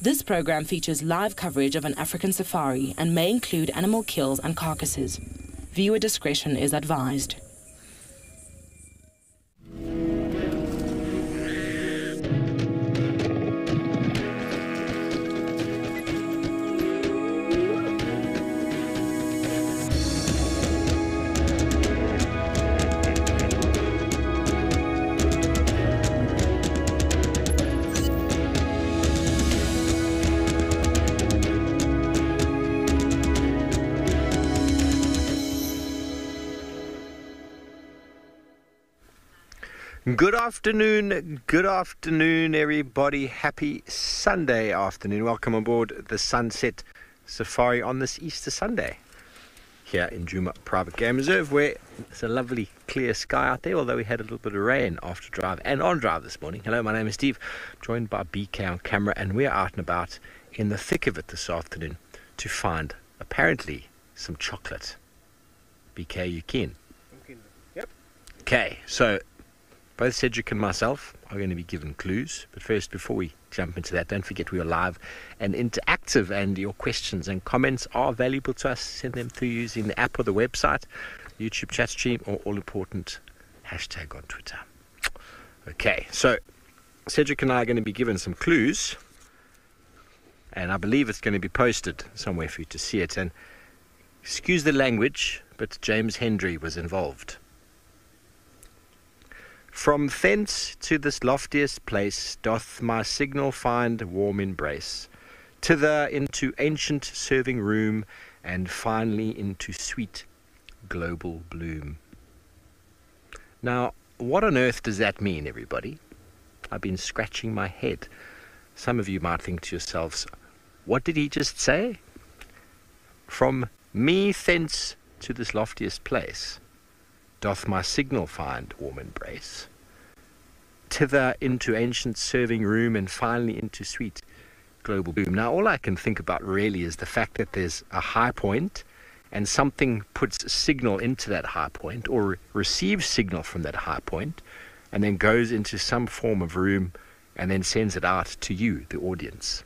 This program features live coverage of an African safari and may include animal kills and carcasses. Viewer discretion is advised. Afternoon, good afternoon, everybody. Happy Sunday afternoon. Welcome aboard the Sunset Safari on this Easter Sunday here in Djuma Private Game Reserve, where it's a lovely clear sky out there, although we had a little bit of rain after drive and on drive this morning. Hello, my name is Steve, joined by BK on camera, and we're out and about in the thick of it this afternoon to find apparently some chocolate. BK, you keen? I'm keen? Yep. Okay, so both Cedric and myself are going to be given clues. But first, before we jump into that, don't forget we are live and interactive, and your questions and comments are valuable to us. Send them through using the app or the website, YouTube chat stream, or all important hashtag on Twitter. Okay, so Cedric and I are going to be given some clues, and I believe it's going to be posted somewhere for you to see it. And excuse the language, but James Hendry was involved. From thence to this loftiest place doth my signal find warm embrace, thither into ancient serving room, and finally into sweet global bloom. Now, what on earth does that mean, everybody? I've been scratching my head. Some of you might think to yourselves, what did he just say? From me thence to this loftiest place doth my signal find warm embrace. Thither into ancient serving room and finally into sweet global boom. Now, all I can think about really is the fact that there's a high point and something puts signal into that high point or receives signal from that high point and then goes into some form of room and then sends it out to you, the audience.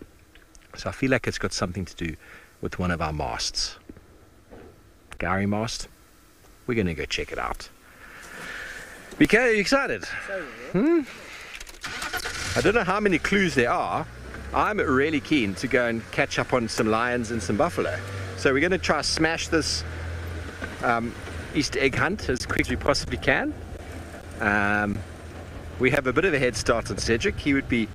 So I feel like it's got something to do with one of our masts. Gary mast. We're going to go check it out. BK, are you excited? Hmm? I don't know how many clues there are. I'm really keen to go and catch up on some lions and some buffalo. So we're going to try smash this um, Easter egg hunt as quick as we possibly can. Um, we have a bit of a head start on Cedric. He would be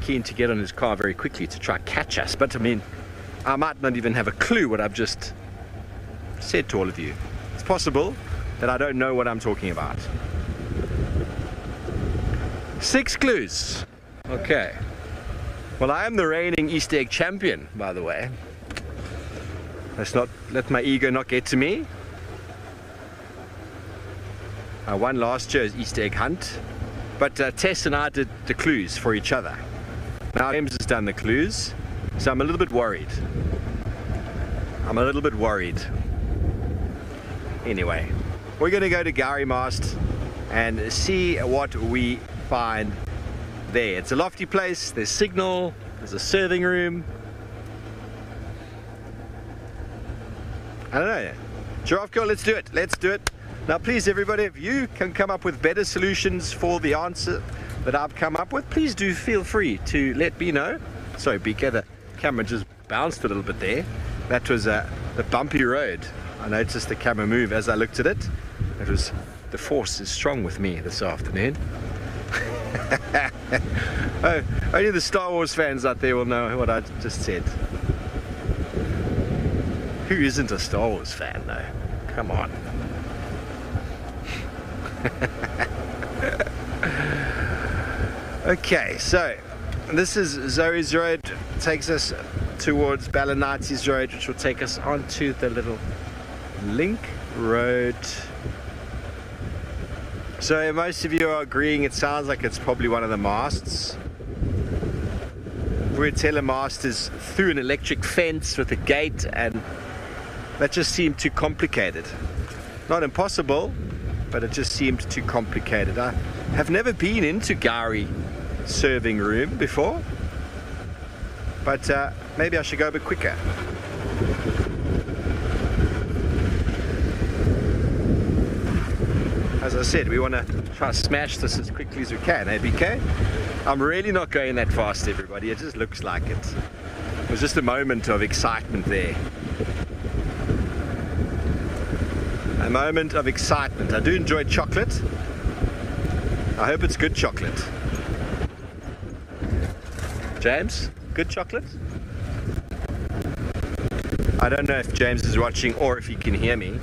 keen to get on his car very quickly to try catch us. But I mean, I might not even have a clue what I've just said to all of you. It's possible that I don't know what I'm talking about. Six clues. Okay. Well, I am the reigning Easter egg champion, by the way. Let's not let my ego not get to me. I won last year's Easter egg hunt, but uh, Tess and I did the clues for each other. Now James has done the clues, so I'm a little bit worried. I'm a little bit worried. Anyway, we're going to go to Gary Mast and see what we find there. It's a lofty place, there's signal, there's a serving room. I don't know. Giraffe Girl, let's do it. Let's do it. Now, please, everybody, if you can come up with better solutions for the answer that I've come up with, please do feel free to let me know. Sorry, BK, the camera just bounced a little bit there. That was uh, the bumpy road. I noticed the camera move as I looked at it. It was the force is strong with me this afternoon. oh, only the Star Wars fans out there will know what I just said. Who isn't a Star Wars fan though? Come on. okay, so this is Zoe's Road. It Takes us towards Ballinati's Road, which will take us onto the little Link Road. So most of you are agreeing it sounds like it's probably one of the masts. Mast is through an electric fence with a gate and that just seemed too complicated. Not impossible, but it just seemed too complicated. I have never been into Gari serving room before. but uh, maybe I should go a bit quicker. As I said, we want to try to smash this as quickly as we can, eh, BK? I'm really not going that fast, everybody. It just looks like it. It was just a moment of excitement there. A moment of excitement. I do enjoy chocolate. I hope it's good chocolate. James, good chocolate? I don't know if James is watching or if he can hear me.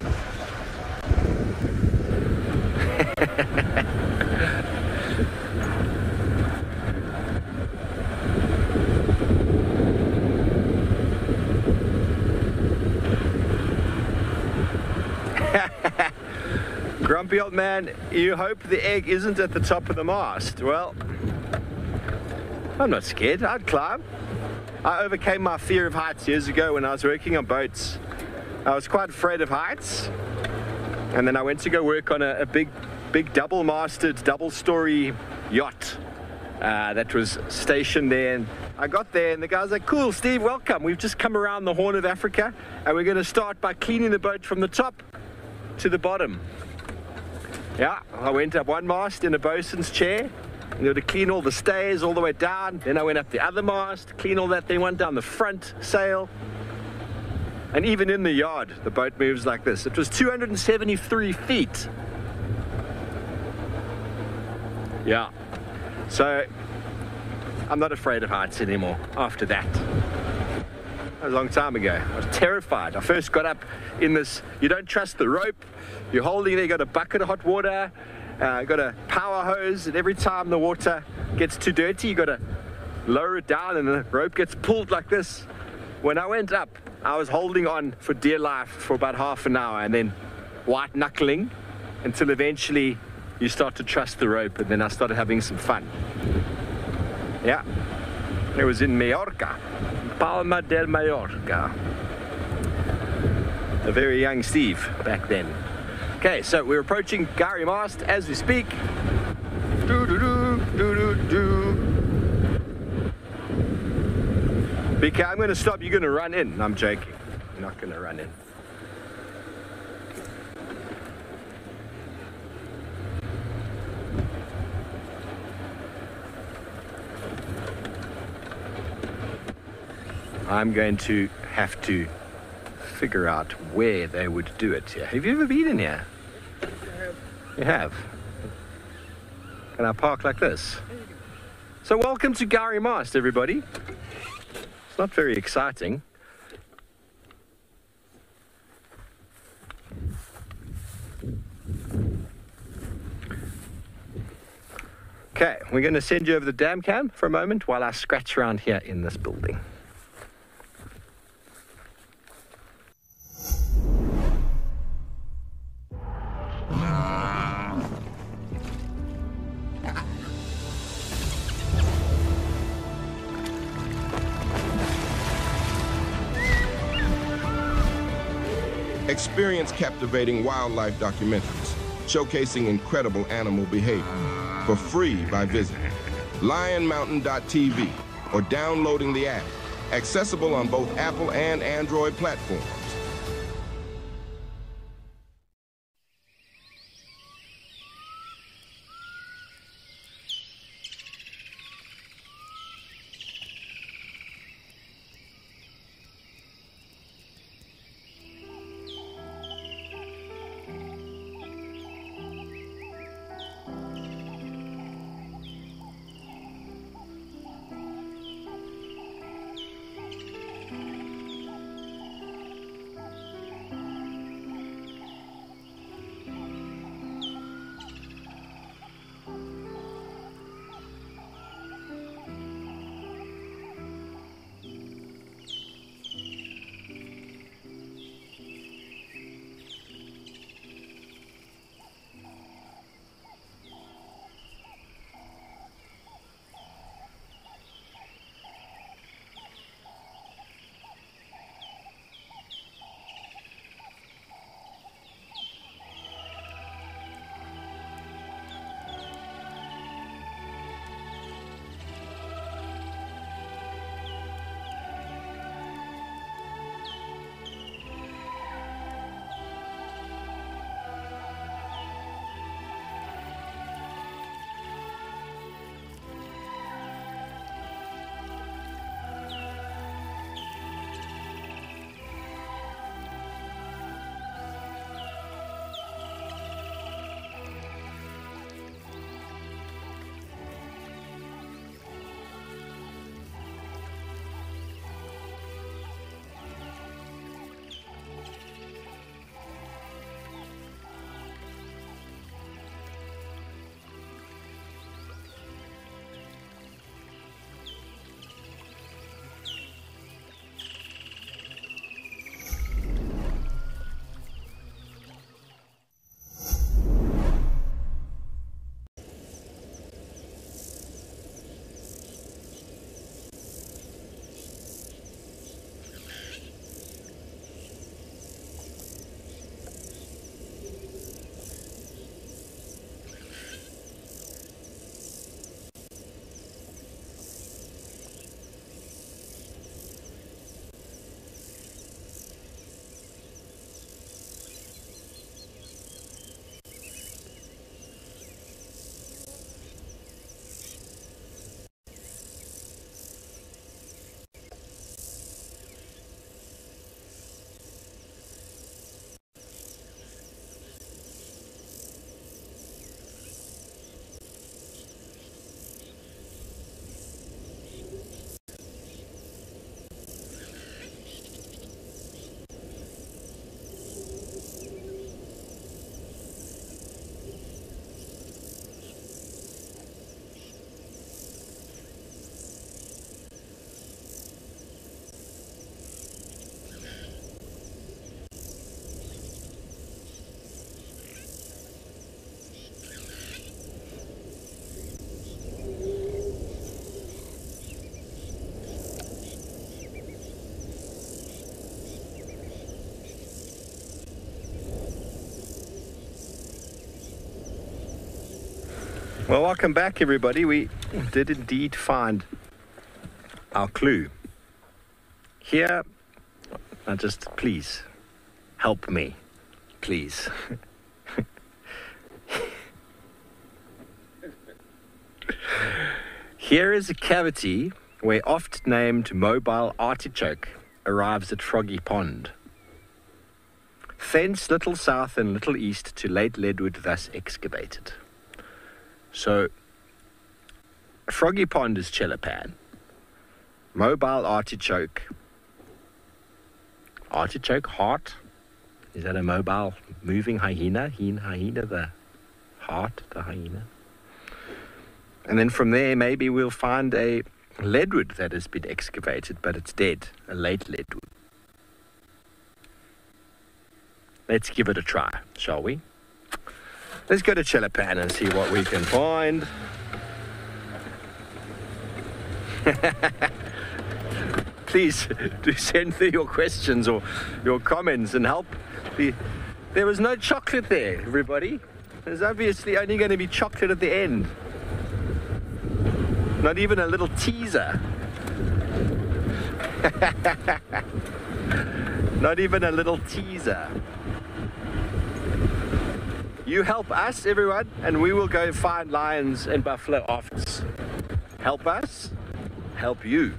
Grumpy old man, you hope the egg isn't at the top of the mast. Well, I'm not scared. I'd climb. I overcame my fear of heights years ago when I was working on boats. I was quite afraid of heights. And then I went to go work on a, a big, big double masted, double story yacht uh, that was stationed there. And I got there and the guy's like, cool, Steve, welcome. We've just come around the Horn of Africa and we're going to start by cleaning the boat from the top to the bottom. Yeah, I went up one mast in a bosun's chair. You know, to clean all the stays all the way down. Then I went up the other mast, clean all that thing, went down the front sail. And even in the yard, the boat moves like this. It was 273 feet. Yeah. So I'm not afraid of heights anymore after that. A long time ago. I was terrified. I first got up in this, you don't trust the rope. You're holding there, you got a bucket of hot water, uh, got a power hose, and every time the water gets too dirty, you got to lower it down, and the rope gets pulled like this. When I went up, I was holding on for dear life for about half an hour, and then white knuckling until eventually you start to trust the rope, and then I started having some fun. Yeah, it was in Mallorca, Palma del Mallorca. A very young Steve back then. Okay, so we're approaching Gary Mast as we speak. BK, I'm going to stop. You're going to run in. I'm joking. You're not going to run in. I'm going to have to figure out where they would do it here. Have you ever been in here? You have. Can I park like this? So welcome to Gary Mast, everybody. It's not very exciting. Okay, we're going to send you over the dam cam for a moment while I scratch around here in this building. Experience captivating wildlife documentaries showcasing incredible animal behavior for free by visiting lionmountain.tv or downloading the app, accessible on both Apple and Android platforms. Well, welcome back, everybody. We did indeed find our clue. Here, now just please help me, please. Here is a cavity where oft named mobile artichoke arrives at Froggy Pond. Thence little south and little east to late Leadwood thus excavated. So, Froggy Pond is Chelapan. Mobile artichoke. Artichoke heart? Is that a mobile moving hyena? Hyen hyena, the heart, the hyena? And then from there, maybe we'll find a leadwood that has been excavated, but it's dead, a late leadwood. Let's give it a try, shall we? Let's go to Chelapan and see what we can find. Please do send through your questions or your comments and help. The, there was no chocolate there, everybody. There's obviously only going to be chocolate at the end. Not even a little teaser. Not even a little teaser. You help us, everyone, and we will go find lions and buffalo after. Help us, help you.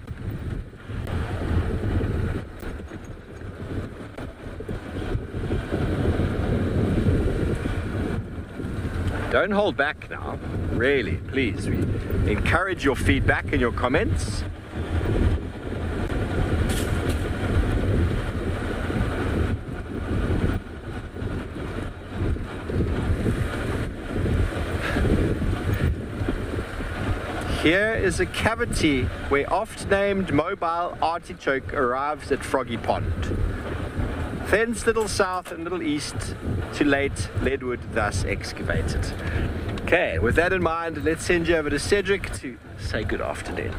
Don't hold back now. Really, please. We encourage your feedback and your comments. Here is a cavity where oft named mobile artichoke arrives at Froggy Pond. Thence little south and little east to late Leadwood thus excavated. Okay, with that in mind, let's send you over to Cedric to say good afternoon.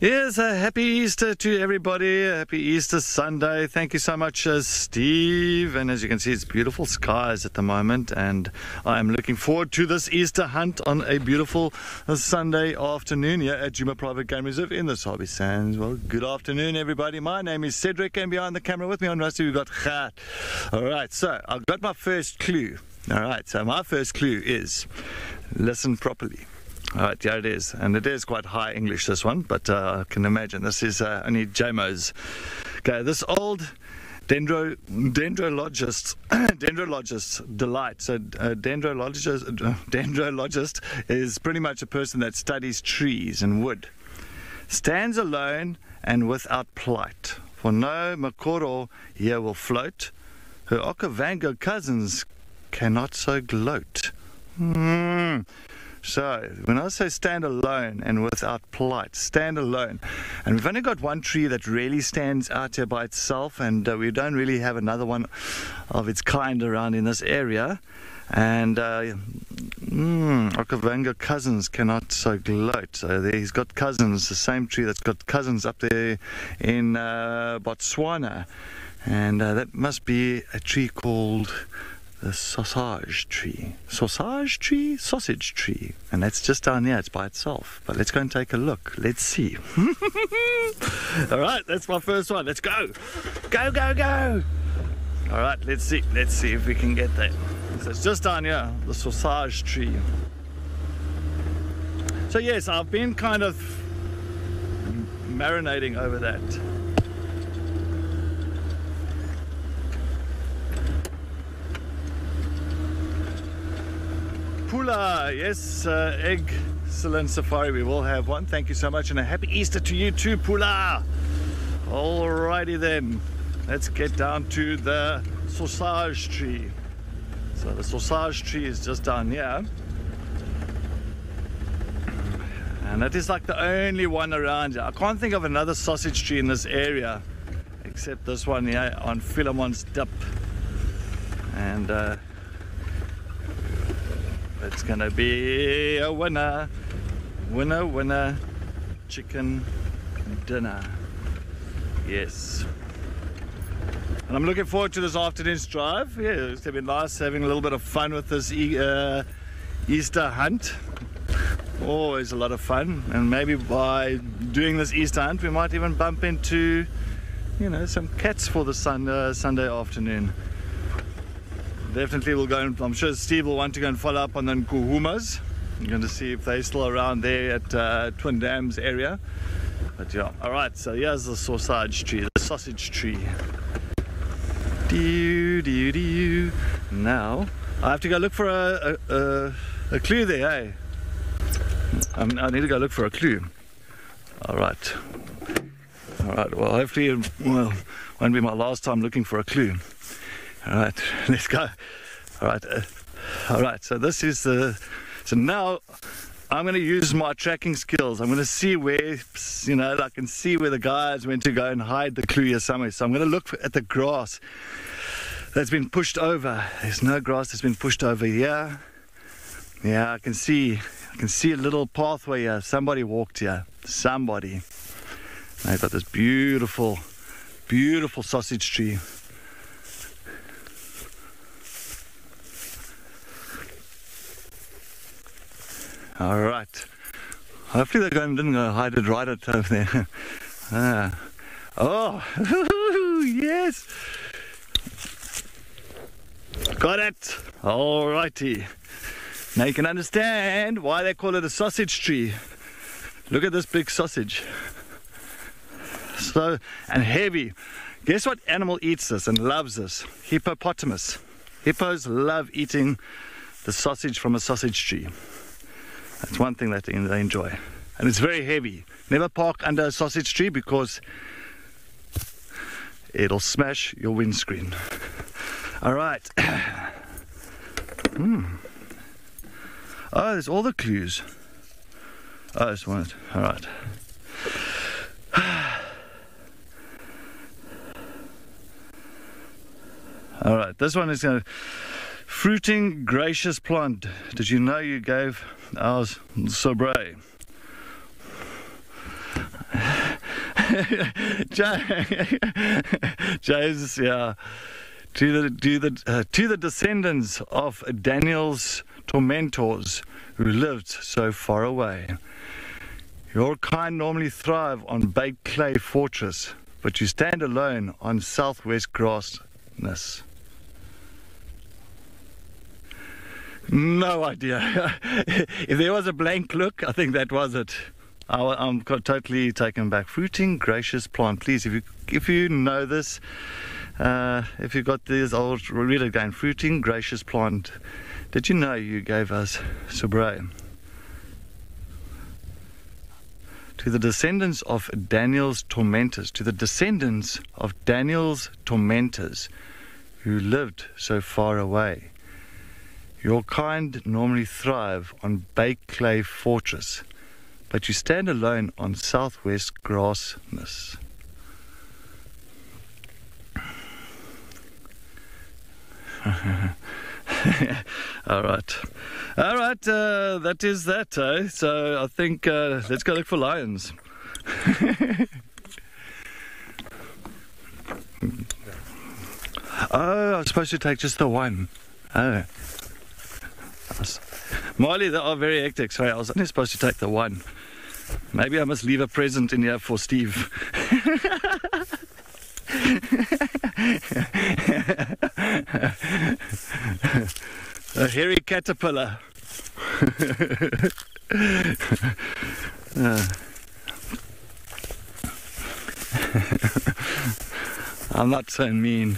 Yes, a happy Easter to everybody. A happy Easter Sunday. Thank you so much, uh, Steve. And as you can see, it's beautiful skies at the moment. And I'm looking forward to this Easter hunt on a beautiful uh, Sunday afternoon here at Djuma Private Game Reserve in the Sabi Sands. Well, good afternoon, everybody. My name is Cedric, and behind the camera with me on Rusty, we've got Gert. All right, so I've got my first clue. All right, so my first clue is listen properly. All right, yeah, it is. And it is quite high English, this one, but uh, I can imagine this is uh, only JMO's. Okay, this old dendro, dendrologist, dendrologist delight. So, uh, dendrologist, uh, dendrologist is pretty much a person that studies trees and wood. Stands alone and without plight. For no mokoro here will float. Her Okavango cousins cannot so gloat. Hmm. So, when I say stand alone and without plight, stand alone. And we've only got one tree that really stands out here by itself, and uh, we don't really have another one of its kind around in this area. And uh, mm, Okavango cousins cannot so gloat. So there he's got cousins, the same tree that's got cousins up there in uh, Botswana. And uh, that must be a tree called the sausage tree. Sausage tree? Sausage tree. And that's just down there, it's by itself. But let's go and take a look. Let's see. All right, that's my first one. Let's go. Go, go, go. All right, let's see. Let's see if we can get that. So it's just down here, the sausage tree. So, yes, I've been kind of marinating over that. Pula, yes, uh, excellent safari. We will have one. Thank you so much, and a happy Easter to you too, Pula. Alrighty then, let's get down to the sausage tree. So the sausage tree is just down here. And that is like the only one around here. I can't think of another sausage tree in this area except this one here on Philemon's Dip. And uh, it's gonna be a winner, winner, winner. chicken dinner. Yes. And I'm looking forward to this afternoon's drive. Yeah, it's to be nice having a little bit of fun with this e- uh, Easter hunt. Always a lot of fun. And maybe by doing this Easter hunt, we might even bump into, you know, some cats for the sun, uh, Sunday afternoon. Definitely we'll go and I'm sure Steve will want to go and follow up on the Kuhumas. I'm going to see if they're still around there at uh, Twin Dams area. But yeah, all right. So here's the sausage tree, the sausage tree. Do do do. Now I have to go look for a a, a, a clue there. Hey, I'm, I need to go look for a clue. All right. All right. Well, hopefully, well won't be my last time looking for a clue. All right. Let's go. All right. Uh, all right. So this is the. So now I'm going to use my tracking skills. I'm going to see where, you know, I can see where the guys went to go and hide the clue here somewhere. So I'm going to look at the grass that's been pushed over. There's no grass that's been pushed over here. Yeah, I can see, I can see a little pathway here. Somebody walked here. Somebody. They've got this beautiful, beautiful sausage tree. All right. Hopefully going didn't go hide it right at over there. ah. Oh, yes. Got it. All righty. Now you can understand why they call it a sausage tree. Look at this big sausage. So and heavy. Guess what animal eats this and loves this? Hippopotamus. Hippos love eating the sausage from a sausage tree. That's one thing that they enjoy. And it's very heavy. Never park under a sausage tree because it'll smash your windscreen. All right. hmm. Oh, there's all the clues. Oh, there's one. All right. All right, this one is going to fruiting gracious plant. Did you know you gave ours Sobre? James, yeah. To the to the uh, to the descendants of Daniel's tormentors who lived so far away. Your kind normally thrive on baked clay fortress, but you stand alone on southwest grassness. No idea. if there was a blank look, I think that was it. I, am totally taken back. Fruiting gracious plant. Please, if you if you know this, uh, if you got this, I'll read it again. Fruiting gracious plant. Did you know you gave us Sobre? To the descendants of Daniel's tormentors, to the descendants of Daniel's tormentors who lived so far away. Your kind normally thrive on baked clay fortress, but you stand alone on southwest grassness. All right. All right, uh, that is that. Eh? So I think uh, let's go look for lions. oh, I was supposed to take just the one. Oh. Marley, they are very hectic. Sorry, I was only supposed to take the one. Maybe I must leave a present in here for Steve. a hairy caterpillar. uh. I'm not so mean.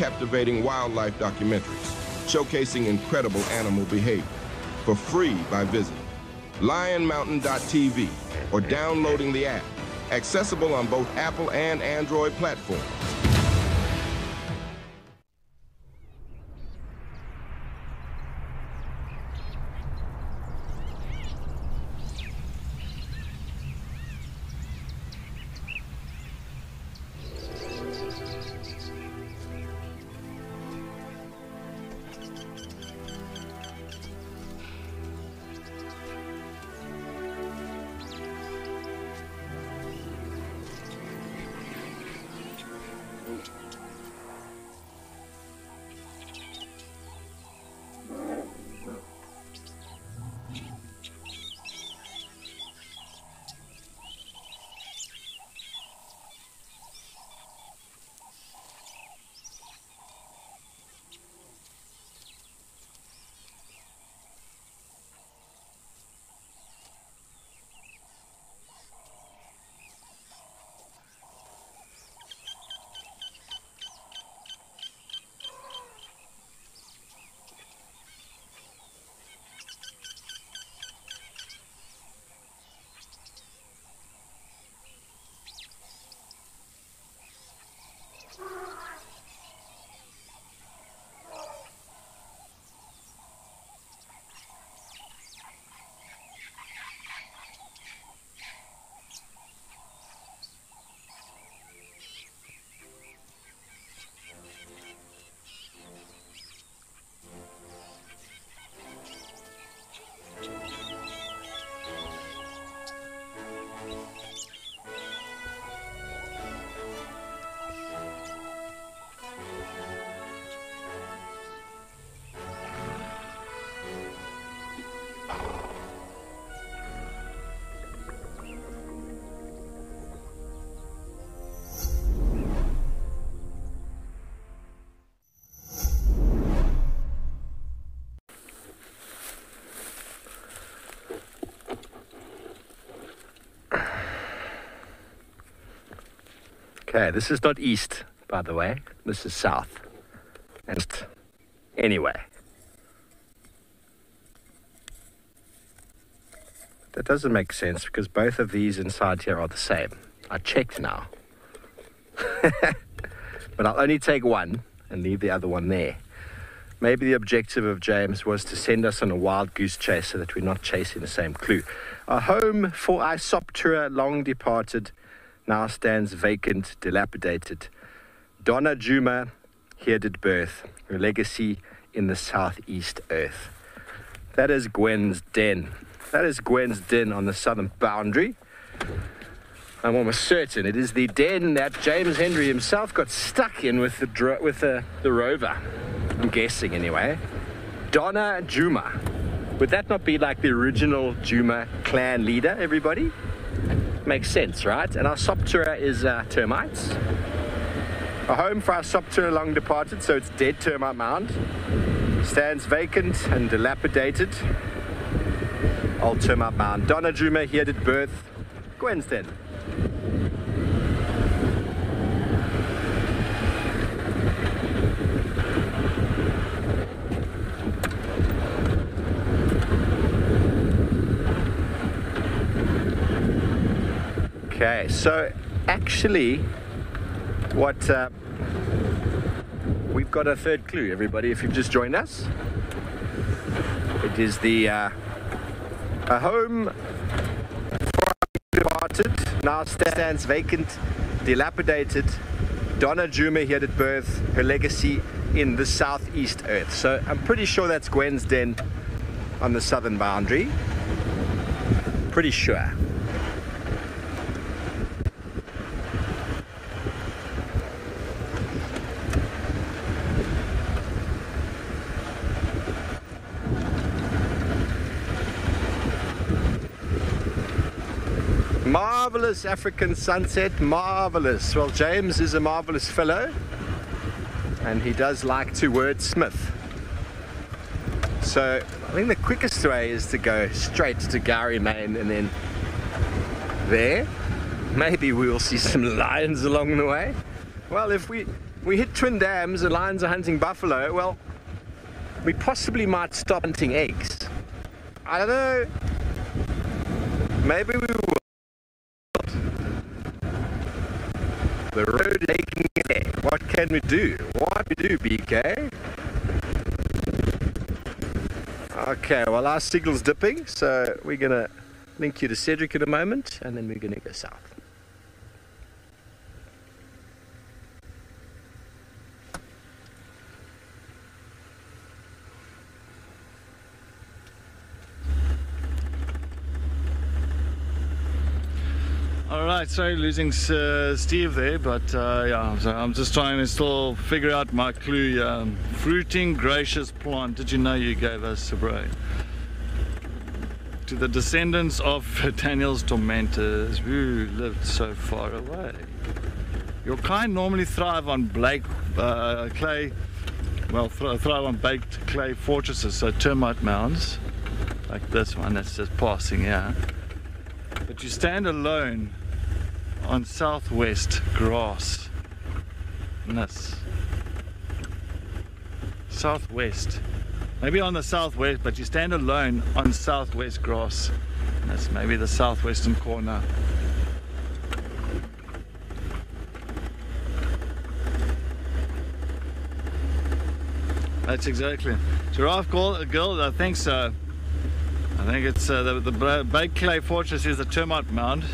Captivating wildlife documentaries showcasing incredible animal behavior for free by visiting lionmountain.tv, or downloading the app. Accessible on both Apple and Android platforms. Okay, this is not east, by the way. This is south. And anyway. That doesn't make sense because both of these inside here are the same. I checked now. but I'll only take one and leave the other one there. Maybe the objective of James was to send us on a wild goose chase so that we're not chasing the same clue. A home for Isoptera long departed now stands vacant, dilapidated. Donna Juma here did birth, her legacy in the southeast earth. That is Gwen's den. That is Gwen's den on the southern boundary. I'm almost certain it is the den that James Hendry himself got stuck in with the with the, the rover. I'm guessing anyway. Donna Juma. Would that not be like the original Juma clan leader, everybody? Makes sense, right? And Isoptera is uh, termites. A home for Isoptera long departed, so it's dead termite mound. Stands vacant and dilapidated. Old termite mound. Donna Juma here did birth. Gwen's den. Okay, so actually, what uh, we've got a third clue, everybody, if you've just joined us. It is the uh, a home departed, now stands vacant, dilapidated. Donna Juma here at birth, her legacy in the southeast earth. So I'm pretty sure that's Gwen's den on the southern boundary. Pretty sure. Marvelous African sunset, marvelous. Well, James is a marvelous fellow, and he does like to wordsmith. So I think the quickest way is to go straight to Gowrie Main and then there. Maybe we'll see some lions along the way. Well, if we we hit Twin Dams and lions are hunting buffalo, well, we possibly might stop hunting eggs. I don't know. Maybe we will. The road What can we do? What do we do, BK? Okay, well our signal's dipping, so we're gonna link you to Cedric in a moment, and then we're gonna go south. All right, sorry, losing uh, Steve there, but uh, yeah, so I'm just trying to still figure out my clue. Um, fruiting gracious plant. Did you know you gave us a break? To the descendants of Daniel's tormentors who lived so far away. Your kind normally thrive on Blake uh, clay, well, th- thrive on baked clay fortresses, so termite mounds, like this one that's just passing here. But you stand alone on southwest grass. Southwest. Maybe on the southwest, but you stand alone on southwest grass. That's maybe the southwestern corner. That's exactly. Giraffe girl I think so. I think it's uh, the, the Baked Clay Fortress is a termite mound,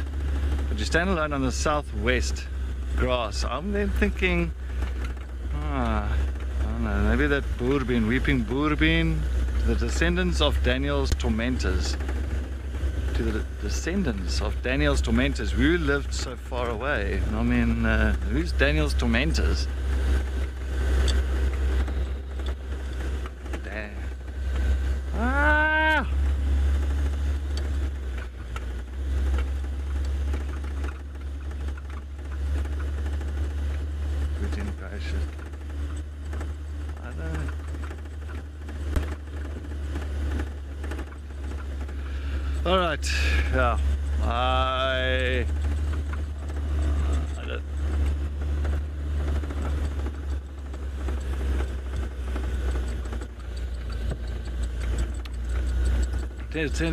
but you stand alone on the southwest grass. I'm then thinking, ah, I don't know, maybe that Boer-bean, Weeping Boer-bean, the descendants of Daniel's tormentors. To the descendants of Daniel's tormentors who lived so far away. I mean, uh, who's Daniel's tormentors? Damn. Ah! Putin crashes. I don't know. All right. Yeah. I. I don't-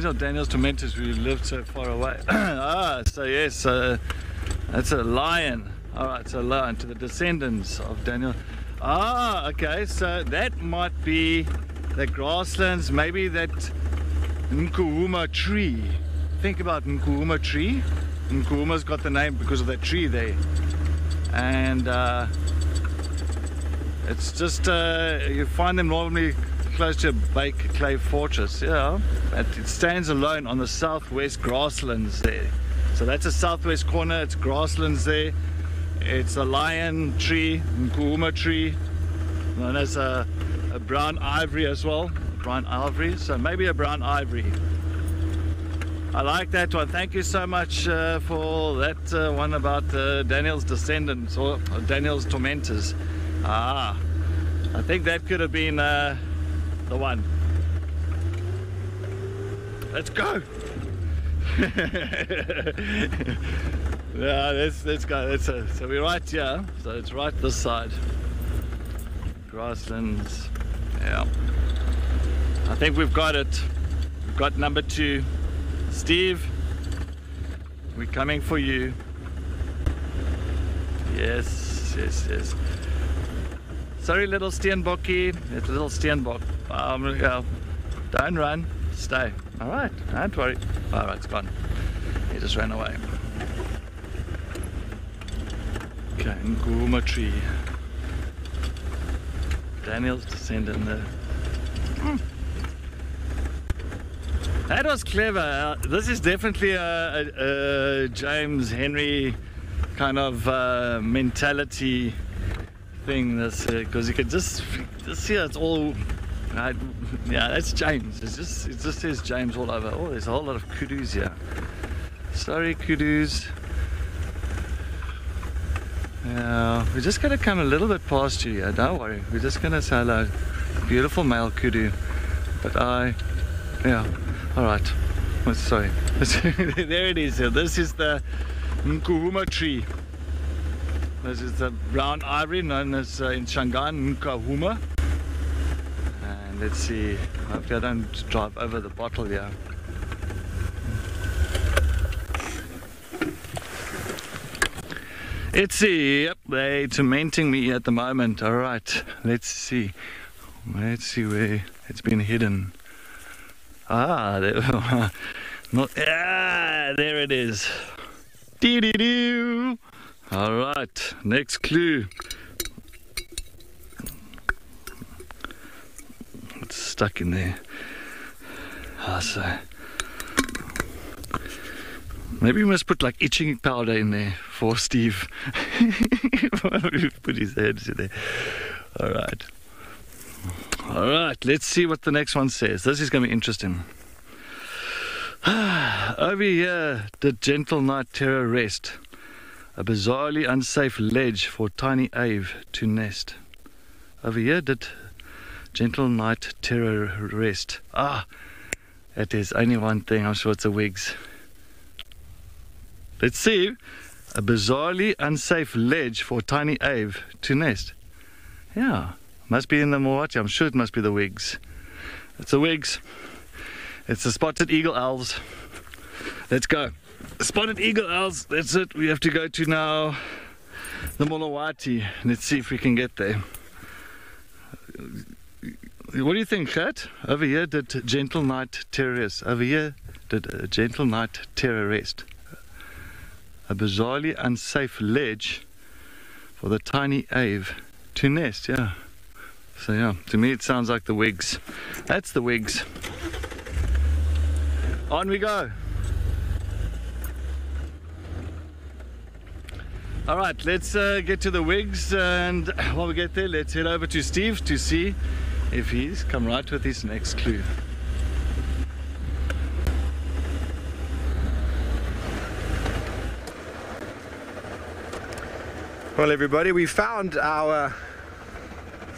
out Daniel's tormentors who lived so far away. ah, so yes, uh, that's a lion. All right, so lion to the descendants of Daniel. Ah, okay, so that might be the grasslands, maybe that Nkuhuma tree. Think about Nkuhuma tree. Nkuhuma's got the name because of that tree there. And uh, it's just, uh, you find them normally close to a Bake Clay Fortress, yeah. It, stands alone on the southwest grasslands there. So that's the southwest corner, it's grasslands there. It's a lion tree, Nkuhuma tree, known as a, a brown ivory as well. Brown ivory, so maybe a brown ivory. I like that one. Thank you so much uh, for that uh, one about uh, Daniel's descendants or uh, Daniel's tormentors. Ah, I think that could have been uh, the one. Let's go. yeah, let's let's go. Let's, uh, so we're right here. So it's right this side. Grasslands. Yeah. I think we've got it. We've got number two. Steve, we're coming for you. Yes, yes, yes. Sorry, little Steenbokkie. Little Steenbok. Um, yeah. Don't run. Stay. All right. Don't worry. All right, it's gone. He just ran away. Okay, Nguma tree. Daniel's descending there. Hmm. That was clever. Uh, this is definitely a, a, a James Henry kind of uh, mentality thing. This because you can just just see it's all. Right, yeah, that's James. It's just it just says James all over. Oh, there's a whole lot of kudus here. Sorry, kudus. Yeah, we're just gonna come a little bit past you. Yeah, don't worry. We're just gonna say hello. Beautiful male kudu. But I, yeah. All right, let's sorry. there it is. This is the Nkuhuma tree. This is the brown ivory known as uh, in Shangaan Nkahuma. And let's see, hopefully I don't drive over the bottle here. It's yep, they tormenting me at the moment. All right, let's see. Let's see where it's been hidden. Ah, there, not, ah, there it is. Dee dee doo. All right, next clue. It's stuck in there. Ah, so. Maybe we must put like itching powder in there for Steve. put his head in there. All right. All right, let's see what the next one says. This is going to be interesting. Over here, the Gentle Night Terror rest. A bizarrely unsafe ledge for tiny Ave to nest. Over here, did Gentle Night Terror rest. Ah, it is only one thing. I'm sure it's a wigs. Let's see. A bizarrely unsafe ledge for tiny Ave to nest. Yeah, must be in the Moati. I'm sure it must be the wigs. It's the wigs. It's the spotted eagle owls. Let's go. Spotted eagle owls. That's it. We have to go to now the Molawati. Let's see if we can get there. What do you think, Kat? Over here did Gentle Night Terrorist. Over here did uh, Gentle Night Terrorist. A bizarrely unsafe ledge for the tiny Ave to nest, yeah. So yeah, to me it sounds like the wigs. That's the wigs. On we go. All right, let's uh, get to the wigs, and while we get there, let's head over to Steve to see if he's come right with his next clue. Well, everybody, we found our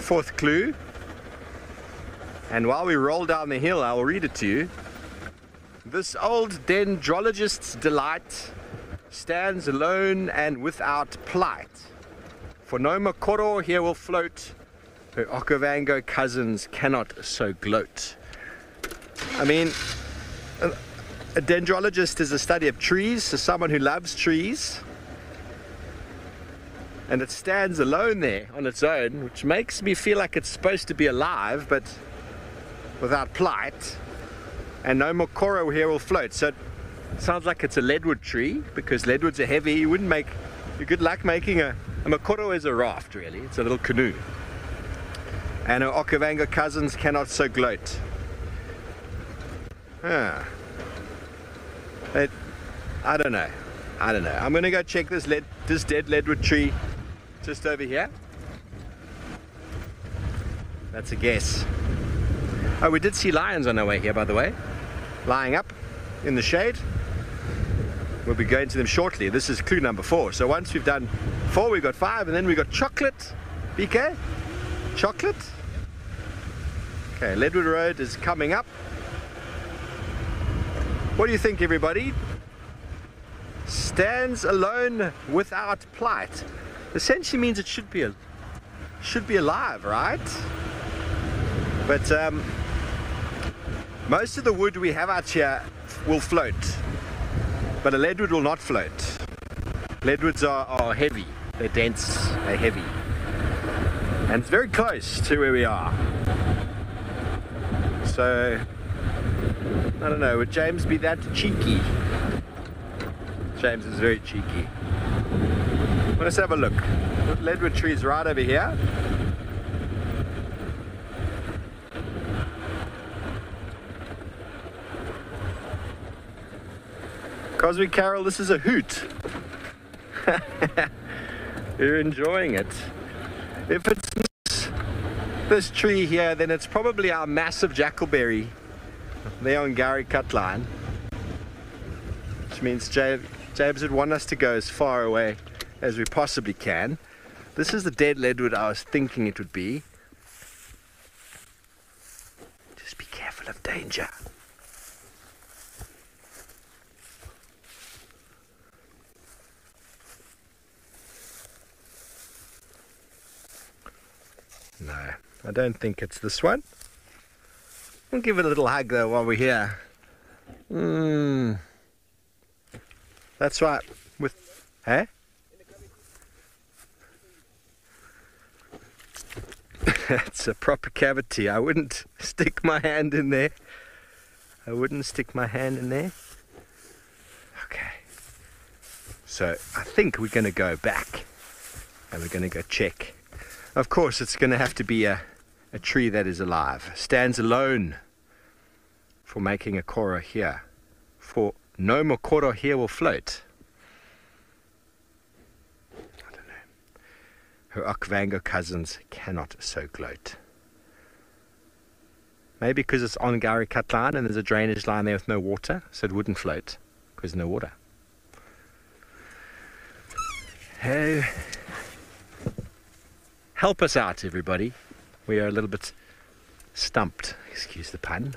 fourth clue. And while we roll down the hill, I will read it to you. This old dendrologist's delight stands alone and without plight. For no Mokoro here will float, her Okavango cousins cannot so gloat. I mean, a, a dendrologist is a study of trees, so someone who loves trees. And it stands alone there on its own, which makes me feel like it's supposed to be alive, but without plight. And no more Mokoro here will float. So it sounds like it's a leadwood tree because leadwoods are heavy. You wouldn't make, you good luck making a, a Mokoro is a raft really. It's a little canoe. And her Okavango cousins cannot so gloat. Ah. It, I don't know. I don't know. I'm gonna go check this lead, this dead leadwood tree just over here. That's a guess. Oh, we did see lions on our way here, by the way, lying up in the shade. We'll be going to them shortly. This is clue number four. So once we've done four, we've got five, and then we've got chocolate. BK? Chocolate? Okay, Leadwood Road is coming up. What do you think, everybody? Stands alone without plight. Essentially means it should be a, should be alive, right? But um, most of the wood we have out here will float, but a leadwood will not float. Leadwoods are, are heavy, they're dense, they're heavy. And it's very close to where we are. So, I don't know, would James be that cheeky? James is very cheeky. Let's have a look. Leadwood trees right over here. Cosby Carol, this is a hoot. You're enjoying it. If it's this tree here, then it's probably our massive jackalberry there on Gowrie Cut Line. Which means James would want us to go as far away as we possibly can. This is the dead leadwood I was thinking it would be. Just be careful of danger. No, I don't think it's this one. We'll give it a little hug though while we're here. Mmm. That's right. With, eh? That's a proper cavity. I wouldn't stick my hand in there. I wouldn't stick my hand in there. Okay. So I think we're going to go back and we're going to go check. Of course, it's going to have to be a, a tree that is alive, stands alone for making a koro here. For no more koro here will float. I don't know. Her Okavango cousins cannot so gloat. Maybe because it's on Gowrie and there's a drainage line there with no water, so it wouldn't float because no water. Hey, help us out, everybody. We are a little bit stumped. Excuse the pun.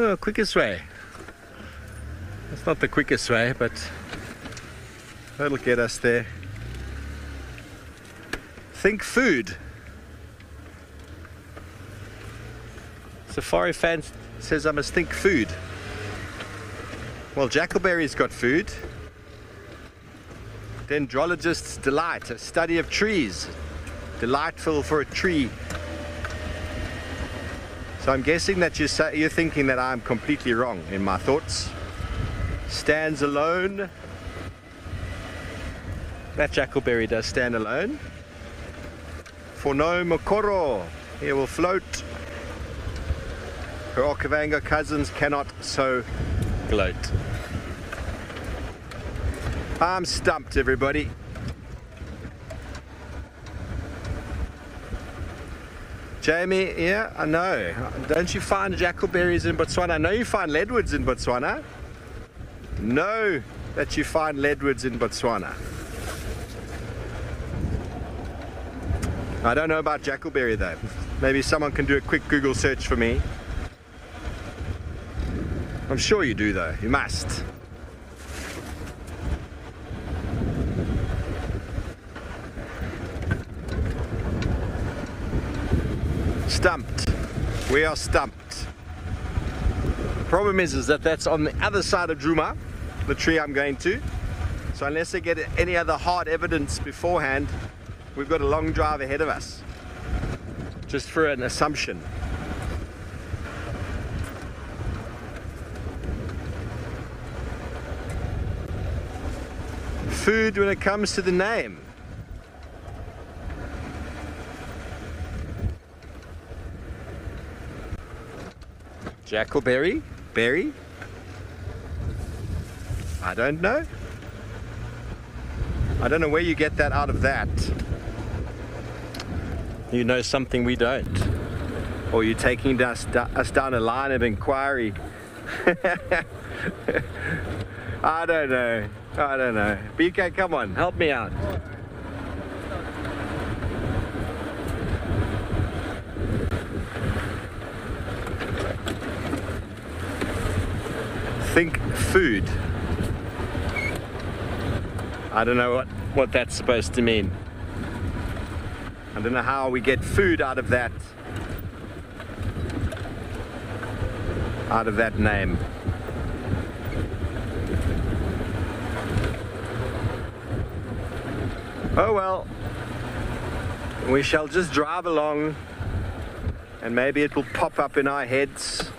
Oh, quickest way. It's not the quickest way, but that'll get us there. Think food. Safari fan says I must think food. Well, Jackalberry's got food. Dendrologist's delight, a study of trees. Delightful for a tree. So I'm guessing that you're, you're thinking that I'm completely wrong in my thoughts. Stands alone. That Jackalberry does stand alone. For no Mokoro, he will float. Her Okavango cousins cannot so gloat. I'm stumped, everybody. Jamie, yeah, I know. Don't you find jackalberries in Botswana? I know you find leadwoods in Botswana. Know that you find leadwoods in Botswana. I don't know about jackalberry though. Maybe someone can do a quick Google search for me. I'm sure you do though. You must. Stumped. We are stumped. Problem is, is that that's on the other side of Djuma, the tree I'm going to. So unless they get any other hard evidence beforehand, we've got a long drive ahead of us. Just for an assumption. Food when it comes to the name. Jackalberry? Berry? I don't know. I don't know where you get that out of that. You know something we don't. Or you're taking us, us down a line of inquiry. I don't know. I don't know. BK, come on, help me out. Think food. I don't know what, what that's supposed to mean. I don't know how we get food out of that. Out of that name. Oh well. We shall just drive along and maybe it will pop up in our heads.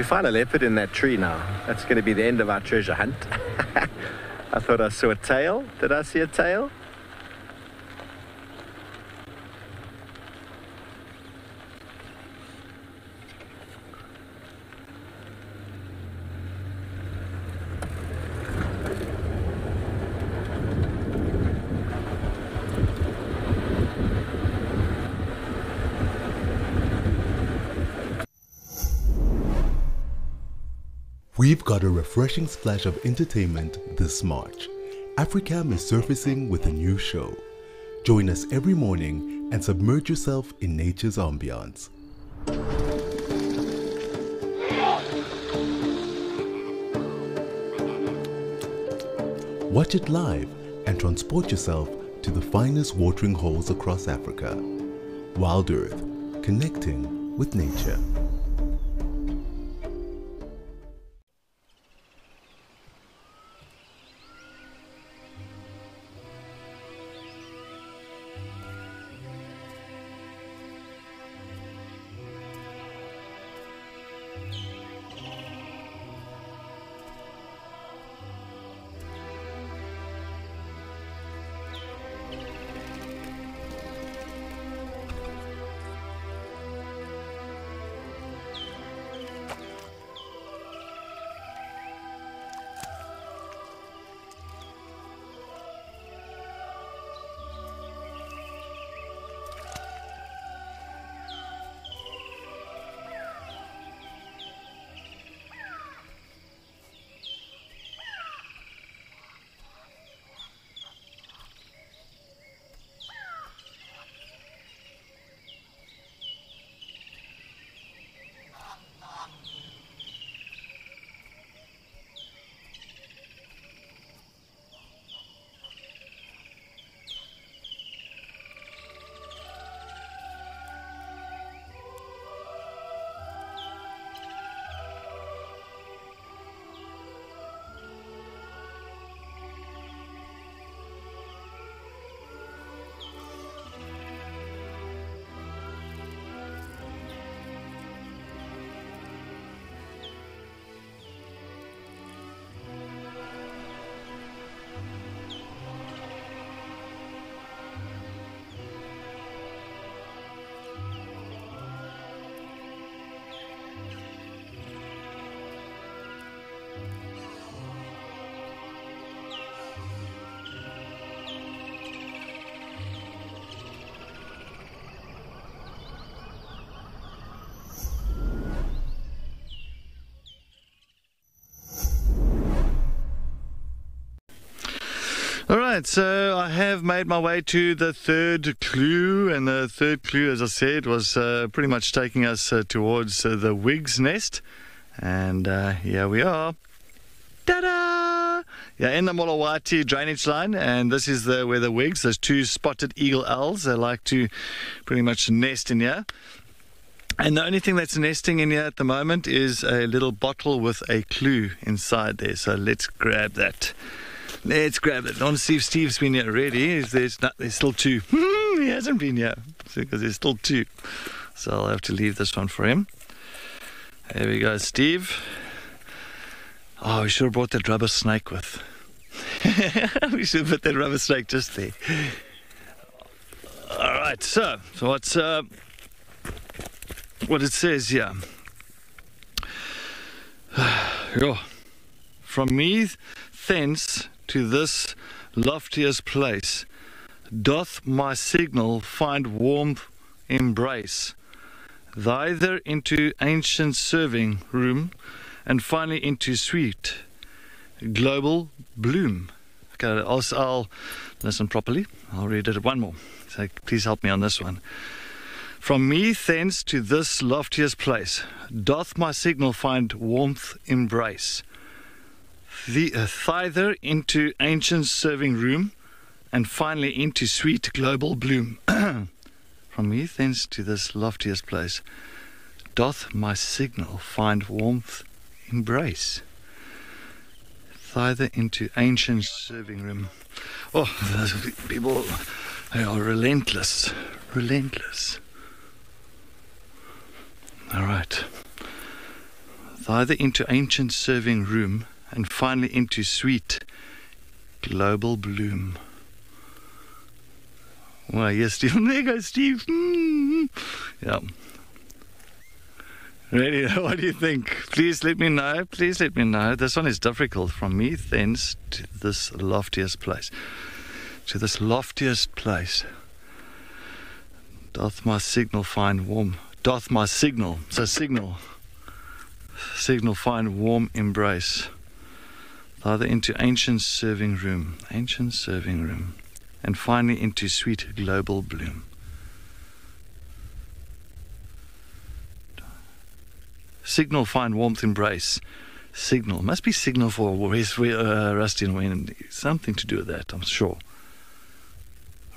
We find a leopard in that tree now. That's going to be the end of our treasure hunt. I thought I saw a tail. Did I see a tail? We've got a refreshing splash of entertainment this March. Africam is surfacing with a new show. Join us every morning and submerge yourself in nature's ambience. Watch it live and transport yourself to the finest watering holes across Africa. Wild Earth, connecting with nature. All right, so I have made my way to the third clue, and the third clue, as I said, was uh, pretty much taking us uh, towards uh, the Wig's nest. And uh, here we are. Ta-da! Yeah, in the Molawati drainage line, and this is the where the Wigs, those two spotted eagle owls, they like to pretty much nest in here. And the only thing that's nesting in here at the moment is a little bottle with a clue inside there. So let's grab that. Let's grab it. To see if Steve's been here already. There's, not, there's still two. he hasn't been yet because there's still two. So I'll have to leave this one for him. There we go, Steve. Oh, we should have brought that rubber snake with. we should have put that rubber snake just there. All right, so, so what's uh, what it says here? From me thence to this loftiest place. Doth my signal find warmth embrace? Thither into ancient serving room and finally into sweet global bloom. Okay I'll, I'll listen properly. I'll read it one more. So please help me on this one. From me thence to this loftiest place doth my signal find warmth embrace the uh, thither into ancient serving room and finally into sweet global bloom. From me thence to this loftiest place doth my signal find warmth embrace. Thither into ancient serving room. Oh those people they are relentless relentless. All right. Thither into ancient serving room and finally into sweet global bloom. Well, yes, Steve. There goes Steve. Mm. Yeah. Ready? What do you think? Please let me know. Please let me know. This one is difficult. From me, thence to this loftiest place. To this loftiest place. Doth my signal find warm? Doth my signal, so signal, signal find warm embrace Either into ancient serving room, ancient serving room, and finally into sweet global bloom. Signal, find warmth, embrace. Signal must be signal for West, uh, Rusty and Wayne. Something to do with that, I'm sure.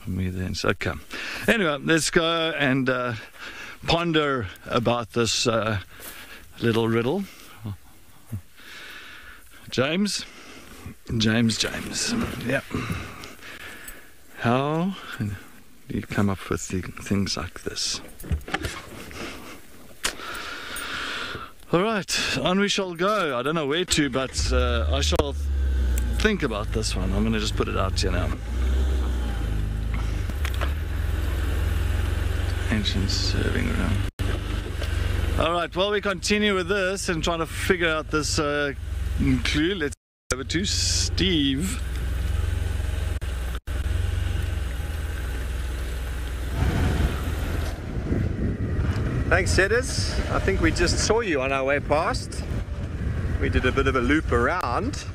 Me then, so okay. Anyway, let's go and uh, ponder about this uh, little riddle. James, James, James. Yeah. How do you come up with things like this? All right, on we shall go. I don't know where to, but uh, I shall think about this one. I'm going to just put it out to you now. Ancient serving room. All right, well, we continue with this and trying to figure out this uh, clue. Let's go over to Steve. Thanks, Setters. I think we just saw you on our way past. We did a bit of a loop around.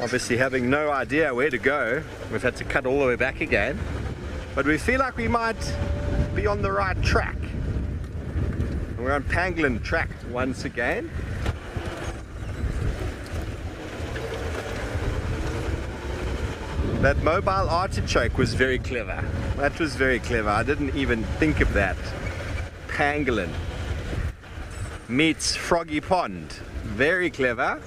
Obviously having no idea where to go. We've had to cut all the way back again. But we feel like we might be on the right track. We're on Pangolin track once again. That mobile artichoke was very clever. That was very clever. I didn't even think of that pangolin meets Froggy Pond. Very clever.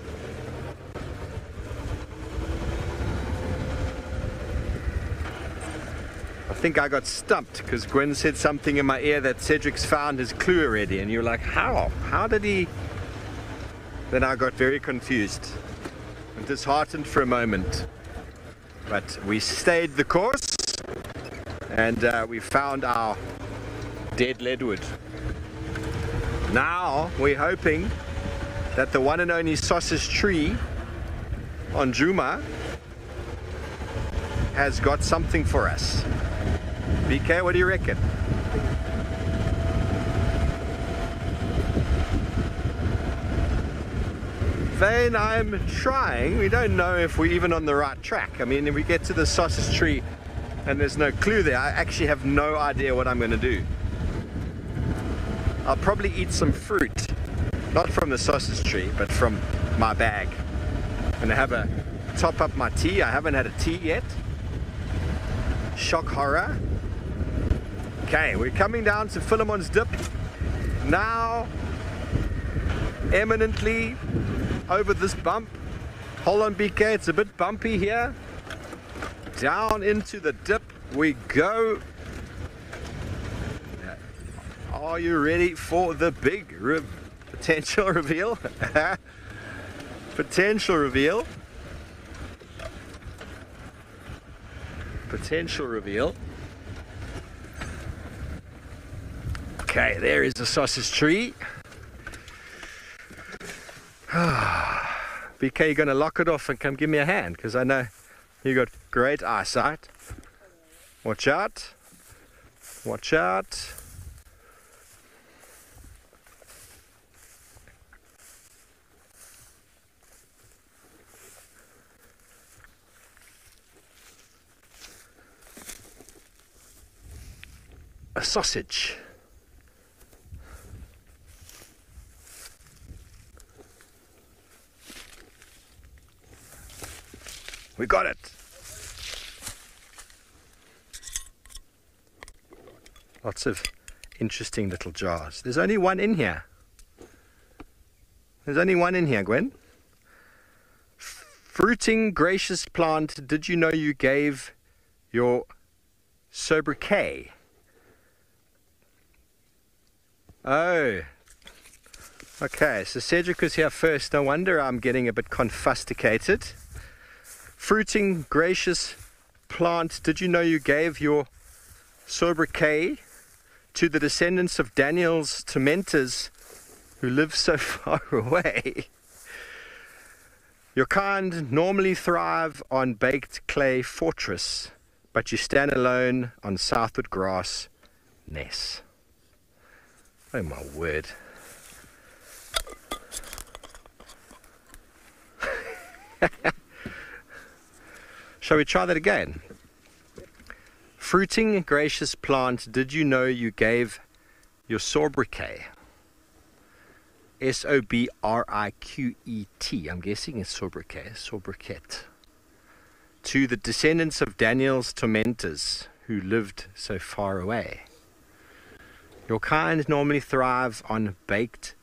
I think I got stumped because Gwen said something in my ear that Cedric's found his clue already and you're like, how? How did he? Then I got very confused and disheartened for a moment. But we stayed the course and uh, we found our dead leadwood. Now we're hoping that the one and only sausage tree on Djuma has got something for us. BK, what do you reckon? Vane, I'm trying. We don't know if we're even on the right track. I mean, if we get to the sausage tree and there's no clue there, I actually have no idea what I'm going to do. I'll probably eat some fruit, not from the sausage tree, but from my bag. And have a top up my tea. I haven't had a tea yet. Shock horror. Okay, we're coming down to Philemon's Dip. Now, eminently over this bump. Hold on, BK, it's a bit bumpy here. Down into the dip we go. Are you ready for the big re potential reveal? potential reveal. Potential reveal. Okay, there is the sausage tree. BK, you're going to lock it off and come give me a hand because I know you got great eyesight. Watch out. Watch out. a sausage. We got it. Lots of interesting little jars. There's only one in here. There's only one in here, Gwen. Fruiting gracious plant, did you know you gave your sobriquet Oh. Okay, so Cedric was here first. No wonder I'm getting a bit confusticated. Fruiting, gracious plant. Did you know you gave your sobriquet to the descendants of Daniel's tormentors who live so far away? Your kind normally thrive on baked clay fortress, but you stand alone on southward grass, Ness. Oh my word. Shall we try that again? Fruiting gracious plant, did you know you gave your sobriquet? S O B R I Q E T. I'm guessing it's sobriquet, sobriquet. To the descendants of Daniel's tormentors who lived so far away. Your kind normally thrive on baked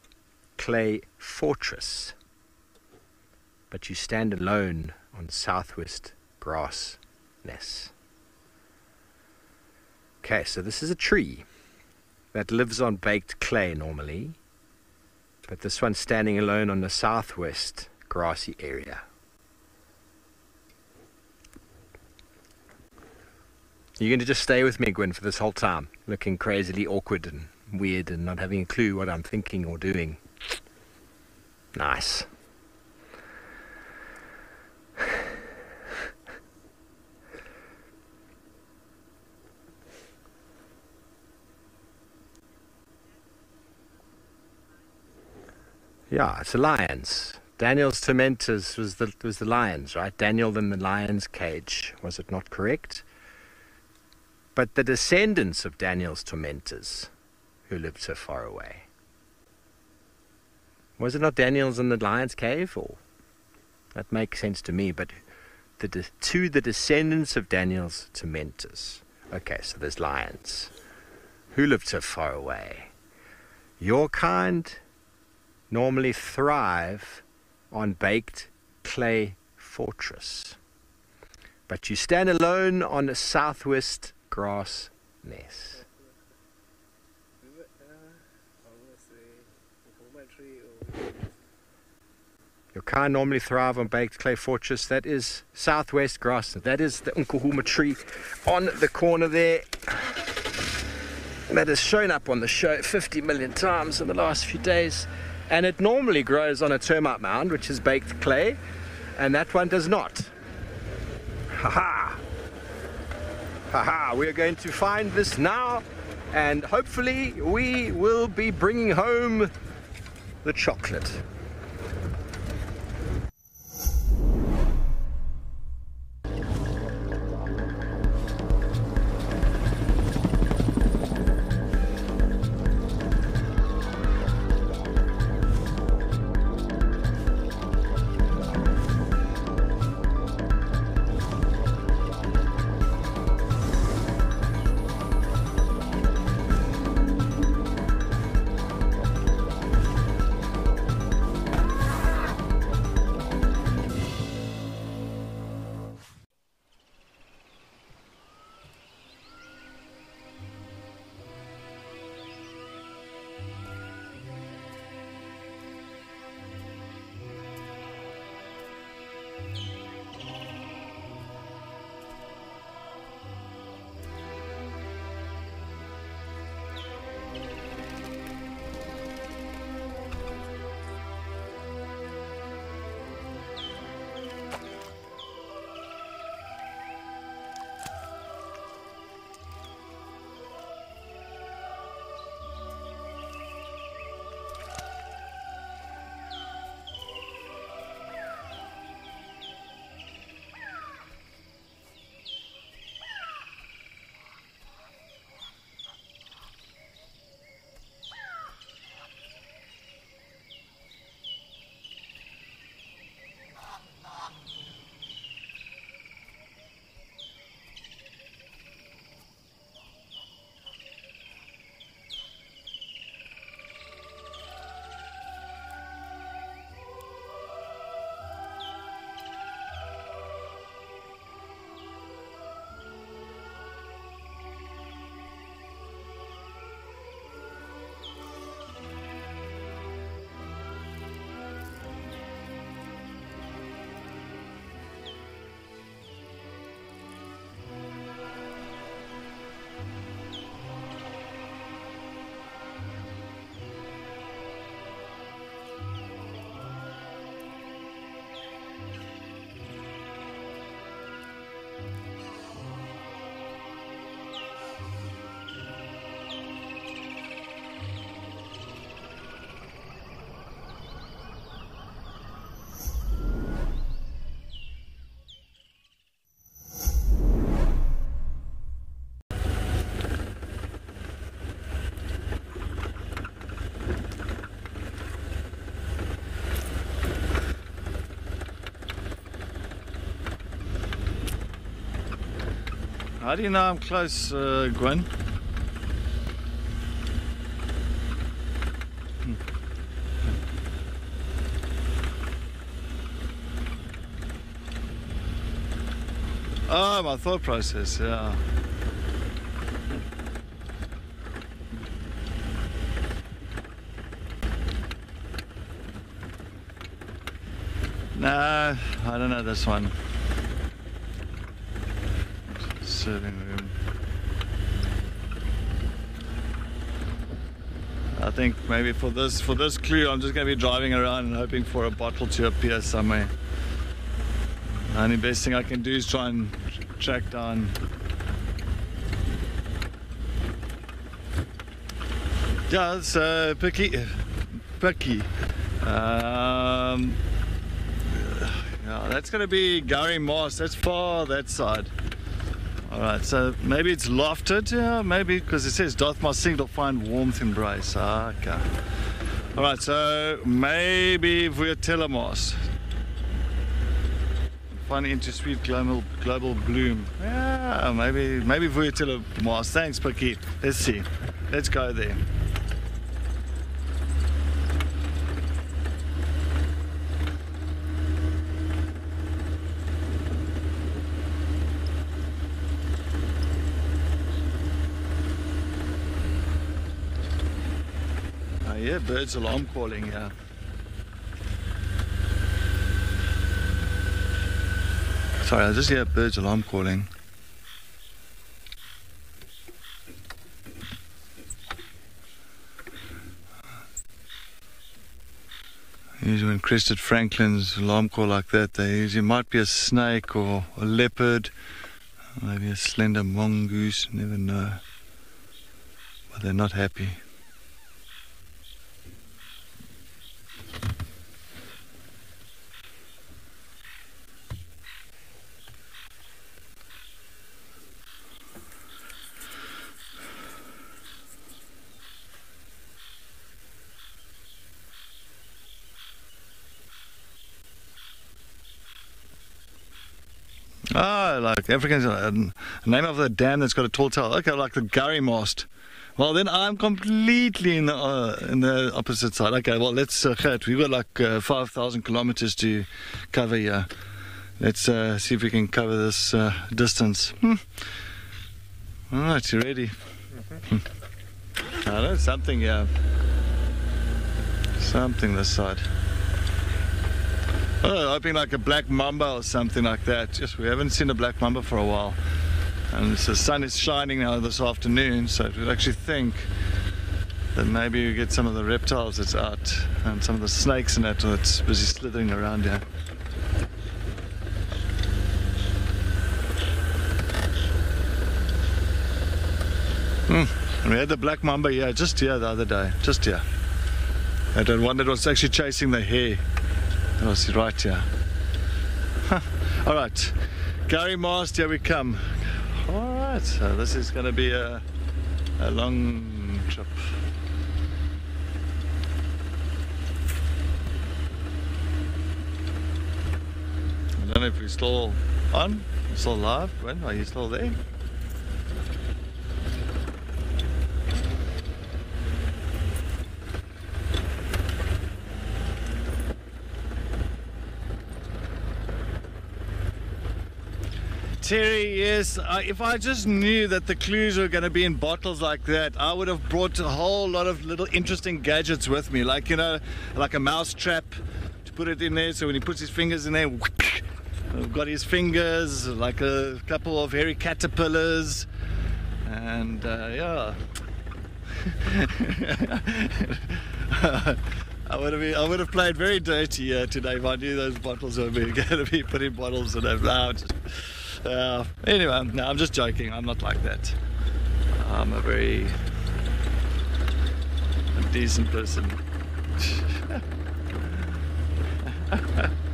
clay fortress, but you stand alone on southwest grass ness. Okay, so this is a tree that lives on baked clay normally, but this one's standing alone on the southwest grassy area. You're going to just stay with me, Gwyn, for this whole time, looking crazily awkward and weird and not having a clue what I'm thinking or doing. Nice. Yeah, it's the lions. Daniel's tormentors was the was the lions, right? Daniel in the lion's cage. Was it not correct? But the descendants of Daniel's tormentors, who lived so far away. Was it not Daniel's in the lion's cave? Or that makes sense to me. But the de- to the descendants of Daniel's tormentors. Okay, so there's lions. Who lived so far away? Your kind normally thrive on baked clay fortress. But you stand alone on a southwest grass nest. Your kind normally thrive on baked clay fortress. That is southwest grass. That is the Unkuhuma tree on the corner there. That has shown up on the show 50 million times in the last few days. And it normally grows on a termite mound, which is baked clay, and that one does not. Ha ha! Ha ha! We are going to find this now, and hopefully, we will be bringing home the chocolate. How do you know I'm close, uh, Gwen? Hmm. Oh, my thought process, yeah. No, I don't know this one. Serving room. I think maybe for this for this clue, I'm just going to be driving around and hoping for a bottle to appear somewhere. And The best thing I can do is try and track down. Yeah, it's uh, picky, picky. Um, yeah, that's going to be Gary Moss. That's far that side. Right, so maybe it's lofted, yeah, maybe because it says doth my single find warmth embrace. Ah, okay. All right, so maybe Vuatelamos. Find into sweet global global bloom. Yeah, maybe maybe Vuatelamos. Thanks, Paki. Let's see. Let's go there. Birds alarm calling yeah. Sorry, I just hear birds alarm calling. Usually when crested francolins alarm call like that, they usually might be a snake or a leopard, maybe a slender mongoose, never know. But they're not happy. Like Africans, uh, name of the dam that's got a tall tower. Okay, like the Gowrie Mast. Well, then I'm completely in the uh, in the opposite side. Okay, well let's uh, get. We've got like uh, five thousand kilometers to cover here. Let's uh, see if we can cover this uh, distance. Hmm. All right, you ready? Hmm. I know something. Yeah, something this side. Oh, hoping like a black mamba or something like that. Just we haven't seen a black mamba for a while, and the sun is shining now this afternoon, so we'd actually think that maybe we get some of the reptiles that's out and some of the snakes and that that's busy slithering around here. Hmm. We had the black mamba here just here the other day, just here. And one that was actually chasing the hare. That was right here. All right, Gowrie Mast, here we come. All right, so this is going to be a, a long trip. I don't know if we're still on, still live. When are you still there? Terry, yes. Uh, if I just knew that the clues were going to be in bottles like that, I would have brought a whole lot of little interesting gadgets with me, like you know, like a mouse trap to put it in there. So when he puts his fingers in there, I've got his fingers, like a couple of hairy caterpillars, and uh, yeah. I would have I would have played very dirty uh, today if I knew those bottles were going to be put in bottles and have uh, anyway, no, I'm just joking. I'm not like that. I'm a very decent person.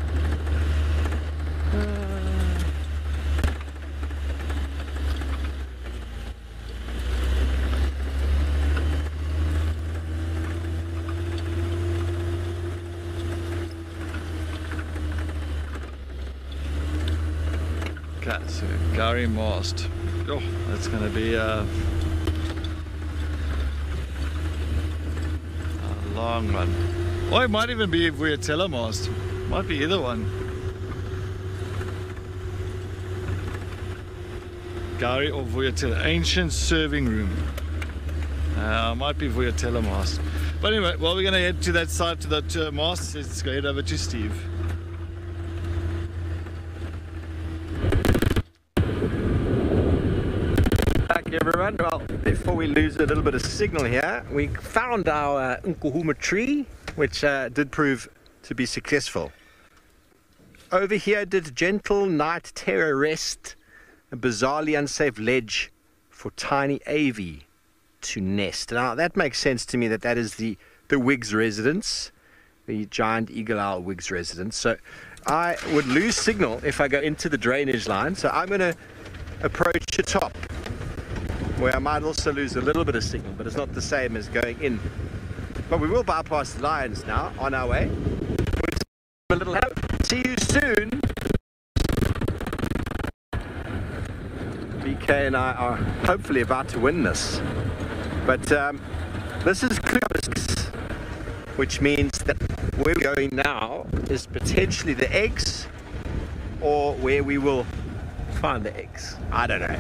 Okay, so Gowrie Most. oh, that's going to be uh, a long one. Or it might even be mast. Might be either one. Gowrie or Vuyatela. Ancient serving room. Uh, might be Vuyatela mast. But anyway, well, we're going to head to that side, to that uh, mast. Let's go head over to Steve. Well, before we lose a little bit of signal here, we found our uh, tree, which uh, did prove to be successful. Over here did gentle night terror rest, a bizarrely unsafe ledge for tiny avi to nest. Now that makes sense to me that that is the the Wiggs residence, the giant eagle owl Wiggs residence. So I would lose signal if I go into the drainage line. So I'm going to approach the top, where I might also lose a little bit of signal, but it's not the same as going in. But we will bypass the lions now on our way. A little help. See you soon. BK and I are hopefully about to win this. But um, this is Clubus, which means that where we're going now is potentially the eggs or where we will find the eggs. I don't know.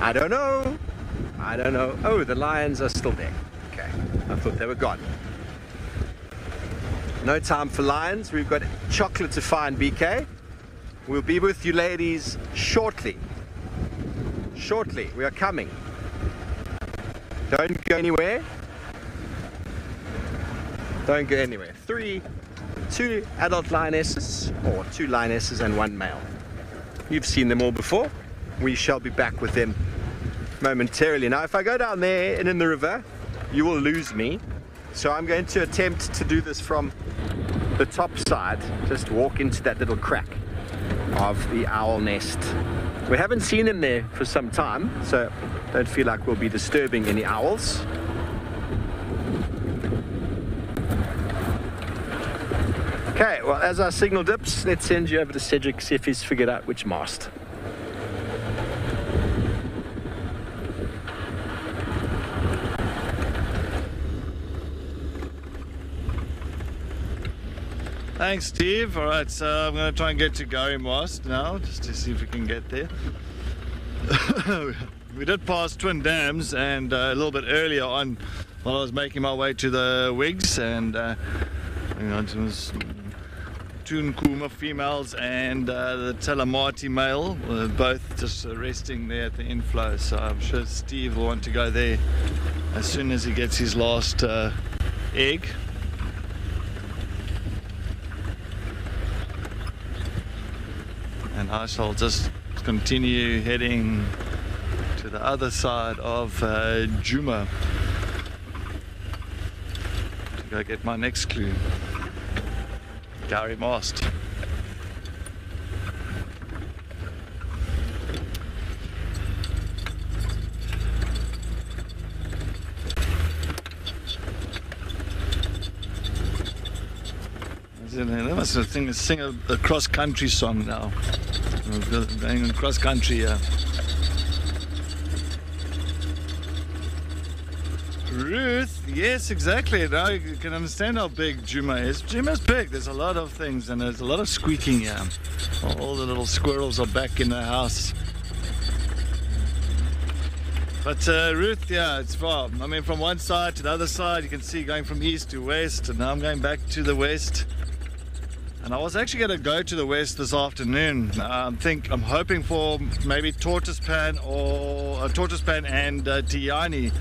I don't know. I don't know. Oh, the lions are still there. Okay. I thought they were gone. No time for lions. We've got chocolate to find, BK. We'll be with you ladies shortly. Shortly. We are coming. Don't go anywhere. Don't go anywhere. Three, two adult lionesses, or two lionesses and one male. You've seen them all before. We shall be back with them momentarily. Now, if I go down there and in the river, you will lose me. So I'm going to attempt to do this from the top side. Just walk into that little crack of the owl nest. We haven't seen them there for some time, so don't feel like we'll be disturbing any owls. Okay, well, as our signal dips, let's send you over to Cedric, see if he's figured out which mast. Thanks, Steve. All right, so I'm going to try and get to Gowrie Moss now, just to see if we can get there. we did pass Twin Dams, and uh, a little bit earlier on, while I was making my way to the Wigs, and uh, you know, it was two Nkuhuma females and uh, the Talamati male were both just resting there at the inflow. So I'm sure Steve will want to go there as soon as he gets his last uh, egg. And I shall just continue heading to the other side of uh, Djuma to go get my next clue. Gowrie Mast. They must sing, sing a, a cross country song now. Going cross country, yeah. Ruth, yes, exactly. Now you can understand how big Djuma is. Djuma's big. There's a lot of things, and there's a lot of squeaking here. All the little squirrels are back in the house. But uh, Ruth, yeah, it's far. I mean, from one side to the other side, you can see going from east to west, and now I'm going back to the west. And I was actually going to go to the west this afternoon. I um, think I'm hoping for maybe tortoise pan or uh, tortoise pan and uh, Tiani.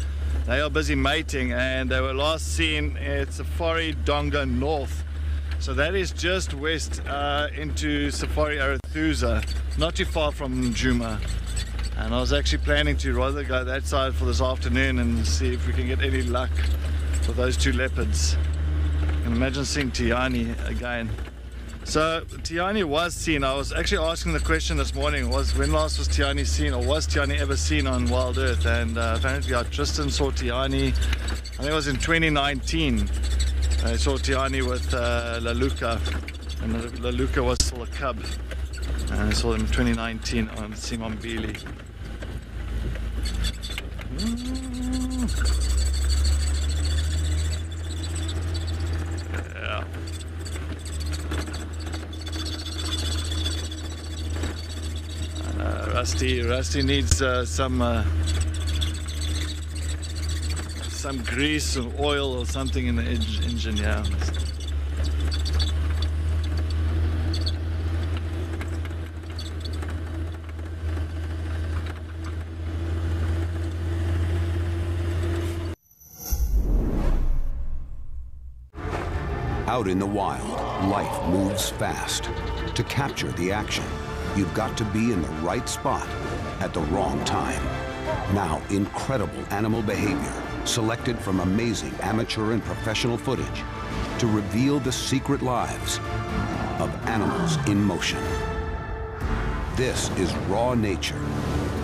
They are busy mating, and they were last seen at Safari Donga North. So that is just west uh, into Safari Arathusa, not too far from Djuma. And I was actually planning to rather go that side for this afternoon and see if we can get any luck with those two leopards. I can imagine seeing Tiani again. So Tiani was seen. I was actually asking the question this morning: was when last was Tiani seen, or was Tiani ever seen on Wild Earth? And uh, apparently, uh, Tristan saw Tiani. I think it was in 2019. I saw Tiani with uh, Hlaluko, and Hlaluko was still a cub. And I saw him in 2019 on Simon Beely. Yeah. Uh, Rusty, Rusty needs uh, some uh, some grease or oil or something in the eng- engine. Yeah. Out in the wild, life moves fast. To capture the action, you've got to be in the right spot at the wrong time. Now, incredible animal behavior, selected from amazing amateur and professional footage, to reveal the secret lives of animals in motion. This is raw nature,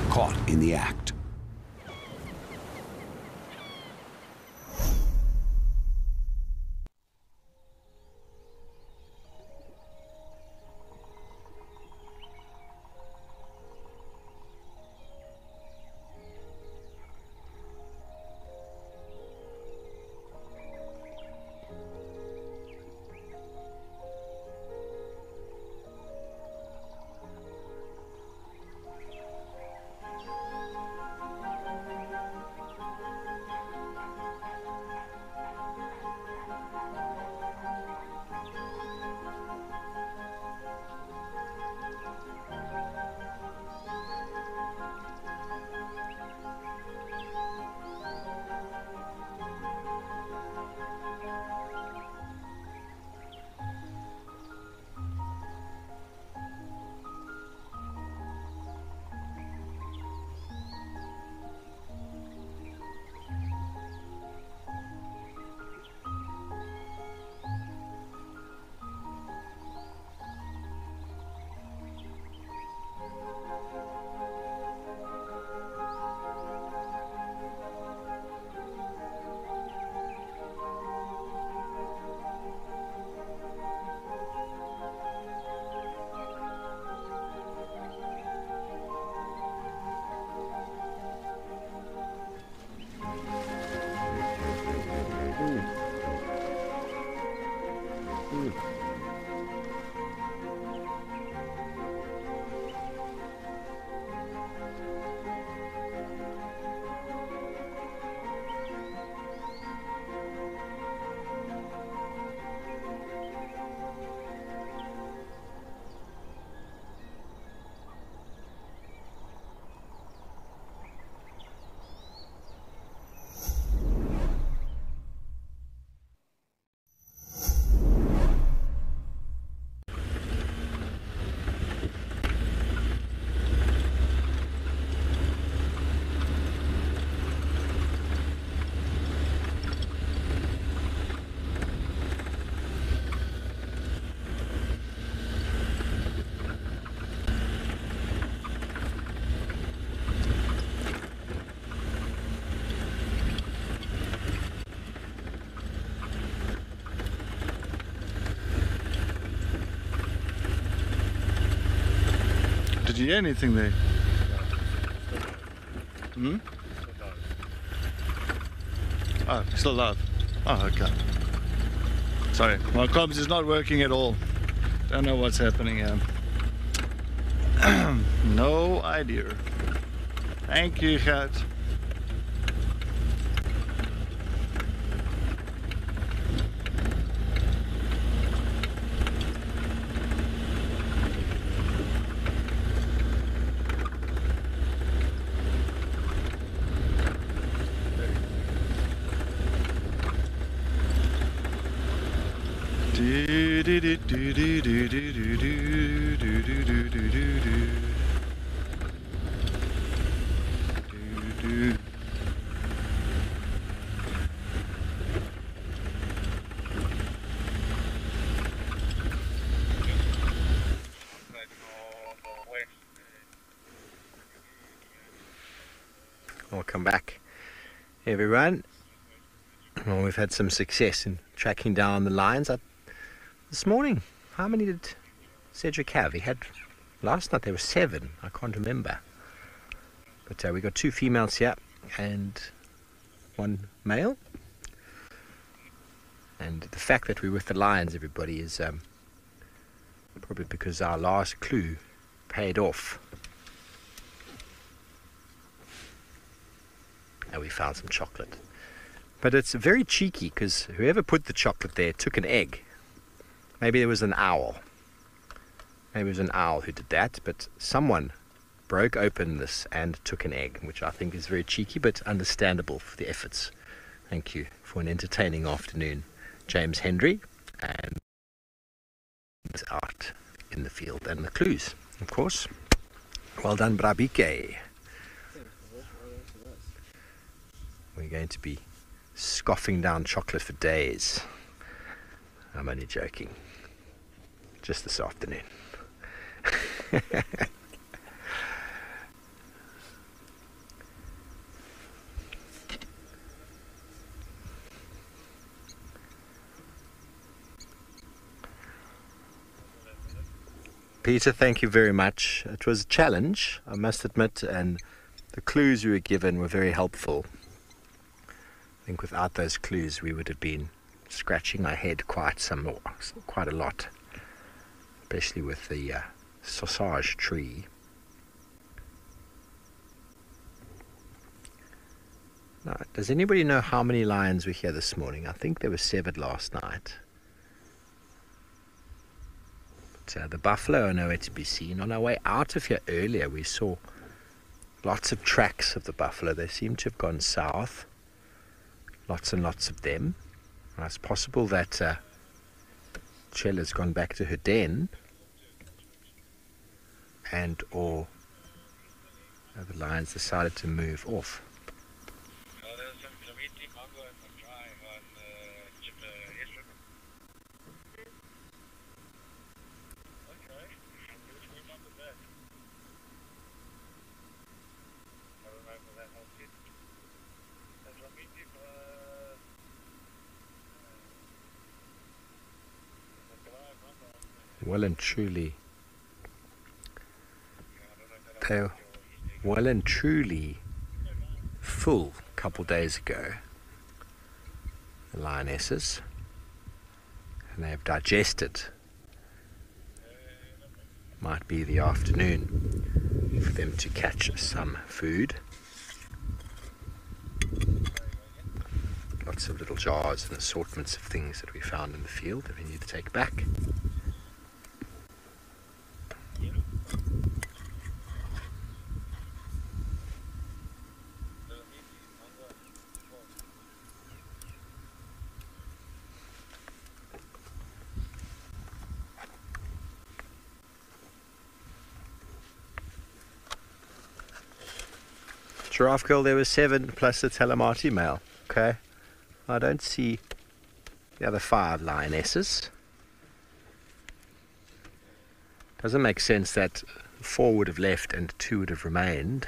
caught in the act. Anything there? Hmm? Oh, still alive. Oh, okay. Sorry, my comms is not working at all. Don't know what's happening here. no idea. Thank you, Gert. Do. Welcome back, everyone. Well, we've had some success in tracking down the lions. This morning, how many did Cedric have? He had last night there were seven. I can't remember. But uh, we got two females here and one male. And the fact that we're with the lions, everybody, is um, probably because our last clue paid off. And we found some chocolate. But it's very cheeky because whoever put the chocolate there took an egg. Maybe there was an owl. Maybe it was an owl who did that, but someone broke open this and took an egg, which I think is very cheeky but understandable for the efforts. Thank you for an entertaining afternoon, James Hendry, and art in the field and the clues, of course. Well done, Brabike. We're going to be scoffing down chocolate for days. I'm only joking. Just this afternoon. Peter, thank you very much. It was a challenge, I must admit, and the clues we were given were very helpful. I think without those clues, we would have been scratching our head quite some, quite a lot, especially with the uh, sausage tree. Now, does anybody know how many lions were here this morning? I think there were severed last night. Uh, the buffalo are nowhere to be seen. On our way out of here earlier, we saw lots of tracks of the buffalo. They seem to have gone south. Lots and lots of them. Now, it's possible that uh, Chella's gone back to her den and or the lions decided to move off. Well and truly they're well and truly full a couple days ago, the lionesses, and they have digested. Might be the afternoon for them to catch some food. Lots of little jars and assortments of things that we found in the field that we need to take back. Girl, there were seven plus the Talamati male. Okay. I don't see the other five lionesses. Doesn't make sense that four would have left and two would have remained.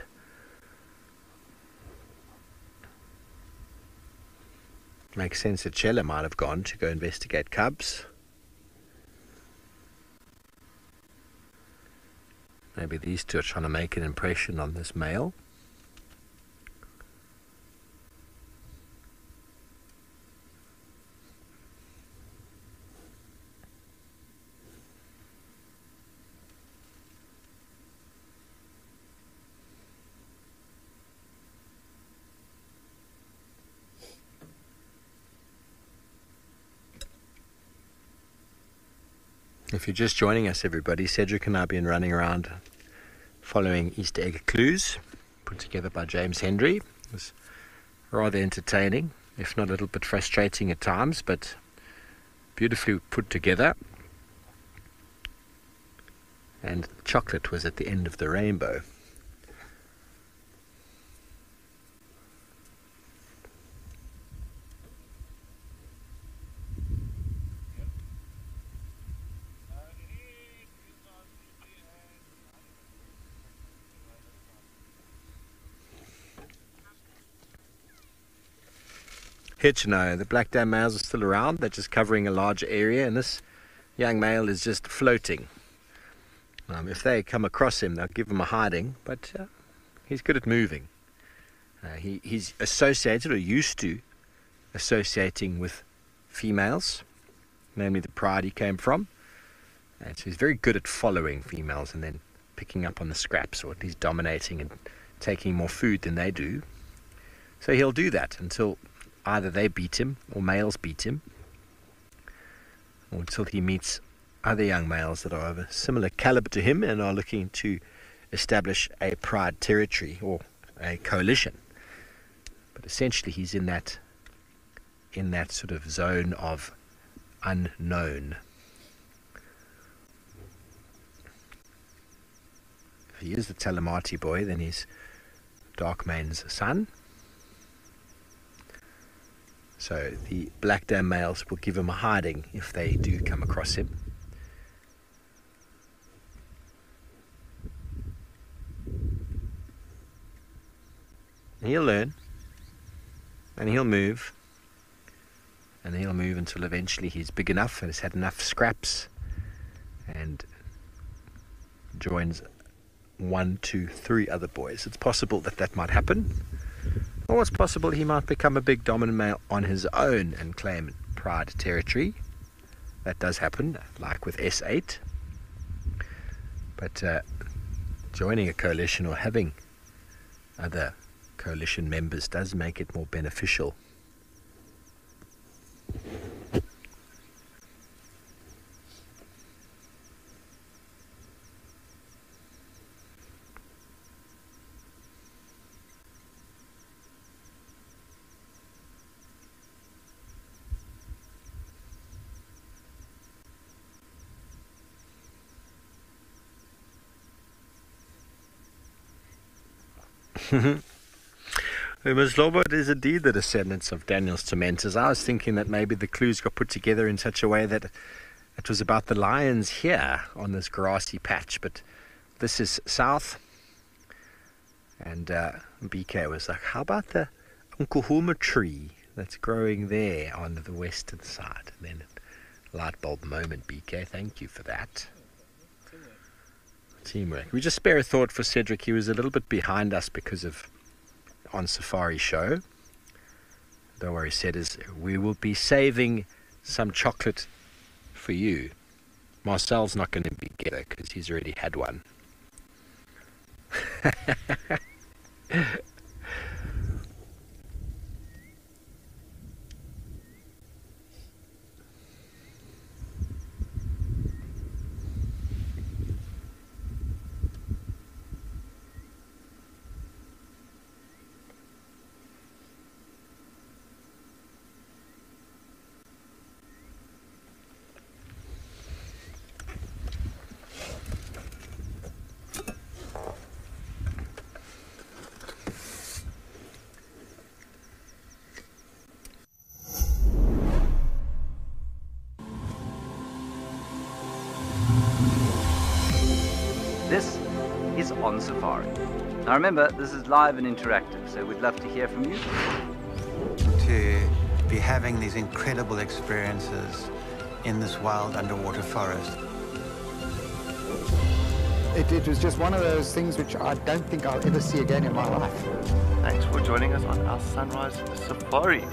Makes sense that Chella might have gone to go investigate cubs. Maybe these two are trying to make an impression on this male. If you're just joining us, everybody, Cedric and I have been running around following Easter egg clues put together by James Hendry. It was rather entertaining, if not a little bit frustrating at times, but beautifully put together. And chocolate was at the end of the rainbow. The black dam males are still around they're just covering a larger area and this young male is just floating um, if they come across him they'll give him a hiding but uh, he's good at moving Uh, he, he's associated or used to associating with females, namely the pride he came from. And so he's very good at following females and then picking up on the scraps, or at least dominating and taking more food than they do. So he'll do that until either they beat him or males beat him, or until he meets other young males that are of a similar caliber to him and are looking to establish a pride territory or a coalition. But essentially, he's in that in that sort of zone of unknown. If he is the Talamati boy, then he's Darkmane's son. So the Black Dam males will give him a hiding if they do come across him. He'll learn and he'll move and he'll move until eventually he's big enough and has had enough scraps and joins one, two, three other boys. It's possible that that might happen, or it's possible he might become a big dominant male on his own and claim pride territory. That does happen, like with S8. But uh, joining a coalition or having other coalition members does make it more beneficial. Ms. Lobot is indeed the descendants of Daniel's tormentors. I was thinking that maybe the clues got put together in such a way that it was about the lions here on this grassy patch, but this is south. And uh, BK was like, how about the Unkuhuma tree that's growing there on the western side? And then light bulb moment, BK. Thank you for that. Teamwork. We just spare a thought for Cedric. He was a little bit behind us because of on Safari Show. Don't worry, Setters. We will be saving some chocolate for you. Marcel's not going to be together because he's already had one. Now remember, this is live and interactive, so we'd love to hear from you. to be having these incredible experiences in this wild underwater forest. It, it was just one of those things which I don't think I'll ever see again in my life. Thanks for joining us on our Sunrise Safari.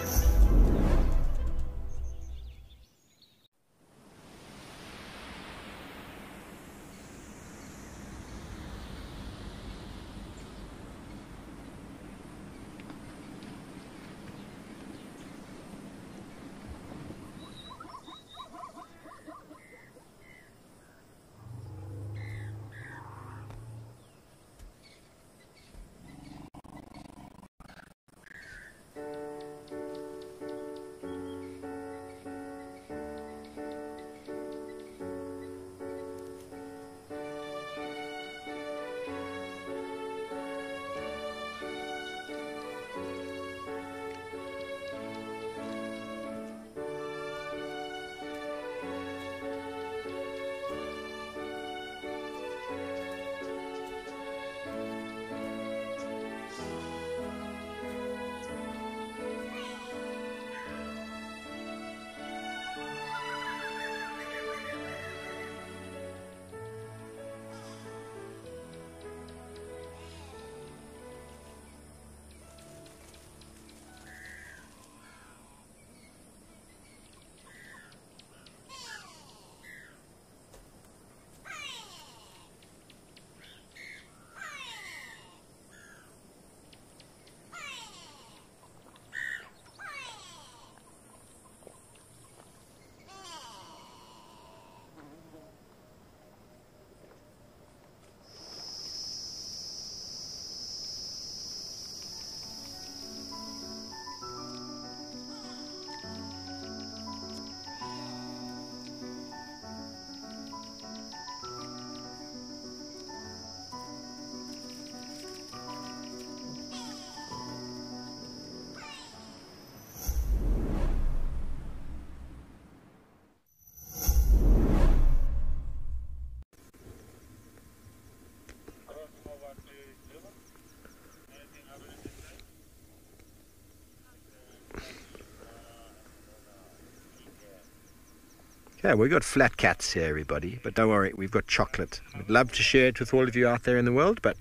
Yeah, we've got flat cats here, everybody, but don't worry, we've got chocolate. We'd love to share it with all of you out there in the world, but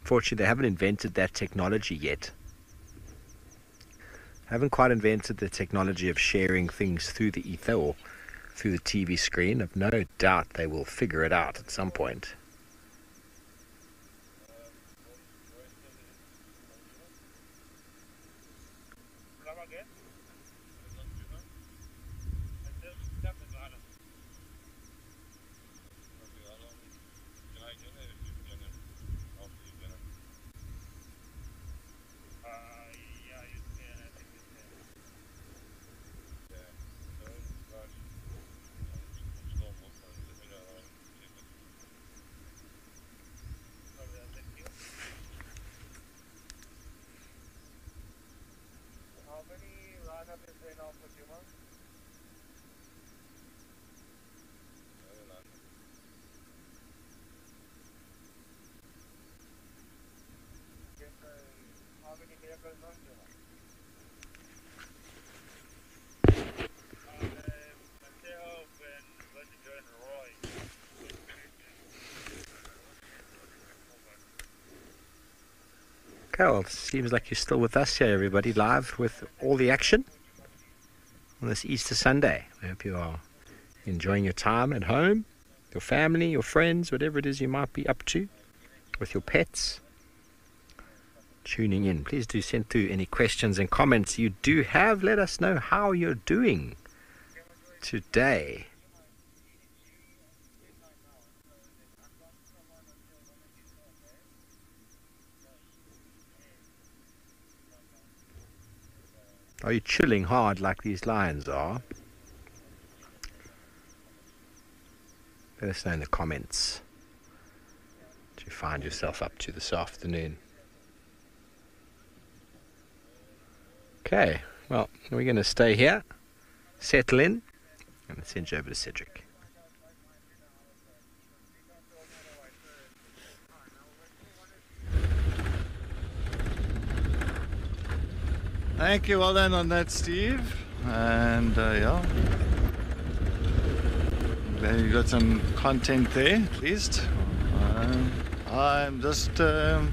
unfortunately, they haven't invented that technology yet. Haven't quite invented the technology of sharing things through the ether or through the TV screen. I've no doubt they will figure it out at some point. It seems like you're still with us here, everybody, live with all the action on this Easter Sunday. I hope you are enjoying your time at home, your family, your friends, whatever it is you might be up to, with your pets. Tuning in. Please do send through any questions and comments you do have. Let us know how you're doing today. Are you chilling hard like these lions are? Let us know in the comments what you find yourself up to this afternoon. Okay, well, we're going to stay here, settle in, and send you over to Cedric. Thank you. Well done on that, Steve. And uh, yeah, you got some content there, at least. Um, I'm just um,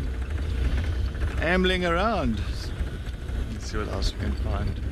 ambling around. Let's see what else we can find.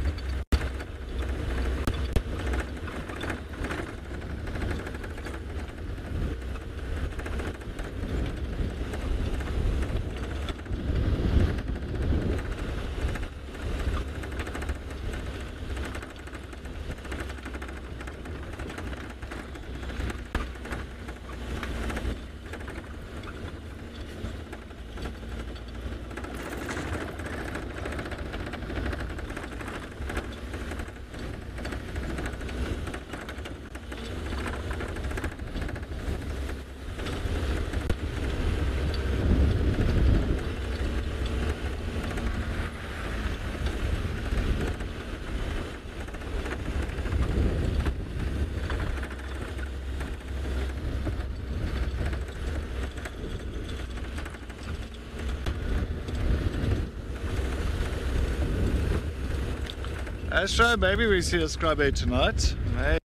Astro, maybe we see a scrubby tonight. Maybe.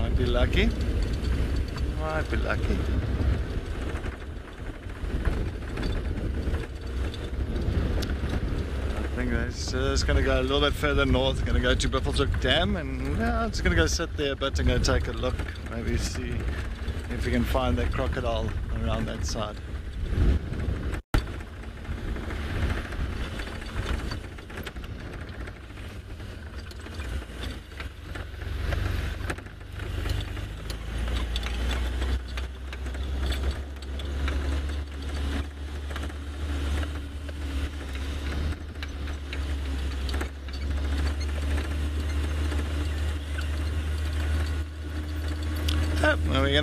Might be lucky. Might be lucky. I think it's uh, just going to go a little bit further north. Going to go to Buffelshoek Dam, and uh, yeah, I'm just going to go sit there a bit and go take a look. Maybe see if we can find that crocodile around that side.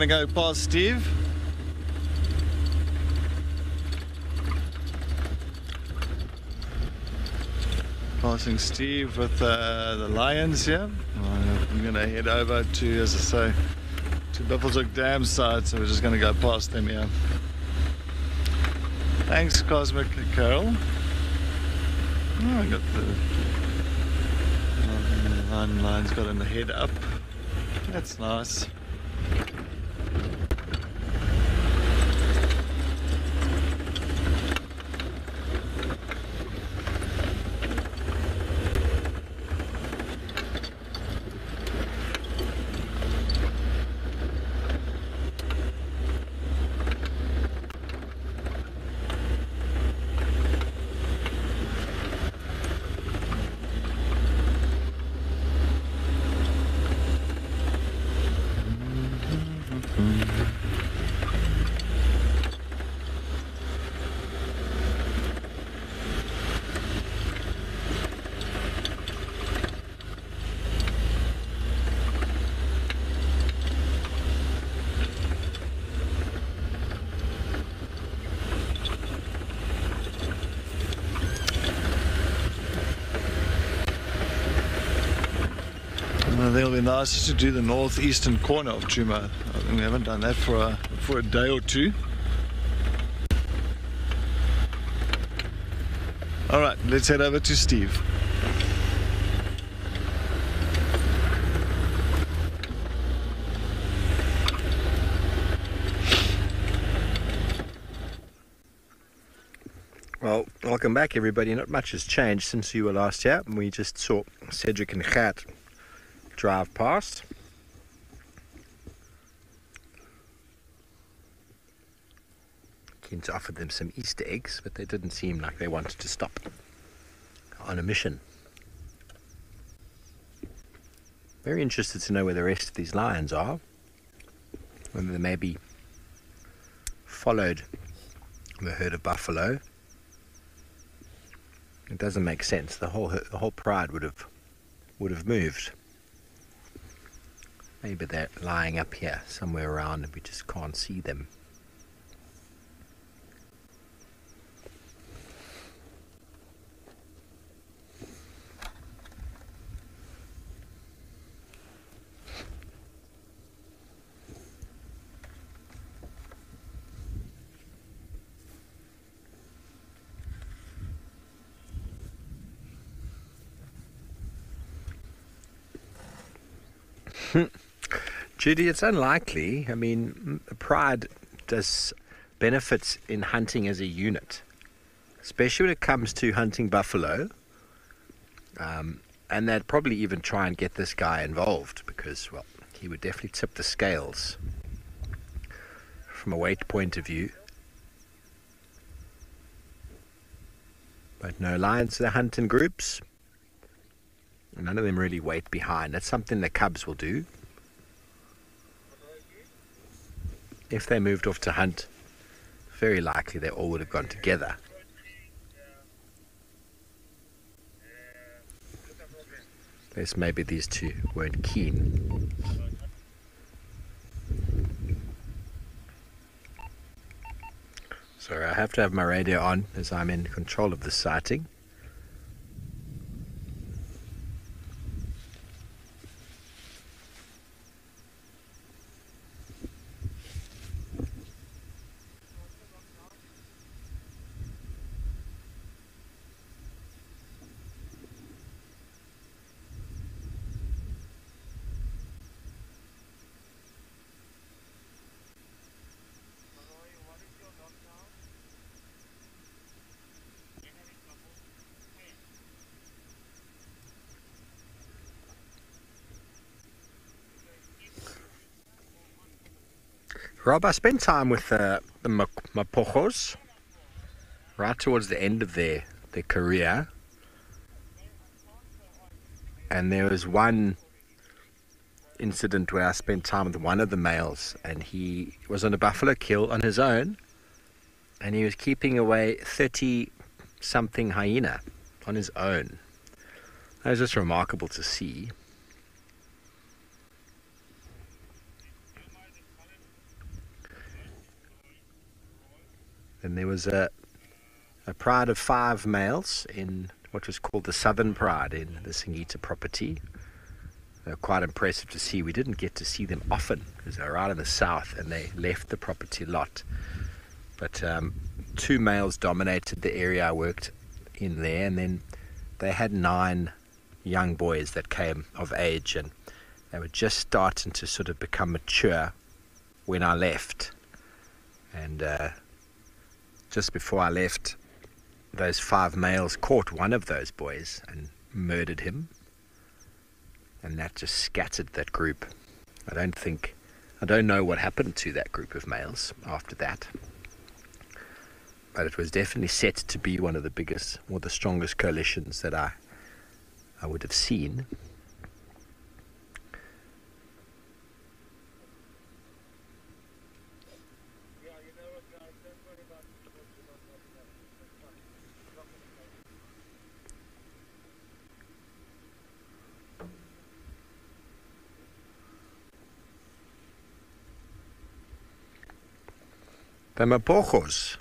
We gonna go past Steve? Passing Steve with uh, the lions here. I'm gonna head over to, as I say, to Buffelshoek Dam side, so we're just gonna go past them here. Thanks, Cosmic Carol. Oh, I got the line, line's got in the head up. That's nice. They'll nice to do the northeastern corner of Djuma. We haven't done that for a, for a day or two. All right, let's head over to Steve. Well, welcome back, everybody. Not much has changed since you were last here. We just saw Cedric and Gert drive past. Keen offered them some Easter eggs, but they didn't seem like they wanted to stop on a mission. Very interested to know where the rest of these lions are. Whether they maybe followed the herd of buffalo. It doesn't make sense. The whole the whole pride would have would have moved. Maybe they're lying up here somewhere around and we just can't see them. Judy, it's unlikely. I mean, pride does benefits in hunting as a unit, especially when it comes to hunting buffalo. Um, and they'd probably even try and get this guy involved because, well, he would definitely tip the scales from a weight point of view. But no lions that hunt in groups. None of them really wait behind. That's something the cubs will do. If they moved off to hunt, very likely they all would have gone together. Guess maybe these two weren't keen. Sorry, I have to have my radio on as I'm in control of the sighting. Rob, I spent time with uh, the Map- Mapogos right towards the end of their, their career. And there was one incident where I spent time with one of the males, and he was on a buffalo kill on his own, and he was keeping away 30 something hyena on his own. That was just remarkable to see. And there was a a pride of five males in what was called the Southern Pride in the Singita property. They were quite impressive to see. We didn't get to see them often because they were right in the south and they left the property lot. But um, two males dominated the area I worked in there, and then they had nine young boys that came of age and They were just starting to sort of become mature when I left. And uh, just before I left, those five males caught one of those boys and murdered him. And that just scattered that group. I don't think, I don't know what happened to that group of males after that. But it was definitely set to be one of the biggest or the strongest coalitions that I, I would have seen. The Mapogos.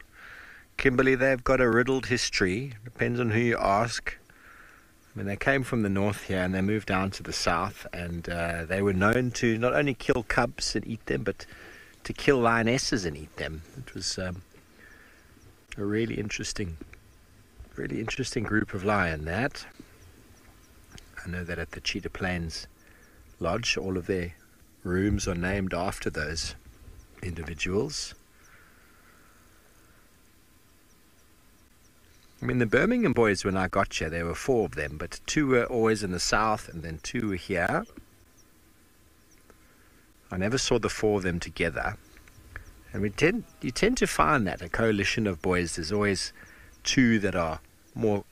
Kimberly, they've got a riddled history. Depends on who you ask. I mean, they came from the north here and they moved down to the south, and uh, they were known to not only kill cubs and eat them, but to kill lionesses and eat them. It was um, a really interesting, really interesting group of lion. That I know that at the Cheetah Plains Lodge, all of their rooms are named after those individuals. I mean, the Birmingham boys, when I got here, there were four of them, but two were always in the south, and then two were here. I never saw the four of them together. And we tend, you tend to find that a coalition of boys, there's always two that are more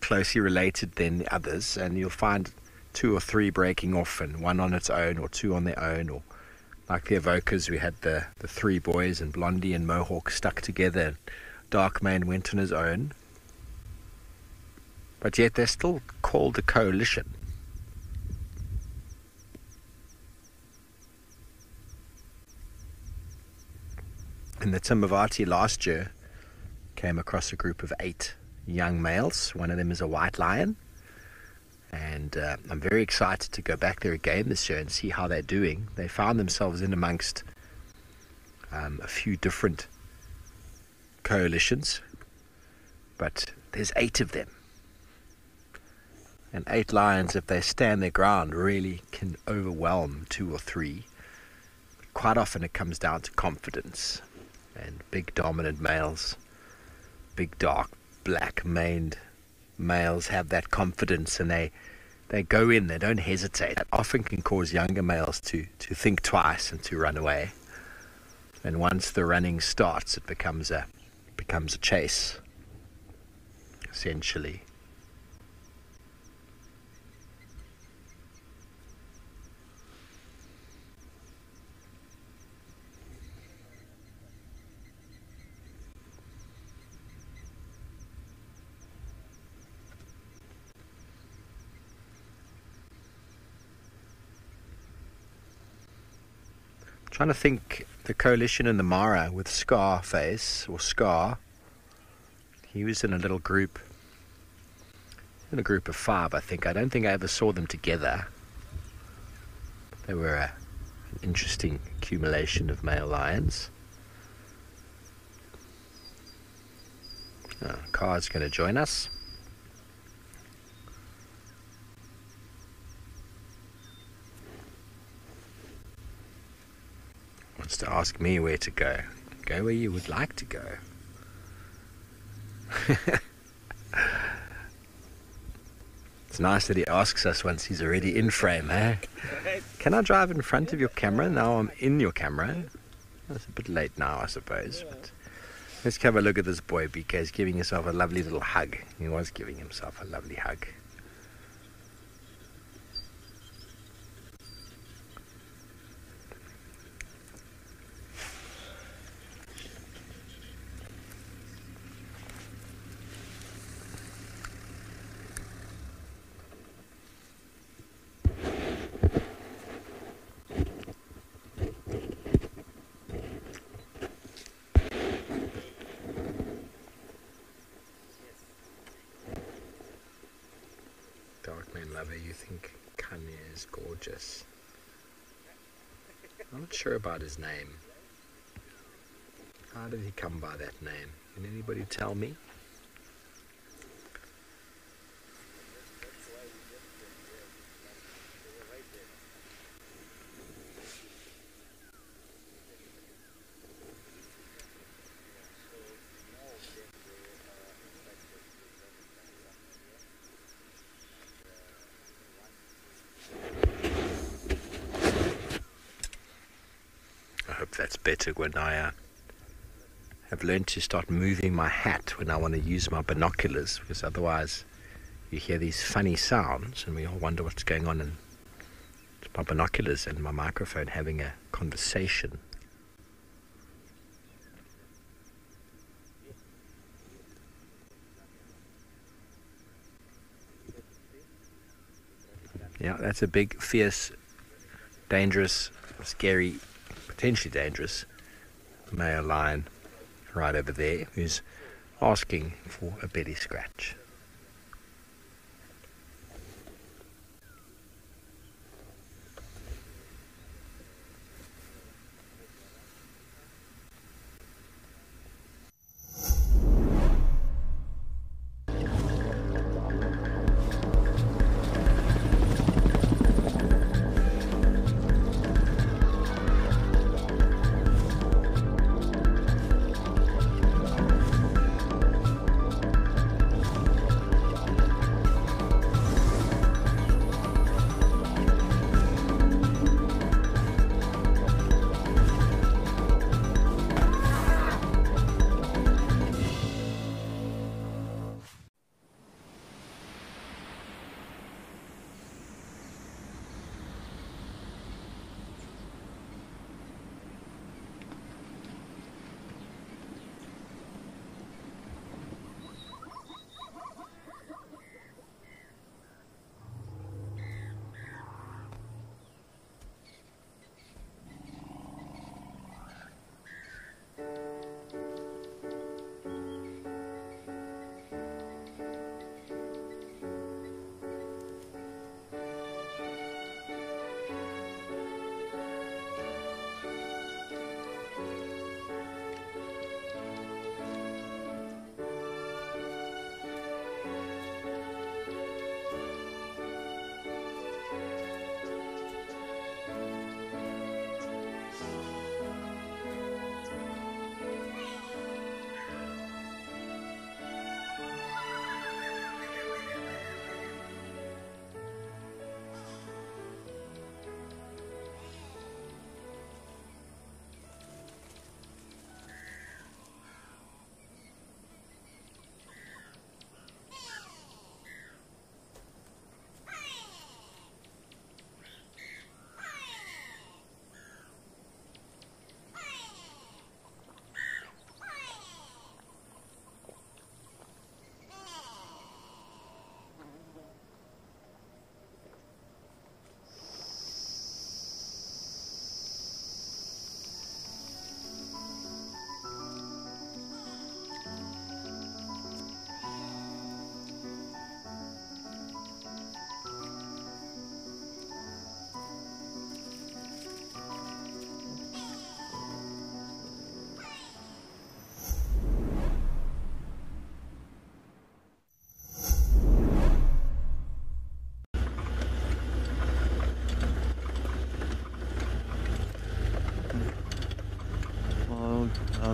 closely related than the others, and you'll find two or three breaking off, and one on its own, or two on their own, or like the Avocas, we had the, the three boys, and Blondie and Mohawk stuck together. Darkmane went on his own, but yet they're still called a coalition. In the Timbavati last year, came across a group of eight young males. One of them is a white lion. And uh, I'm very excited to go back there again this year and see how they're doing. They found themselves in amongst um, a few different coalitions, but there's eight of them. And eight lions, if they stand their ground, really can overwhelm two or three. Quite often it comes down to confidence and big dominant males, big dark black maned males have that confidence and they they go in, they don't hesitate. That often can cause younger males to, to think twice and to run away. And once the running starts, it becomes a becomes a chase, essentially. trying to think the coalition in the Mara with Scarface or Scar. He was in a little group, in a group of five, I think. I don't think I ever saw them together. They were a, an interesting accumulation of male lions. Uh, oh, Car's going to join us. Wants to ask me where to go. Go where you would like to go. it's nice that he asks us once he's already in frame, eh? Can I drive in front of your camera? Now I'm in your camera. It's a bit late now, I suppose. But let's have a look at this boy. BK is giving himself a lovely little hug. He was giving himself a lovely hug. Darkmane lover, you think Kanye is gorgeous. I'm not sure about his name. How did he come by that name? Can anybody tell me? When I uh, have learned to start moving my hat when I want to use my binoculars, because otherwise you hear these funny sounds and we all wonder what's going on. And it's my binoculars and my microphone having a conversation. Yeah, that's a big, fierce, dangerous, scary, potentially dangerous male lion right over there who's asking for a belly scratch.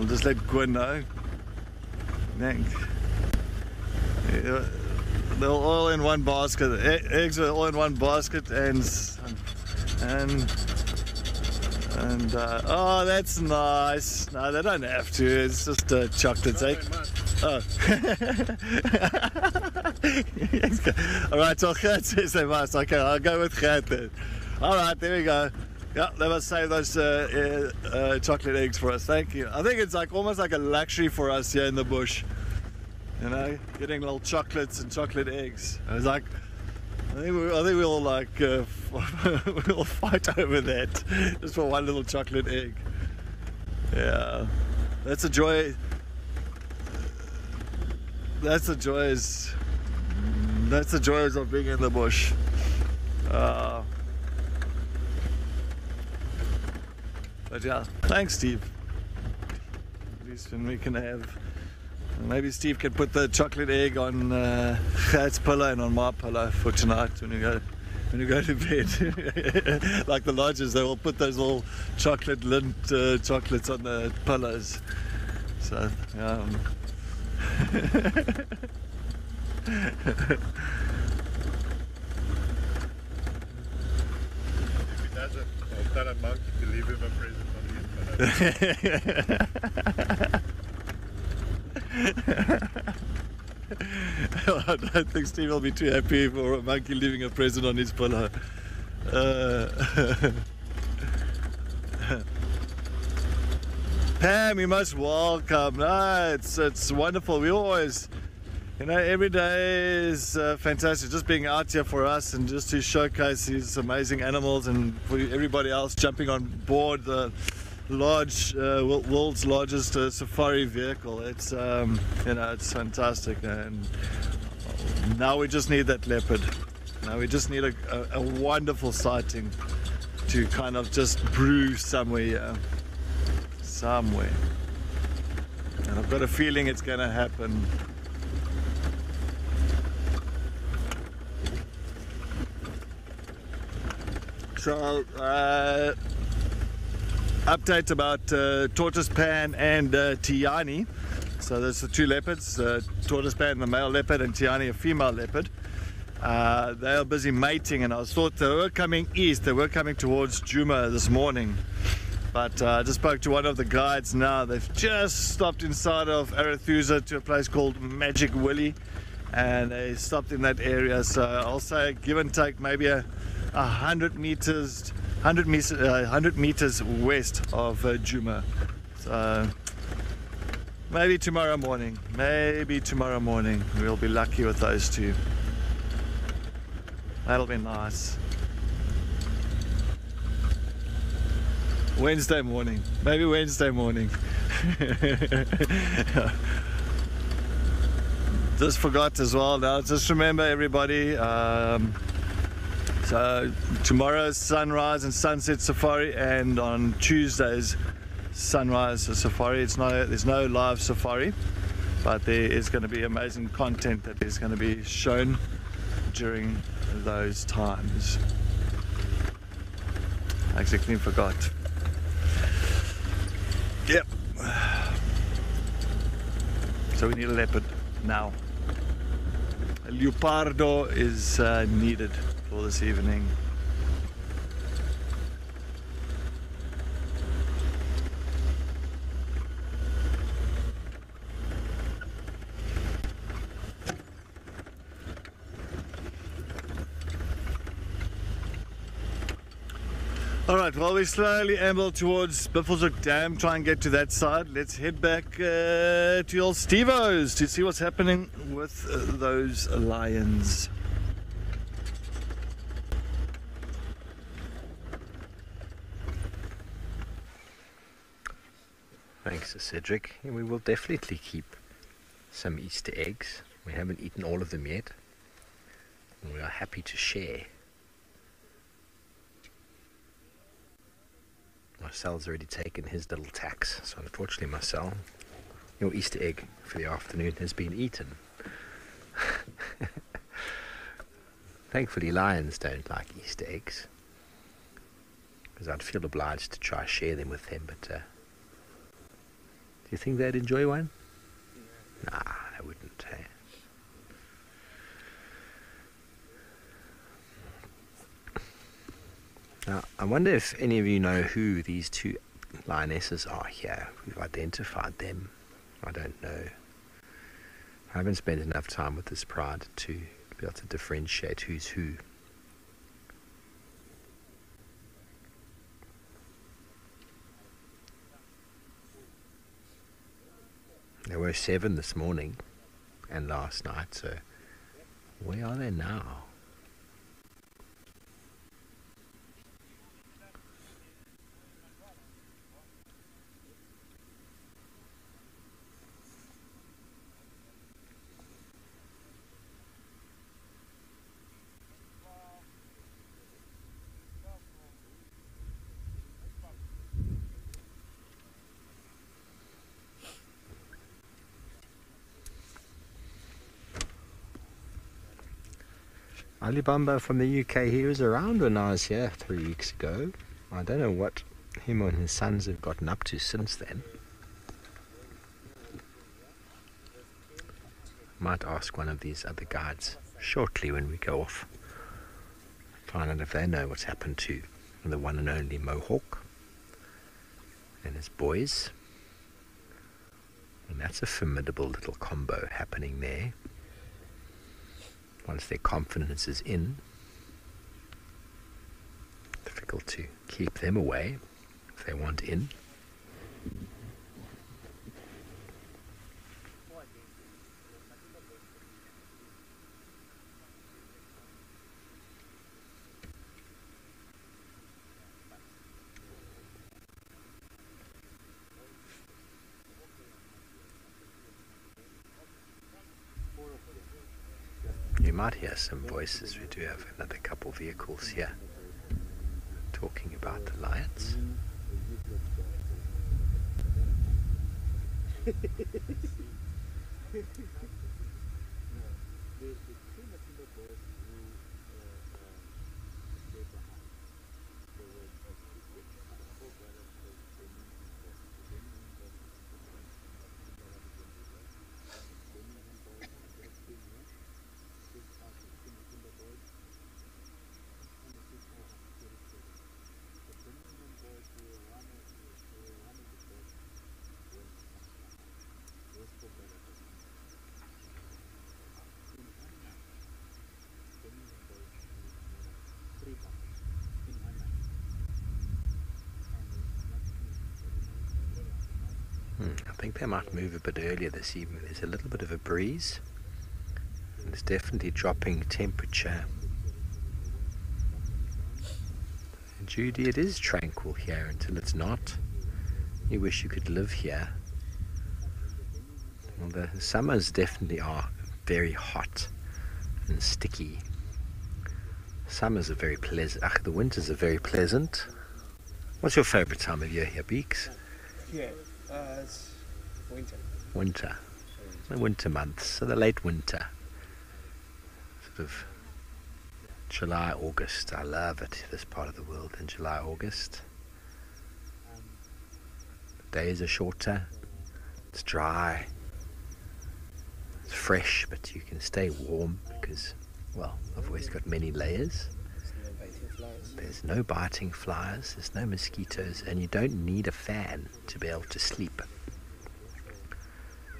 I'll, just let Gwen know. Thanks. They're all in one basket. E- eggs are all in one basket, and and and uh, oh, that's nice. No, they don't have to. It's just a chocolates, eh? Oh. all right, so Gert says they must. Okay, I'll go with Gert then. All right, there we go. Yeah, they must save those uh, uh, chocolate eggs for us. Thank you. I think it's like almost like a luxury for us here in the bush. You know, getting little chocolates and chocolate eggs. I was like, I think we, I think we'll like uh, we'll fight over that just for one little chocolate egg. Yeah, that's a joy. That's the joys. That's the joys of being in the bush. Uh, But yeah, thanks, Steve. At least when we can have. Maybe Steve can put the chocolate egg on uh, pillow and on my pillow for tonight when you go when we go to bed. like the lodges, they will put those little chocolate lint uh, chocolates on the pillows. So um, If he doesn't, I'll tell a monkey to leave him a present. I don't think Steve will be too happy for a monkey leaving a present on his pillow. Uh, Pam, you must welcome. No, it's it's wonderful. We always, you know, every day is uh, fantastic. Just being out here for us and just to showcase these amazing animals and for everybody else jumping on board the large uh, world's largest uh, safari vehicle. It's um, you know it's fantastic, and now we just need that leopard. Now we just need a, a, a wonderful sighting to kind of just brew somewhere, somewhere. And I've got a feeling it's going to happen. So, uh, update about uh, tortoise pan and uh, Tiani. So there's the two leopards, uh, tortoise pan, the male leopard, and Tiani, a female leopard. Uh, they are busy mating, and I thought they were coming east. They were coming towards Djuma this morning. But uh, I just spoke to one of the guides now. They've just stopped inside of Arathusa to a place called Magic Willie, and they stopped in that area. So I'll say, give and take, maybe a, a hundred meters, hundred meters, uh, hundred meters west of uh, Djuma. So maybe tomorrow morning, maybe tomorrow morning, we'll be lucky with those two. That'll be nice. Wednesday morning. Maybe Wednesday morning. just forgot as well now. Just remember, everybody. Um, so tomorrow's sunrise and sunset safari, and on Tuesday's sunrise safari. It's no, there's no live safari, but there is going to be amazing content that is going to be shown during those times. I exactly forgot. Yep. So we need a leopard now. A leopardo is uh, needed for this evening. All right, while we slowly amble towards Buffelshoek Dam, try and get to that side, let's head back uh, to old Stevo's to see what's happening with uh, those lions. Thanks, Cedric. We will definitely keep some Easter eggs. We haven't eaten all of them yet. And we are happy to share. Marcel's already taken his little tax, so unfortunately, Marcel, your Easter egg for the afternoon has been eaten. Thankfully, lions don't like Easter eggs, because I'd feel obliged to try share them with them, but uh, you think they'd enjoy one? Nah, they wouldn't. Hey? Now, I wonder if any of you know who these two lionesses are here. We've identified them. I don't know. I haven't spent enough time with this pride to be able to differentiate who's who. There were seven this morning and last night, so where are they now? Alibamba from the UK, he was around when I was here three weeks ago. I don't know what him and his sons have gotten up to since then. Might ask one of these other guides shortly when we go off. Find out if they know what's happened to the one and only Mohawk and his boys. And that's a formidable little combo happening there. Once their confidence is in, difficult to keep them away if they want in. You might hear some voices. We do have another couple vehicles here talking about the lions. Hmm, I think they might move a bit earlier this evening. There's a little bit of a breeze. And It's definitely dropping temperature. And Judy, it is tranquil here until it's not. You wish you could live here. Well, the summers definitely are very hot and sticky. Summers are very pleasant. Ach, the winters are very pleasant. What's your favorite time of year here, Beeks? Yeah, uh, it's winter. Winter. The winter months, so the late winter. Sort of July, August. I love it, this part of the world in July, August. The days are shorter, it's dry, it's fresh, but you can stay warm because, well, I've always got many layers. There's no biting flies, there's no mosquitoes, and you don't need a fan to be able to sleep.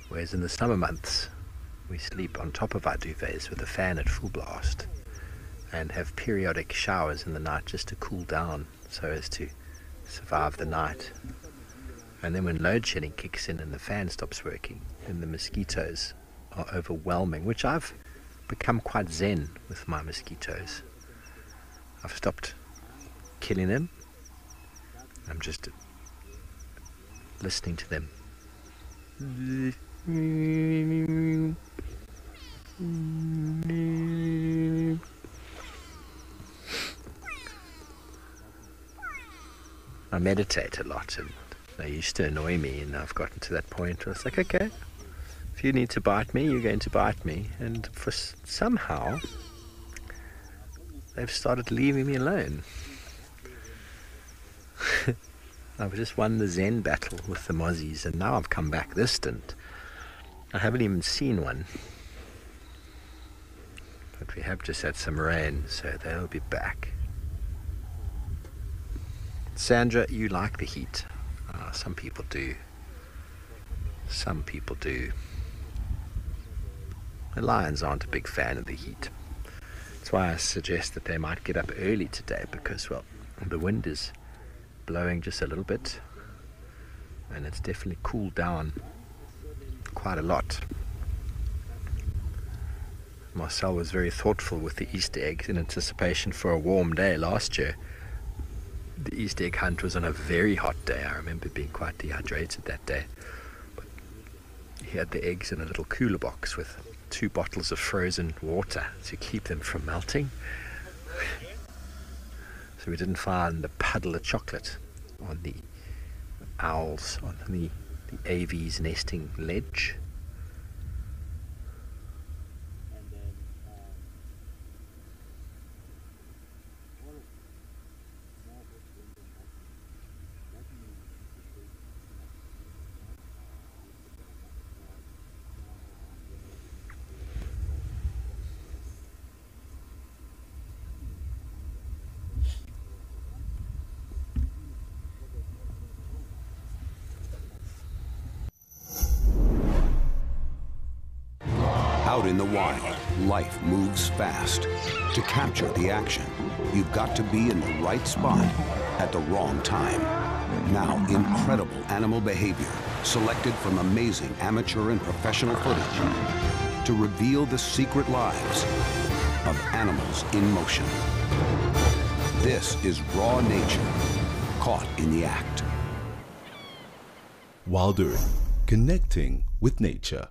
Whereas in the summer months, we sleep on top of our duvets with a fan at full blast and have periodic showers in the night just to cool down so as to survive the night. And then when load shedding kicks in and the fan stops working, then the mosquitoes are overwhelming, which I've become quite zen with my mosquitoes. I've stopped killing them. I'm just listening to them. Mm. I meditate a lot and they used to annoy me and I've gotten to that point where it's like, okay, if you need to bite me, you're going to bite me. And for somehow, they've started leaving me alone. I've just won the Zen battle with the Mozzies, and now I've come back distant. I haven't even seen one. But we have just had some rain, so they'll be back. Sandra, you like the heat. Uh, some people do. Some people do. The Lions aren't a big fan of the heat. That's why I suggest that they might get up early today because, well, the wind is blowing just a little bit and it's definitely cooled down quite a lot. Marcel was very thoughtful with the Easter eggs in anticipation for a warm day last year. The Easter egg hunt was on a very hot day. I remember being quite dehydrated that day. But he had the eggs in a little cooler box with two bottles of frozen water to keep them from melting. so we didn't find the puddle of chocolate on the owls, on the, the AV's nesting ledge. Moves fast. To capture the action, you've got to be in the right spot at the wrong time. Now, incredible animal behavior selected from amazing amateur and professional footage to reveal the secret lives of animals in motion. This is raw nature, caught in the act. Wild connecting with nature.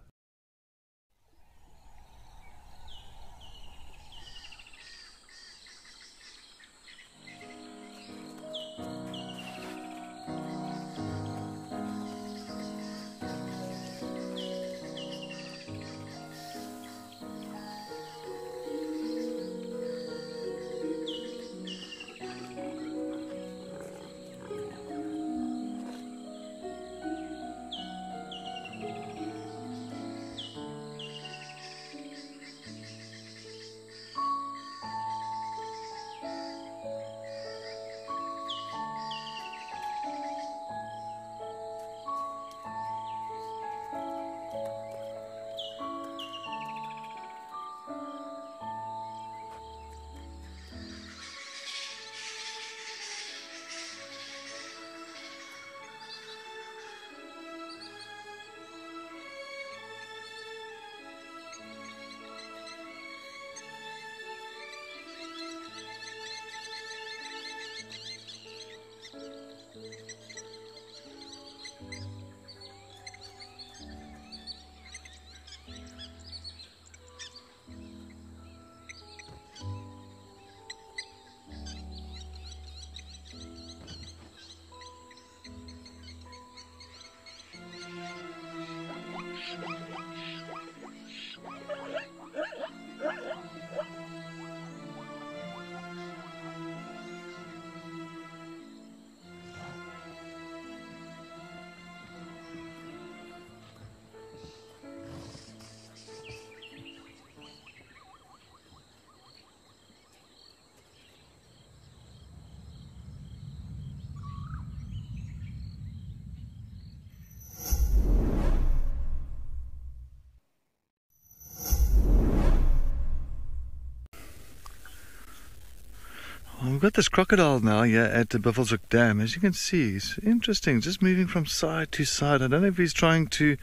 Got this crocodile now here at the Buffelshoek Dam. As you can see, it's interesting, just moving from side to side. I don't know if he's trying to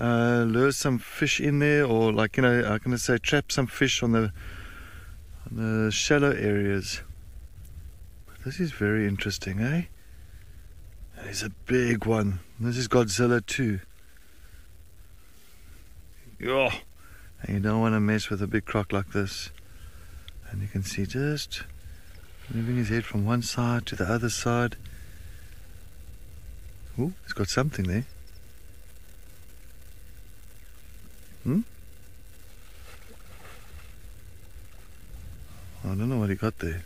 uh, lure some fish in there or, like, you know, I'm going to say trap some fish on the, on the shallow areas. But this is very interesting, eh? He's a big one. This is Godzilla too. Oh, and you don't want to mess with a big croc like this. And you can see just moving his head from one side to the other side. Oh, he's got something there. Hmm? I don't know what he got there.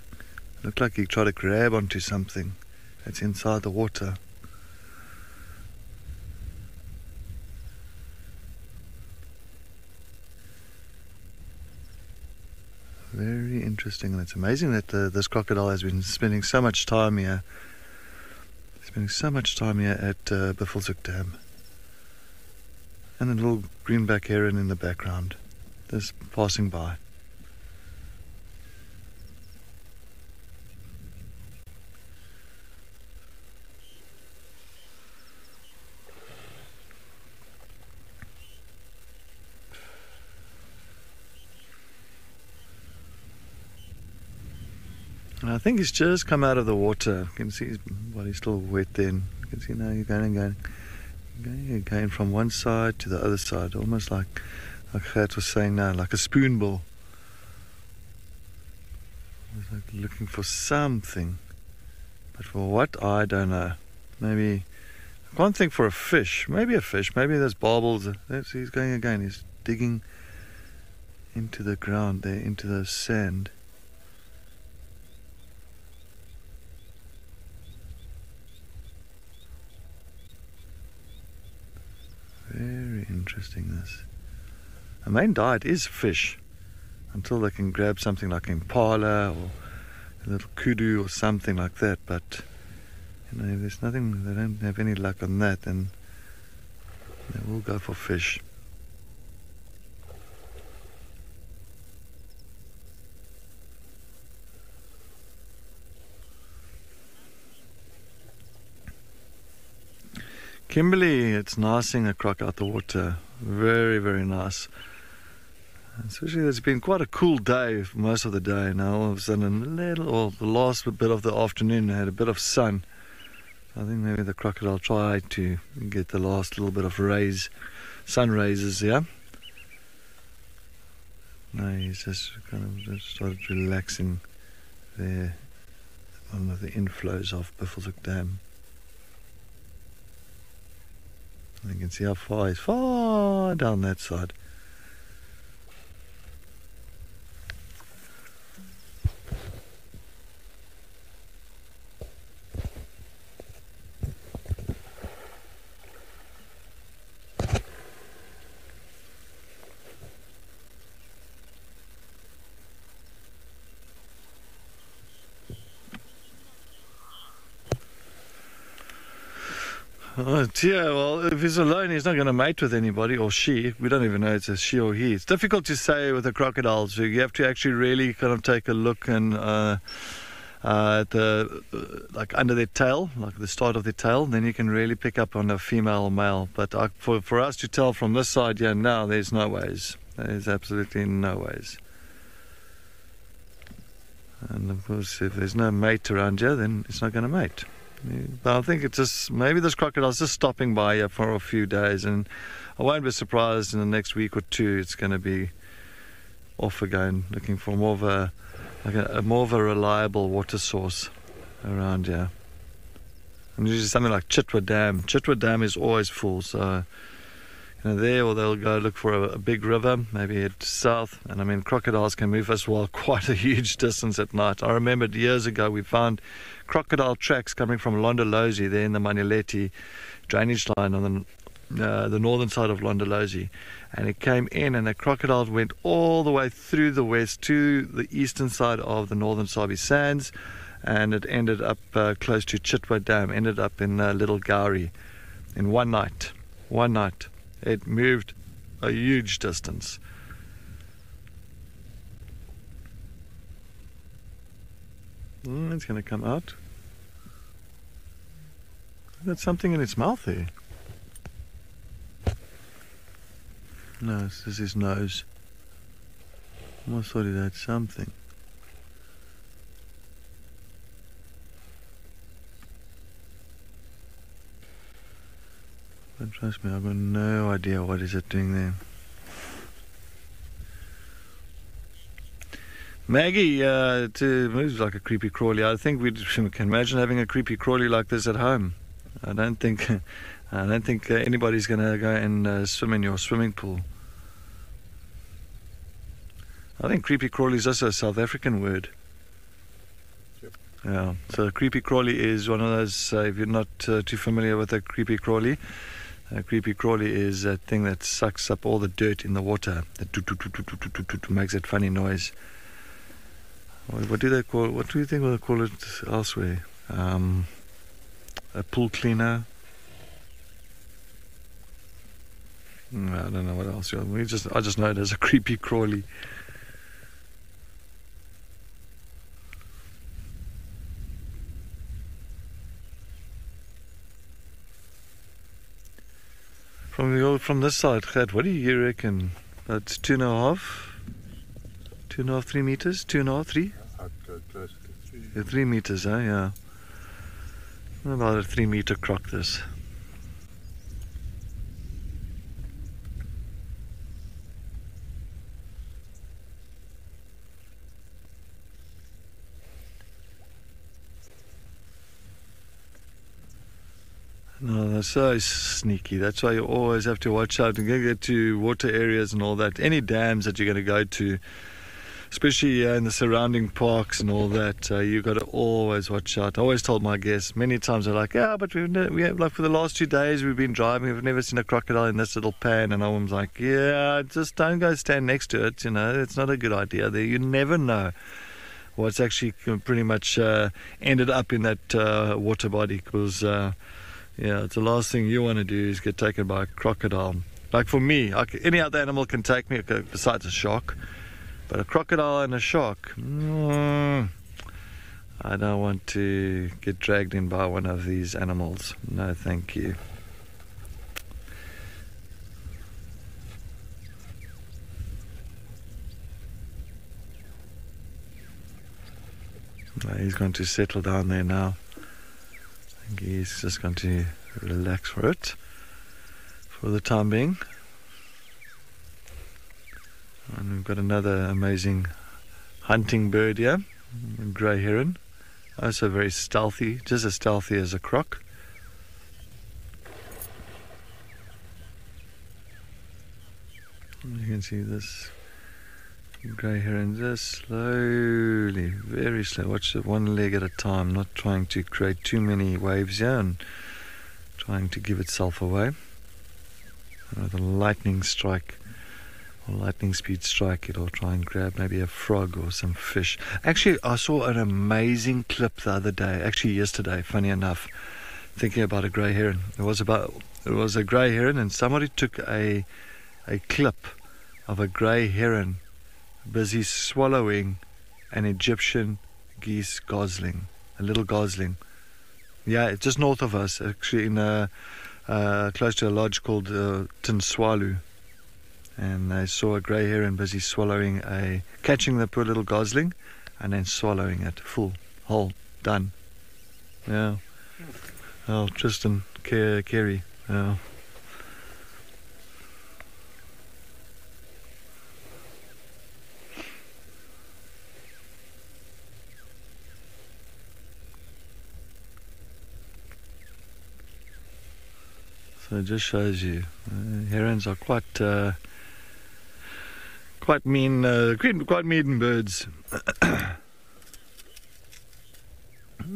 Looked like he tried to grab onto something that's inside the water. Very interesting, and it's amazing that uh, this crocodile has been spending so much time here. Spending so much time here at uh, Dam. And a little greenback heron in the background, just passing by. Think he's just come out of the water. You can see his body's still wet then. You can see now he's going and going. Going and going from one side to the other side, almost like like Gert was saying now, like a spoon ball. He's like looking for something. But for what I don't know. Maybe I can't think for a fish. Maybe a fish. Maybe there's baubles. There's, he's going again. He's digging into the ground there, into the sand. Very interesting this. The main diet is fish until they can grab something like impala or a little kudu or something like that. But you know, if there's nothing, they don't have any luck on that, then they will go for fish. Kimberley, it's nice seeing a croc out the water. Very, very nice. Especially, it's been quite a cool day for most of the day. Now, all of a sudden, a little, or the last bit of the afternoon, had a bit of sun. I think maybe the crocodile tried to get the last little bit of rays, sun raises, yeah. No, he's just kind of just started relaxing there one of the inflows of Buffelshoek Dam. And you can see how far he's far down that side. Oh, yeah, well, if he's alone, he's not going to mate with anybody, or she. We don't even know it's a she or he. It's difficult to say with the crocodiles. You have to actually really kind of take a look and uh, uh, at the like under their tail, like the start of their tail. Then you can really pick up on a female or male. But uh, for for us to tell from this side, yeah, now there's no ways. There's absolutely no ways. And of course, if there's no mate around you, then it's not going to mate. But I think it's just maybe this crocodile's just stopping by here for a few days, and I won't be surprised in the next week or two it's going to be off again, looking for more of a like a, a more of a reliable water source around here. And usually something like Chitwa Dam. Chitwa Dam is always full, so you know there, or they'll go look for a, a big river, maybe head south. And I mean, crocodiles can move as well quite a huge distance at night. I remember years ago we found crocodile tracks coming from Londolozi there in the Manyeleti drainage line on the, uh, the northern side of Londolozi. And it came in, and the crocodile went all the way through the west to the eastern side of the northern Sabi Sands. And it ended up uh, close to Chitwa Dam, ended up in uh, Little Gowrie in one night. One night. It moved a huge distance. Mm, it's going to come out. Got something in its mouth there. No, this is his nose. I almost thought it had something. But trust me, I've got no idea what is it doing there. Maggie, uh, to moves like a creepy crawly. I think we can imagine having a creepy crawly like this at home. I don't think, I don't think uh, anybody's going to go and uh, swim in your swimming pool. I think creepy crawly is also a South African word. Yeah. So creepy crawly is one of those. Uh, if you're not uh, too familiar with a creepy crawly, a creepy crawly is a thing that sucks up all the dirt in the water. That makes that funny noise. What do they call? What do you think they call it elsewhere? Um, a pool cleaner. Mm, I don't know what else. We just, I just know it as a creepy crawly. From the old, from this side, what do you reckon? That's two and a half, two and a half, three meters, two and a half, three. I'd go three. Yeah, three meters, eh? Yeah. About a three meter croc this. No, that's so sneaky. That's why you always have to watch out and get to water areas and all that. Any dams that you're going to go to, especially uh, in the surrounding parks and all that, uh, you've got to always watch out. I always told my guests many times, they're like, yeah, but we've ne- we have, like for the last two days we've been driving, we've never seen a crocodile in this little pan. And I was like, yeah, just don't go stand next to it. You know, it's not a good idea. There, you never know what's actually pretty much uh, ended up in that uh, water body because. Uh, yeah, the last thing you want to do is get taken by a crocodile. Like for me, any other animal can take me besides a shark, but a crocodile and a shark, mm, I don't want to get dragged in by one of these animals. No, thank you. he's going to settle down there now. he's just going to relax for it for the time being. And we've got another amazing hunting bird here, a grey heron. Also very stealthy, just as stealthy as a croc. You can see this grey heron just slowly, very slow. Watch it one leg at a time, not trying to create too many waves here and trying to give itself away. With a lightning strike lightning speed strike, it or try and grab maybe a frog or some fish. Actually, I saw an amazing clip the other day, actually yesterday, funny enough, thinking about a grey heron. It was about it was a grey heron, and somebody took a a clip of a grey heron busy swallowing an Egyptian geese gosling, a little gosling. Yeah, it's just north of us, actually, in a, uh, close to a lodge called uh, Tintswalo. And I saw a grey heron busy swallowing a, catching the poor little gosling, and then swallowing it full, whole, done. Yeah. Oh, Tristan Kerry, Yeah. So it just shows you, uh, herons are quite uh, quite mean, uh, quite mean birds.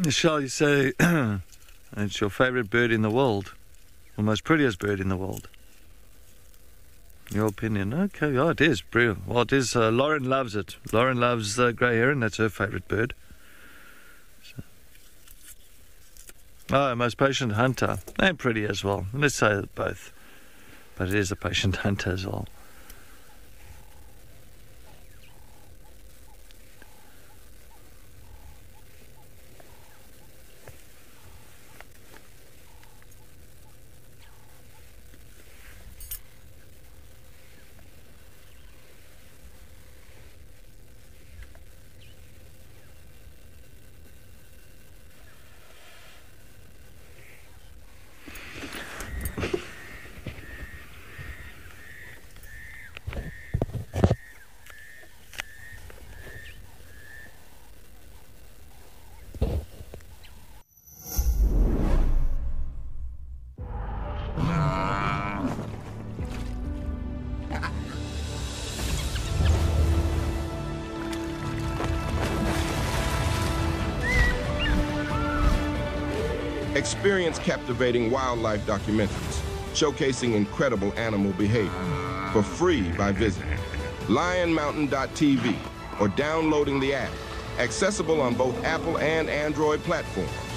Shall you say it's your favourite bird in the world, or most prettiest bird in the world? Your opinion? Okay, oh, it is brilliant. Well, it is. Uh, Lauren loves it. Lauren loves the grey heron. That's her favourite bird. Oh, most patient hunter. And pretty as well. Let's say both. But it is a patient hunter as well. Captivating wildlife documentaries showcasing incredible animal behavior for free by visiting lionmountain.tv or downloading the app, accessible on both Apple and Android platforms.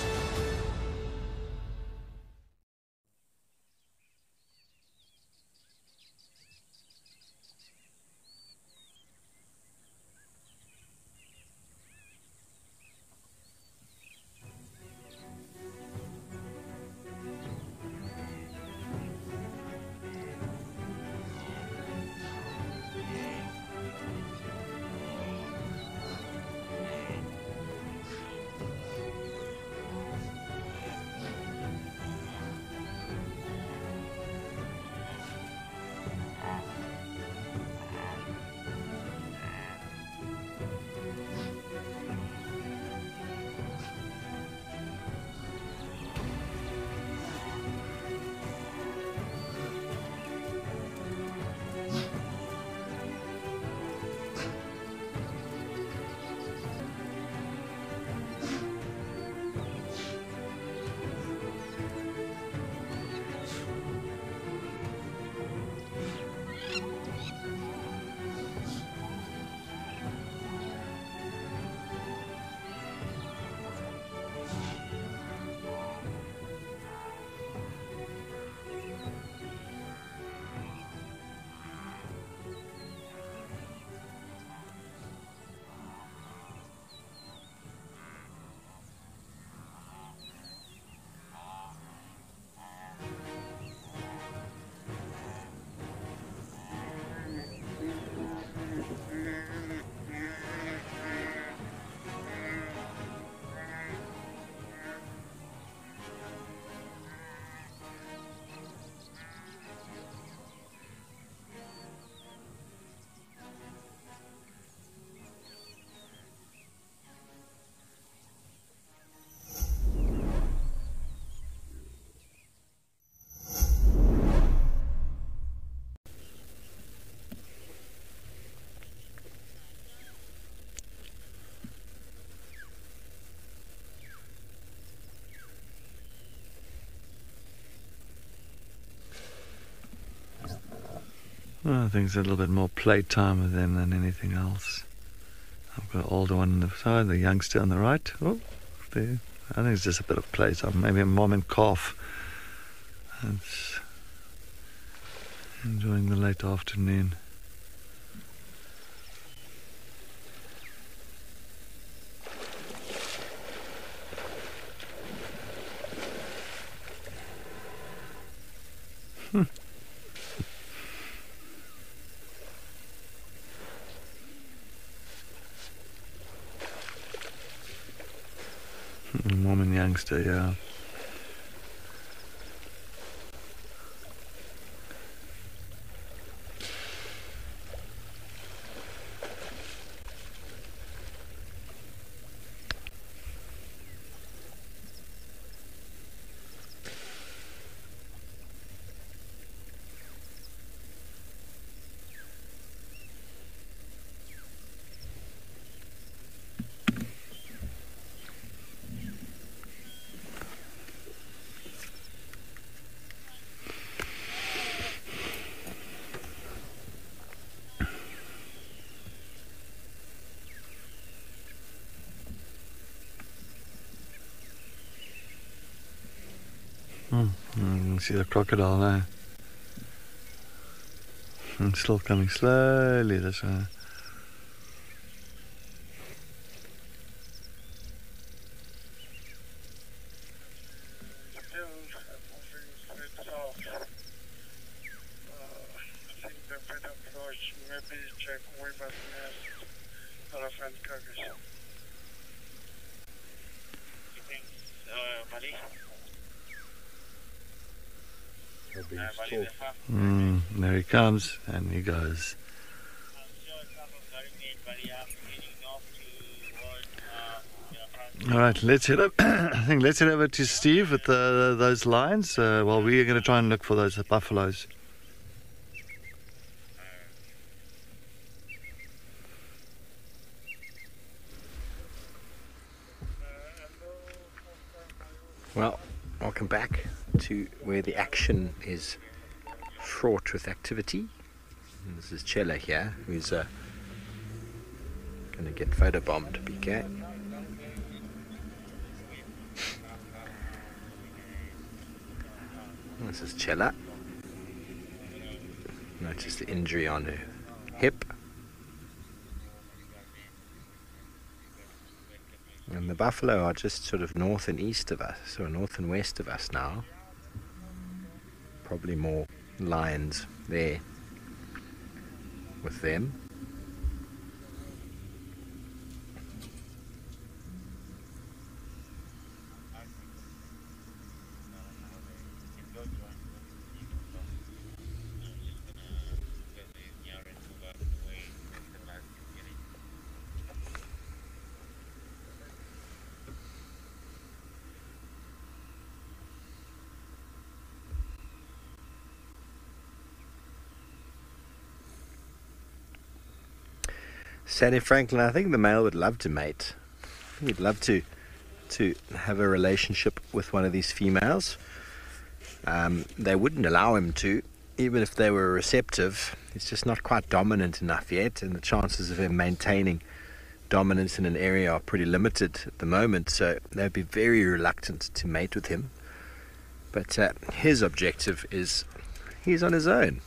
Well, I think it's a little bit more playtime with them than anything else. I've got an older one on the side, the youngster on the right. Oh, there. I think it's just a bit of playtime. Maybe a mom and calf. It's enjoying the late afternoon. Hmm. Mom and youngster, yeah. Hmm. Mm, see the crocodile now. Mm, still coming slowly this way. Maybe check way back next elephant carcass. Mm, there he comes, and he goes. All right, let's head up. I think let's head over to Steve with the, those lines uh, while we are going to try and look for those buffaloes. Well, welcome back to where the action is fraught with activity. And this is Chela here, who's uh, going to get photobombed, BK. This is Chela. Notice the injury on her hip. And the buffalo are just sort of north and east of us, or north and west of us now. Probably more lions there with them. Sandy Franklin, I think the male would love to mate. He'd love to to have a relationship with one of these females. Um, they wouldn't allow him to, even if they were receptive. He's just not quite dominant enough yet, and the chances of him maintaining dominance in an area are pretty limited at the moment. So they'd be very reluctant to mate with him. But uh, his objective is he's on his own,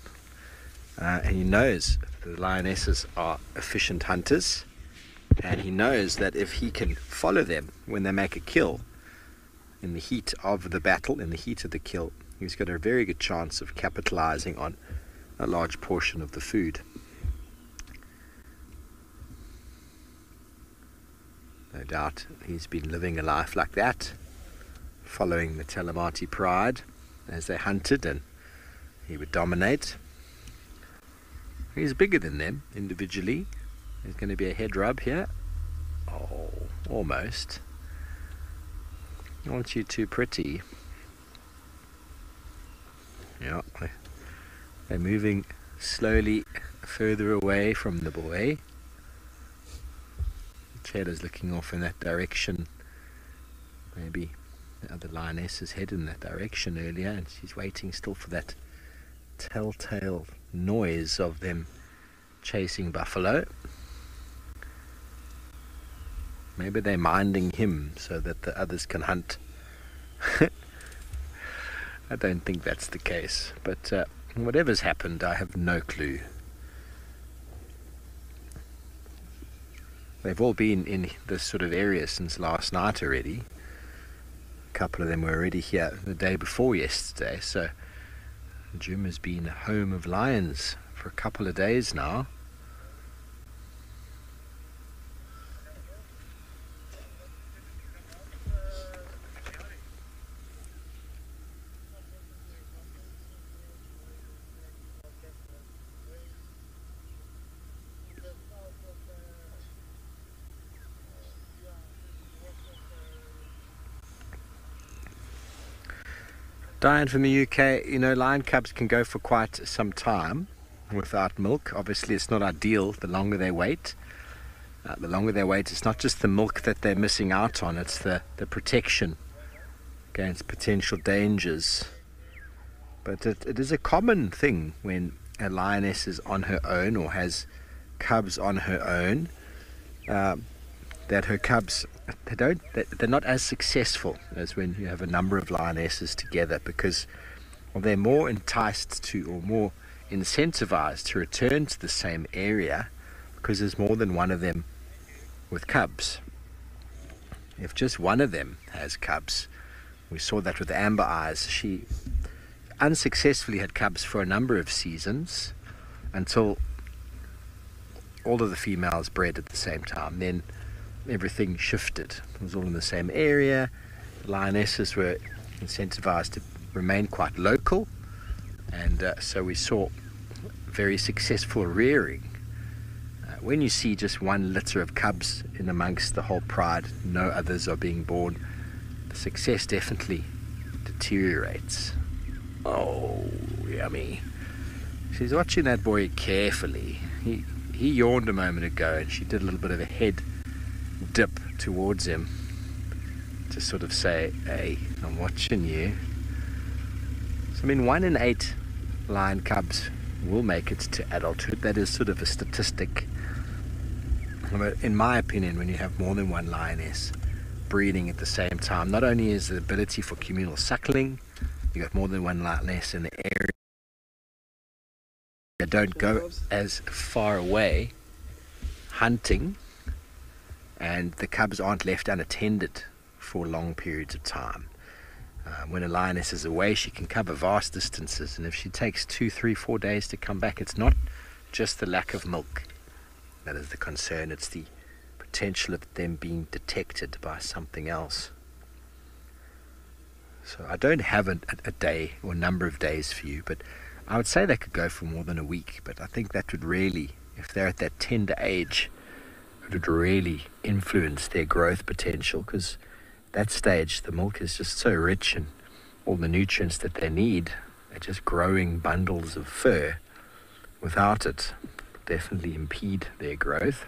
uh, and he knows the lionesses are efficient hunters, and he knows that if he can follow them when they make a kill, in the heat of the battle, in the heat of the kill, he's got a very good chance of capitalizing on a large portion of the food. No doubt he's been living a life like that, following the Talamati pride as they hunted, and he would dominate. He's bigger than them individually. There's going to be a head rub here. Oh, almost. Aren't you too pretty? Yeah, they're moving slowly further away from the boy. Chela's looking off in that direction. Maybe the other lioness is heading in that direction earlier, and she's waiting still for that telltale noise of them chasing buffalo. Maybe they're minding him so that the others can hunt. I don't think that's the case, but uh, whatever's happened, I have no clue. They've all been in this sort of area since last night already. A couple of them were already here the day before yesterday, so Djuma has been home of lions for a couple of days now. Diane from the UK, you know, lion cubs can go for quite some time without milk. Obviously, it's not ideal the longer they wait. Uh, the longer they wait, it's not just the milk that they're missing out on, it's the, the protection against potential dangers. But it, it is a common thing when a lioness is on her own or has cubs on her own. Uh, that her cubs they don't they're not as successful as when you have a number of lionesses together because they're more enticed to or more incentivized to return to the same area because there's more than one of them with cubs. If just one of them has cubs, we saw that with Amber Eyes. She unsuccessfully had cubs for a number of seasons until all of the females bred at the same time. Then everything shifted. It was all in the same area. The lionesses were incentivized to remain quite local, and uh, so we saw very successful rearing. Uh, when you see just one litter of cubs in amongst the whole pride, no others are being born, the success definitely deteriorates. Oh, yummy. She's watching that boy carefully. He, he yawned a moment ago and she did a little bit of a head dip towards him to sort of say, hey, I'm watching you. So, I mean, one in eight lion cubs will make it to adulthood. That is sort of a statistic. In my opinion, when you have more than one lioness breeding at the same time, not only is the ability for communal suckling, you got more than one lioness in the area. They don't go as far away hunting and the cubs aren't left unattended for long periods of time. Uh, when a lioness is away, she can cover vast distances, and if she takes two, three, four days to come back, it's not just the lack of milk that is the concern, it's the potential of them being detected by something else. So I don't have a, a day or number of days for you, but I would say they could go for more than a week. But I think that would really, if they're at that tender age, would really influence their growth potential because that stage the milk is just so rich in all the nutrients that they need. They're just growing bundles of fur. Without it, definitely impede their growth.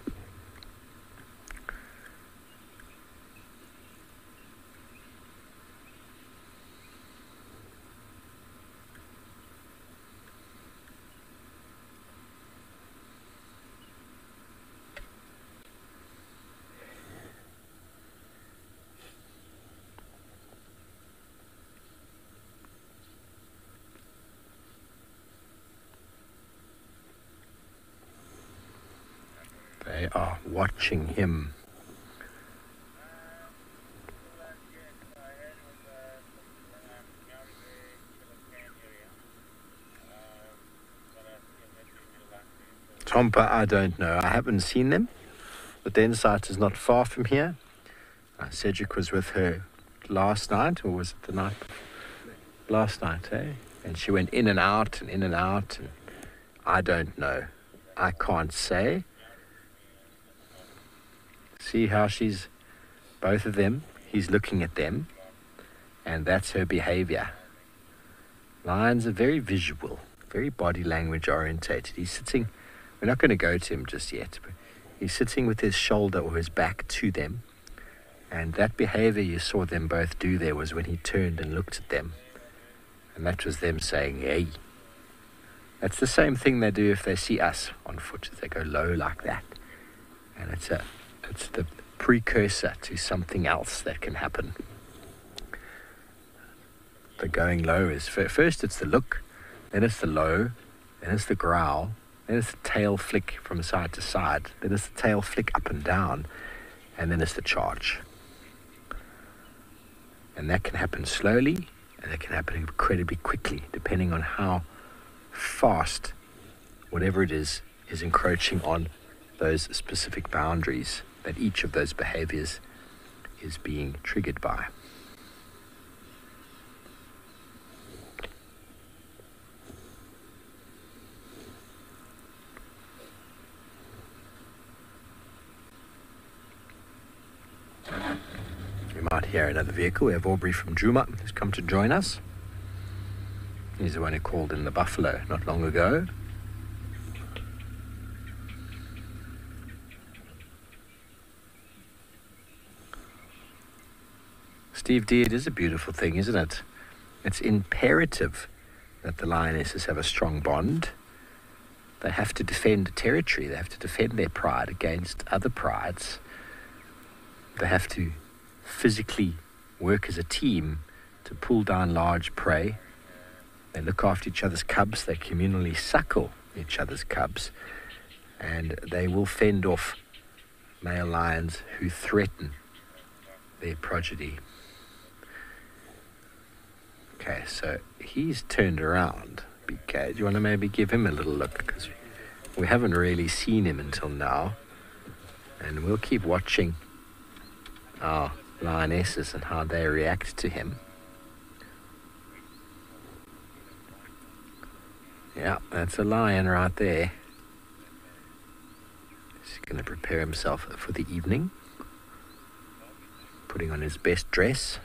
Watching him. Tompa, I don't know. I haven't seen them. But the den site is not far from here. Uh, Cedric was with her last night, or was it the night? Last night, eh? And she went in and out and in and out. And I don't know. I can't say. See how she's, both of them, he's looking at them, and that's her behavior. Lions are very visual, very body language orientated. He's sitting, we're not going to go to him just yet, but he's sitting with his shoulder or his back to them. And that behavior you saw them both do there was when he turned and looked at them. And that was them saying, hey. That's the same thing they do if they see us on foot. They go low like that, and it's a it's the precursor to something else that can happen. The going low is first it's the look, then it's the low, then it's the growl, then it's the tail flick from side to side, then it's the tail flick up and down, and then it's the charge. And that can happen slowly, and that can happen incredibly quickly, depending on how fast whatever it is is encroaching on those specific boundaries that each of those behaviors is being triggered by. We might hear another vehicle. We have Aubrey from Djuma who's come to join us. He's the one who called in the buffalo not long ago. Steve D, it is a beautiful thing, isn't it? It's imperative that the lionesses have a strong bond. They have to defend territory, they have to defend their pride against other prides. They have to physically work as a team to pull down large prey. They look after each other's cubs, they communally suckle each other's cubs, and they will fend off male lions who threaten their progeny. Okay, so he's turned around. BK, do you want to maybe give him a little look? Because we haven't really seen him until now. And we'll keep watching our lionesses and how they react to him. Yeah, that's a lion right there. He's going to prepare himself for the evening, putting on his best dress.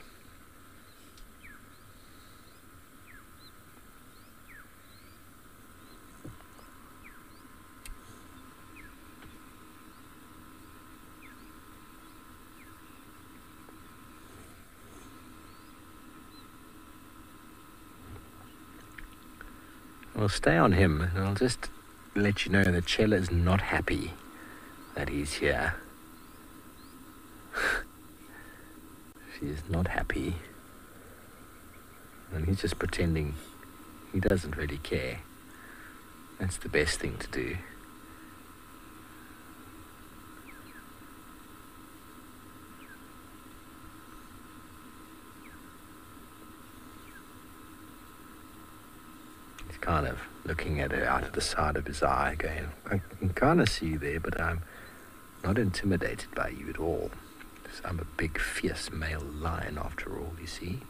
We'll stay on him, and I'll just let you know that Chella is not happy that he's here. she is not happy. And he's just pretending he doesn't really care. That's the best thing to do. He's kind of looking at her out of the side of his eye, going, I can kind of see you there, but I'm not intimidated by you at all. I'm a big, fierce male lion, after all, you see.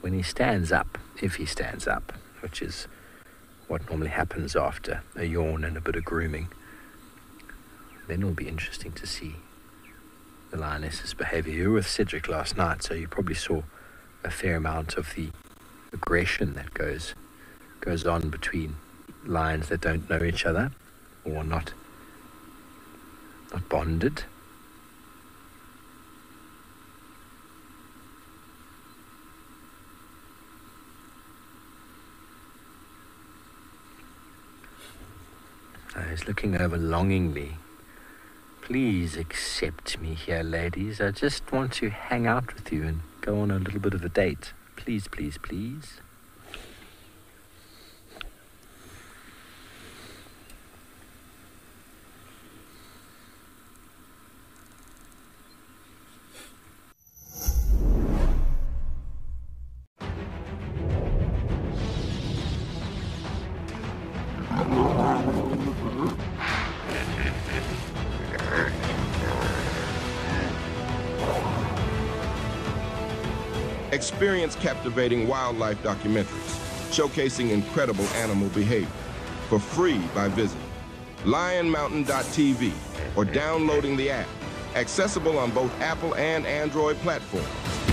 When he stands up, if he stands up, which is what normally happens after a yawn and a bit of grooming, then it'll be interesting to see the lioness's behavior. You were with Cedric last night, so you probably saw a fair amount of the aggression that goes goes on between lions that don't know each other or not not bonded. Uh, he's looking over longingly Please accept me here, ladies. I just want to hang out with you and go on a little bit of a date. Please, please, please. Experience captivating wildlife documentaries showcasing incredible animal behavior for free by visiting lionmountain.tv or downloading the app, accessible on both Apple and Android platforms.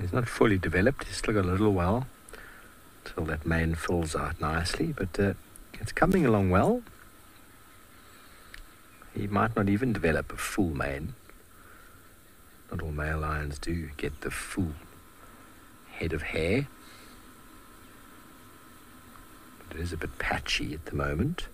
He's not fully developed. He's still got a little while till that mane fills out nicely, but uh, it's coming along well. He might not even develop a full mane. Not all male lions do get the full head of hair. But it is a bit patchy at the moment.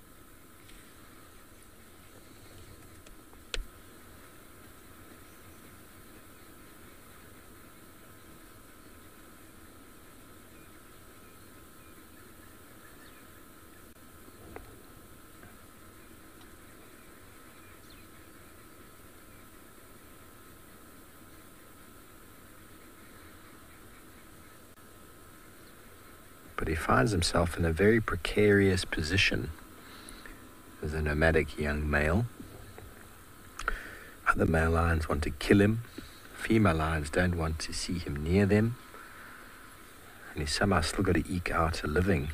Finds himself in a very precarious position as a nomadic young male. Other male lions want to kill him, female lions don't want to see him near them, and he's somehow still got to eke out a living.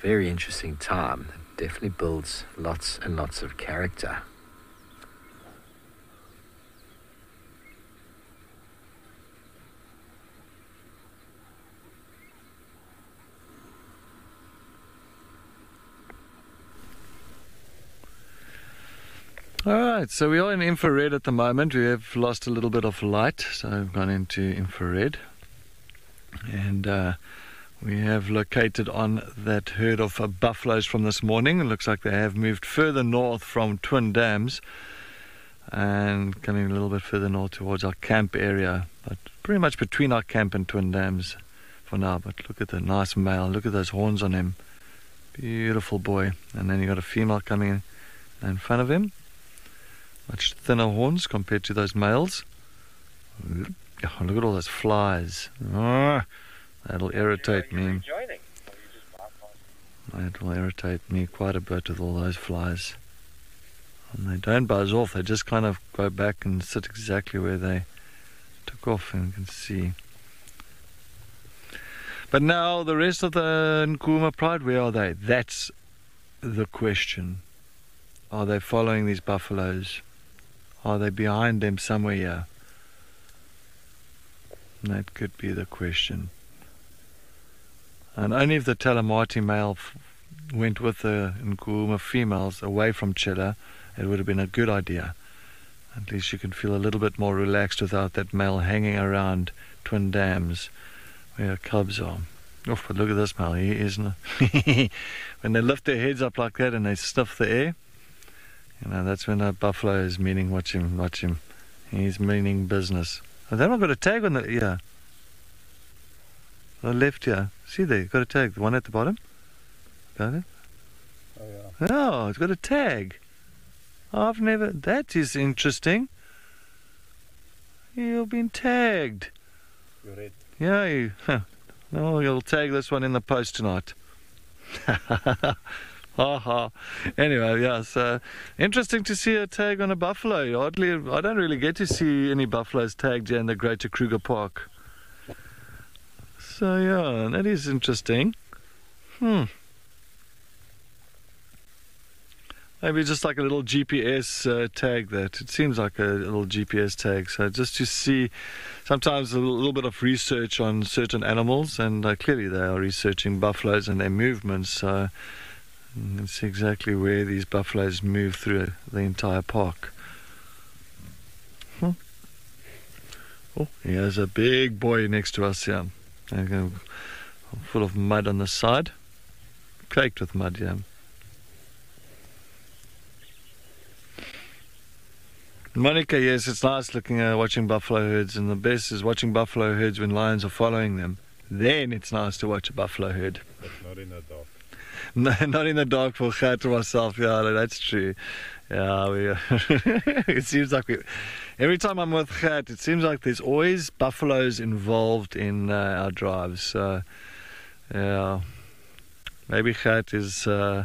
Very interesting time. It definitely builds lots and lots of character. All right, so we are in infrared at the moment. We have lost a little bit of light, so I've gone into infrared. And uh, we have located on that herd of uh, buffaloes from this morning. It looks like they have moved further north from Twin Dams and coming a little bit further north towards our camp area, but pretty much between our camp and Twin Dams for now. But look at the nice male, look at those horns on him. Beautiful boy. And then you got a female coming in, in front of him much thinner horns compared to those males. Oh, look at all those flies. Oh, that'll irritate me. That'll irritate me quite a bit with all those flies. And they don't buzz off, they just kind of go back and sit exactly where they took off and you can see. But now the rest of the Nkuhuma Pride, where are they? That's the question. Are they following these buffaloes? Are they behind them somewhere here? That could be the question. And only if the Talamati male went with the Nkuhuma females away from Chella, it would have been a good idea. At least you can feel a little bit more relaxed without that male hanging around Twin Dams where cubs are. Oh, but look at this male. He isn't. when they lift their heads up like that and they sniff the air, you know, that's when a buffalo is meaning watch him, watch him. He's meaning business. Oh, they've not got a tag on the ear. The left here. See there, got a tag. The one at the bottom. Got it? Oh yeah. Oh, it's got a tag. I've never. That is interesting. You've been tagged. You read. Yeah, you. Huh. Oh, you'll tag this one in the post tonight. Ha. Anyway, yeah, so interesting to see a tag on a buffalo. Oddly, I don't really get to see any buffaloes tagged here in the Greater Kruger Park. So, yeah, that is interesting. Hmm. Maybe just like a little GPS uh, tag that. It seems like a little GPS tag. So just to see sometimes a little bit of research on certain animals, and uh, clearly they are researching buffaloes and their movements. So see exactly where these buffaloes move through the entire park. Oh, here's a big boy next to us here. Full of mud on the side. Caked with mud, yeah. Monica, yes, it's nice looking at uh, watching buffalo herds, and the best is watching buffalo herds when lions are following them. Then it's nice to watch a buffalo herd. But not in the dark. No, not in the dark for Gert to myself. Yeah, that's true. Yeah, we, it seems like we, every time I'm with Gert, it seems like there's always buffaloes involved in uh, our drives. So, yeah, maybe Gert is uh,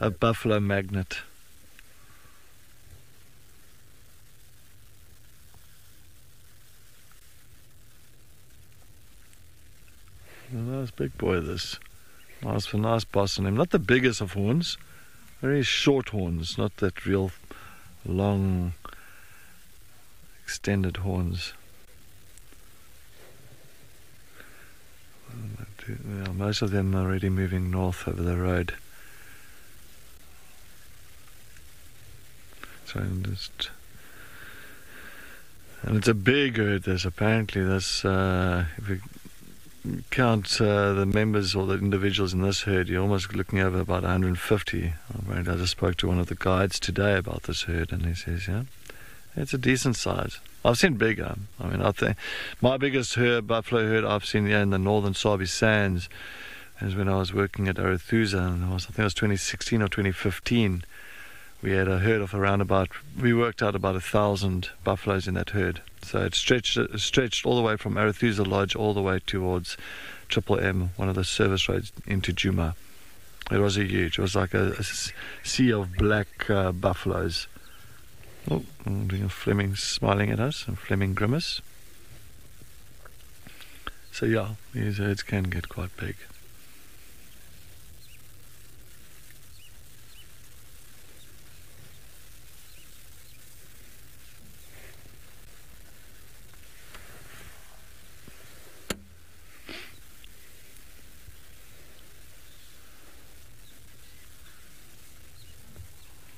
a buffalo magnet. Nice big boy, this. Nice for nice boss on him. Not the biggest of horns, very short horns, not that real long, extended horns. Yeah, most of them are already moving north over the road. So I'm just. And it's a big herd. Apparently this. Uh, if count uh, the members or the individuals in this herd, you're almost looking over about 150. I just spoke to one of the guides today about this herd, and he says, yeah, it's a decent size. I've seen bigger. I mean, I think my biggest herd, buffalo herd I've seen here in the northern Sabi Sands is when I was working at Arathusa, and I, was, I think it was 2016 or 2015. We had a herd of around about, we worked out about a thousand buffaloes in that herd. So it stretched, stretched all the way from Arathusa Lodge all the way towards Triple M, one of the service roads into Djuma. It was a huge, it was like a, a sea of black uh, buffaloes. Oh, flehmen smiling at us, and flehmen grimace. So yeah, these herds can get quite big.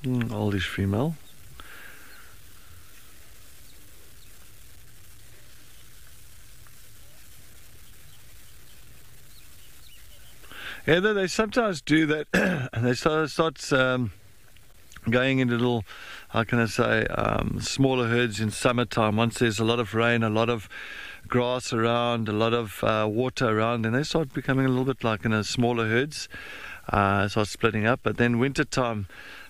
Mm, oldish female. Yeah, they, sometimes do that, and they start, um, going into little, how can I say, um, smaller herds in summertime. Once there's a lot of rain, a lot of grass around, a lot of uh, water around, and they start becoming a little bit like in a smaller herds, uh, start splitting up. But then wintertime,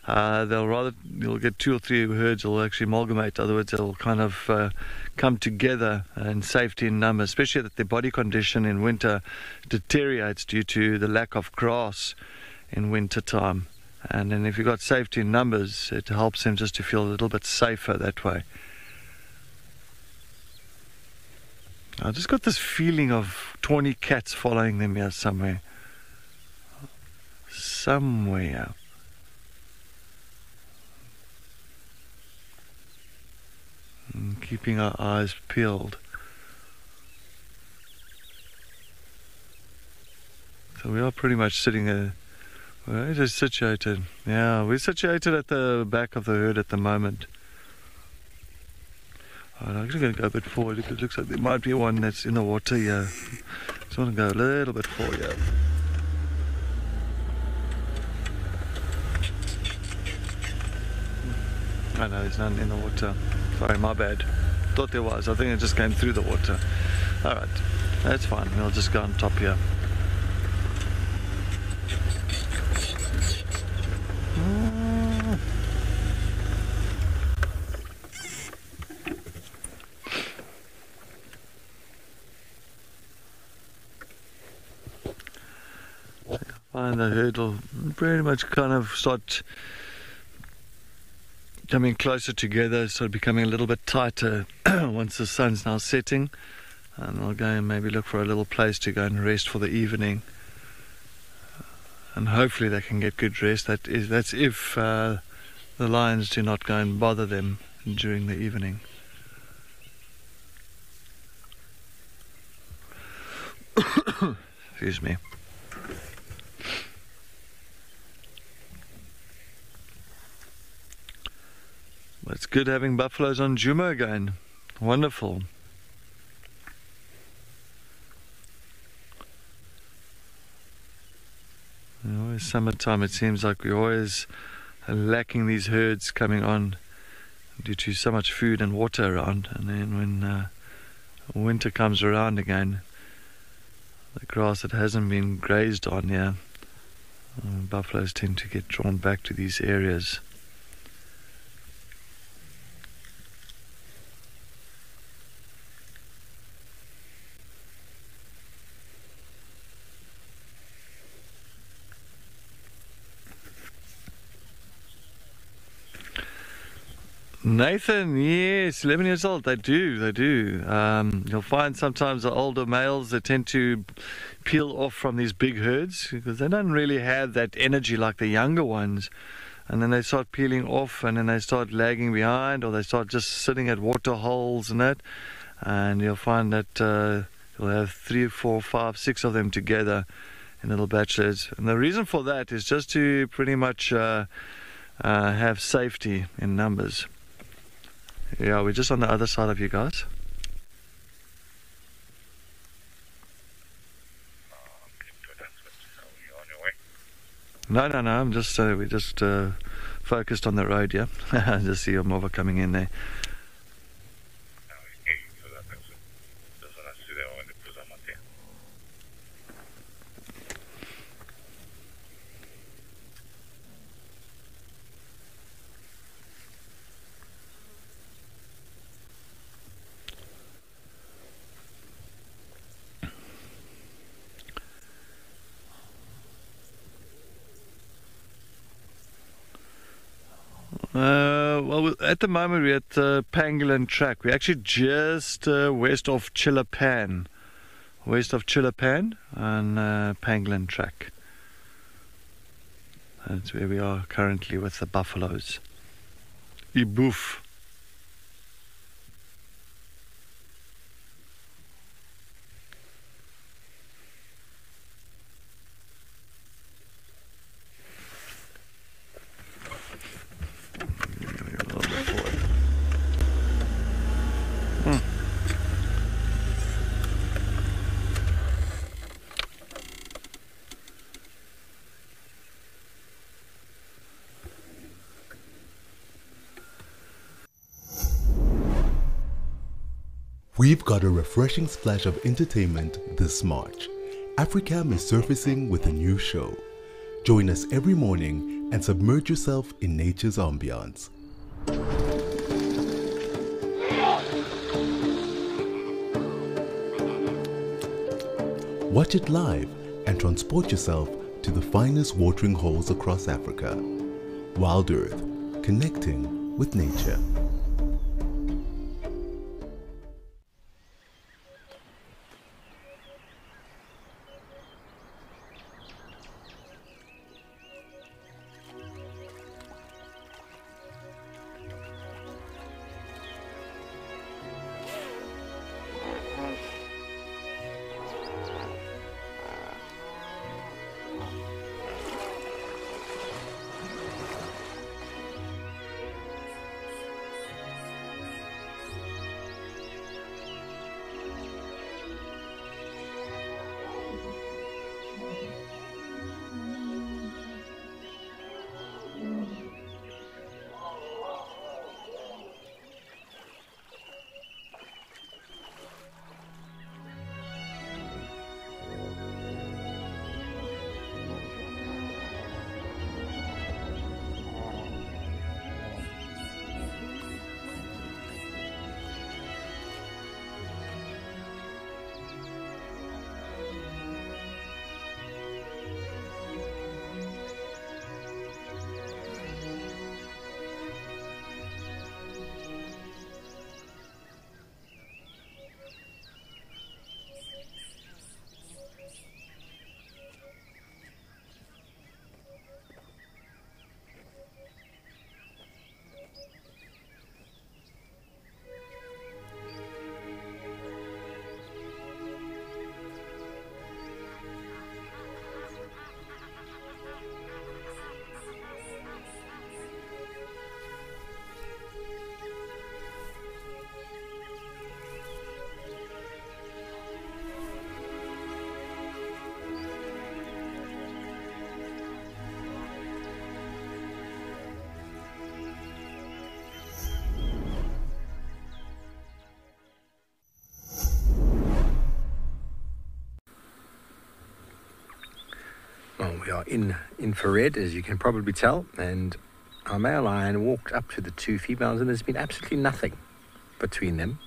uh, they'll rather you'll get two or three herds will actually amalgamate. In other words, they'll kind of uh, come together in safety in numbers, especially that their body condition in winter deteriorates due to the lack of grass in winter time. And then if you've got safety in numbers, it helps them just to feel a little bit safer that way. I just got this feeling of tawny cats following them here somewhere. Somewhere. and keeping our eyes peeled. So we are pretty much sitting there. We're just situated. Yeah, we're situated at the back of the herd at the moment. I'm actually going to go a bit forward. because It looks like there might be one that's in the water here. Just want to go a little bit forward. Yeah. I know there's none in the water. Sorry, my bad. Thought there was. I think it just came through the water. All right, that's fine. We'll just go on top here. Ah. Find the herd will pretty much kind of start coming closer together, sort of becoming a little bit tighter once the sun's now setting. And I'll go and maybe look for a little place to go and rest for the evening. And hopefully they can get good rest. That is, that's if uh, the lions do not go and bother them during the evening. Excuse me. It's good having buffaloes on Djuma again. Wonderful. always summertime, it seems like we're always lacking these herds coming on due to so much food and water around. And then when uh, winter comes around again, the grass that hasn't been grazed on here, uh, buffaloes tend to get drawn back to these areas. Nathan, yes, 11 years old. They do, they do. Um, you'll find sometimes the older males that tend to peel off from these big herds because they don't really have that energy like the younger ones. And then they start peeling off and then they start lagging behind or they start just sitting at water holes and that. And you'll find that uh, You'll have three, four, five, six of them together in little batches. And the reason for that is just to pretty much uh, uh, have safety in numbers. Yeah, we're just on the other side of you guys. No, no, no. I'm just uh, we just uh, focused on the road. Yeah, just see your mother coming in there. Uh, well, we- at the moment we're at uh, Pangolin Track. We're actually just uh, west of Chellapan. West of Chellapan on uh, Pangolin Track. That's where we are currently with the buffaloes. Iboof. Hmm. We've got a refreshing splash of entertainment this March. Africam is surfacing with a new show. Join us every morning and submerge yourself in nature's ambience. Watch it live and transport yourself to the finest watering holes across Africa. Wild Earth, connecting with nature. In infrared, as you can probably tell, and our male lion walked up to the two females, and there's been absolutely nothing between them.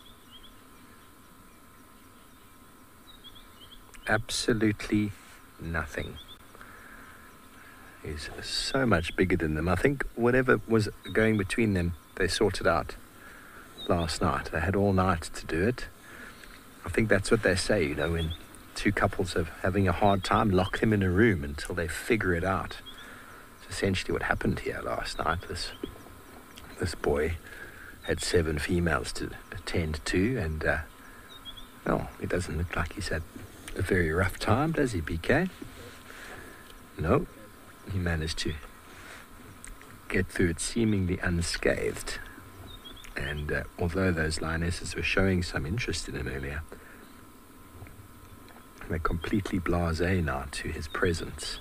Absolutely nothing. He's so much bigger than them. I think whatever was going between them, they sorted out last night. They had all night to do it. I think that's what they say, you know, when two couples are having a hard time, lock them in a room until they figure it out. It's essentially what happened here last night. This this boy had seven females to attend to, and uh, Well, he doesn't look like he's had a very rough time, does he, BK? No, he managed to get through it seemingly unscathed. And uh, although those lionesses were showing some interest in him earlier, they're completely blasé now to his presence.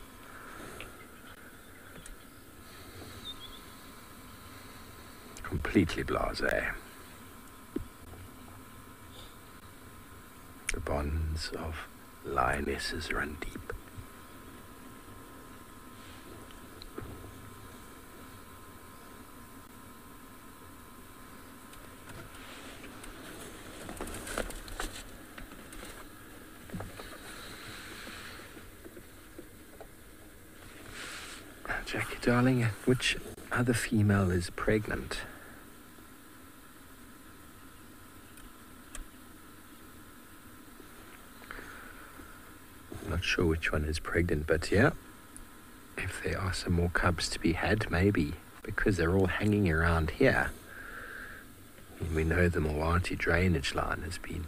Completely blasé. The bonds of lionesses run deep. Darling, which other female is pregnant? I'm not sure which one is pregnant, but yeah, if there are some more cubs to be had, maybe, because they're all hanging around here. We know the Mawati drainage line has been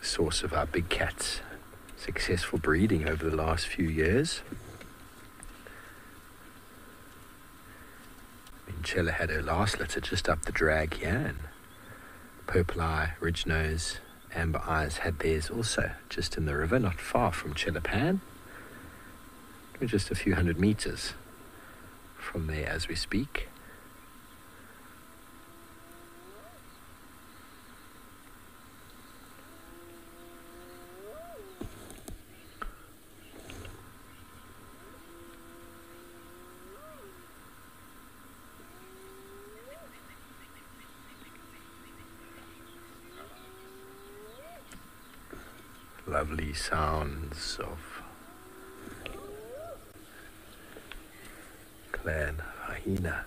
the source of our big cats' successful breeding over the last few years. Chella had her last litter just up the drag and Purple Eye, Ridge Nose, Amber Eyes had theirs also, just in the river, not far from Chellapan. We're just a few hundred meters from there as we speak. Lovely sounds of clan hyena.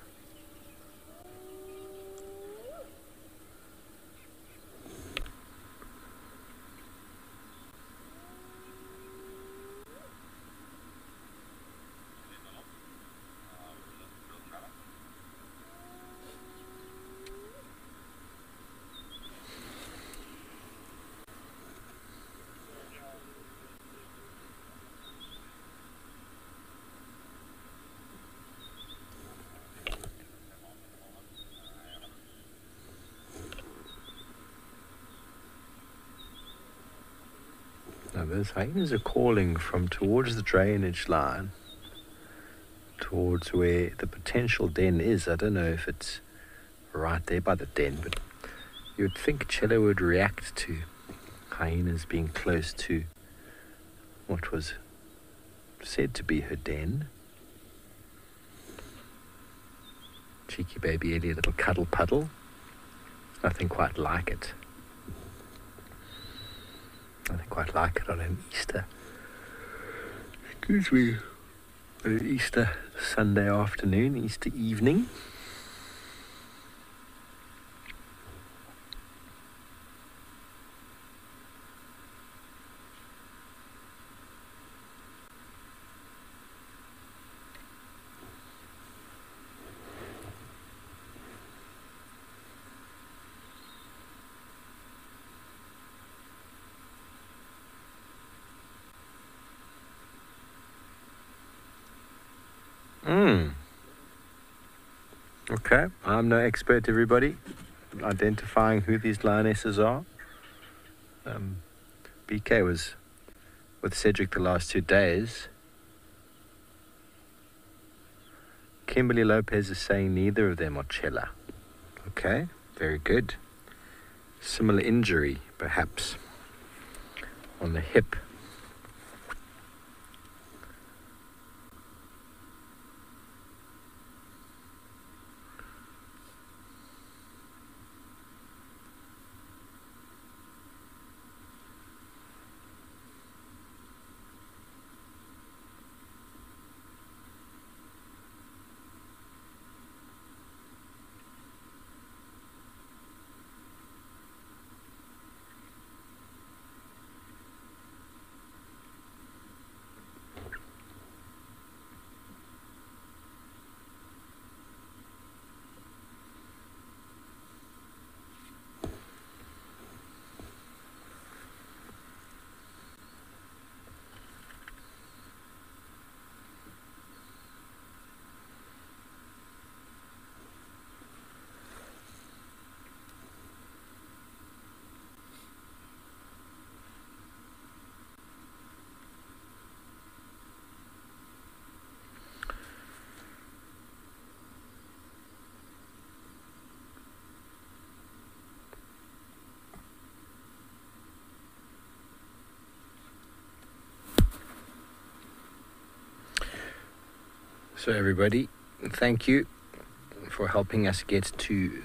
Hyenas are calling from towards the drainage line, towards where the potential den is. I don't know if it's right there by the den, but you would think Chella would react to hyenas being close to what was said to be her den. Cheeky baby Ellie, a little cuddle puddle. Nothing quite like it. I quite like it on an Easter. Excuse me. An Easter Sunday afternoon, Easter evening. Okay, I'm no expert, everybody, identifying who these lionesses are. Um, BK was with Cedric the last two days. Kimberly Lopez is saying neither of them are Chella. Okay, very good. Similar injury, perhaps, on the hip. So, everybody, thank you for helping us get to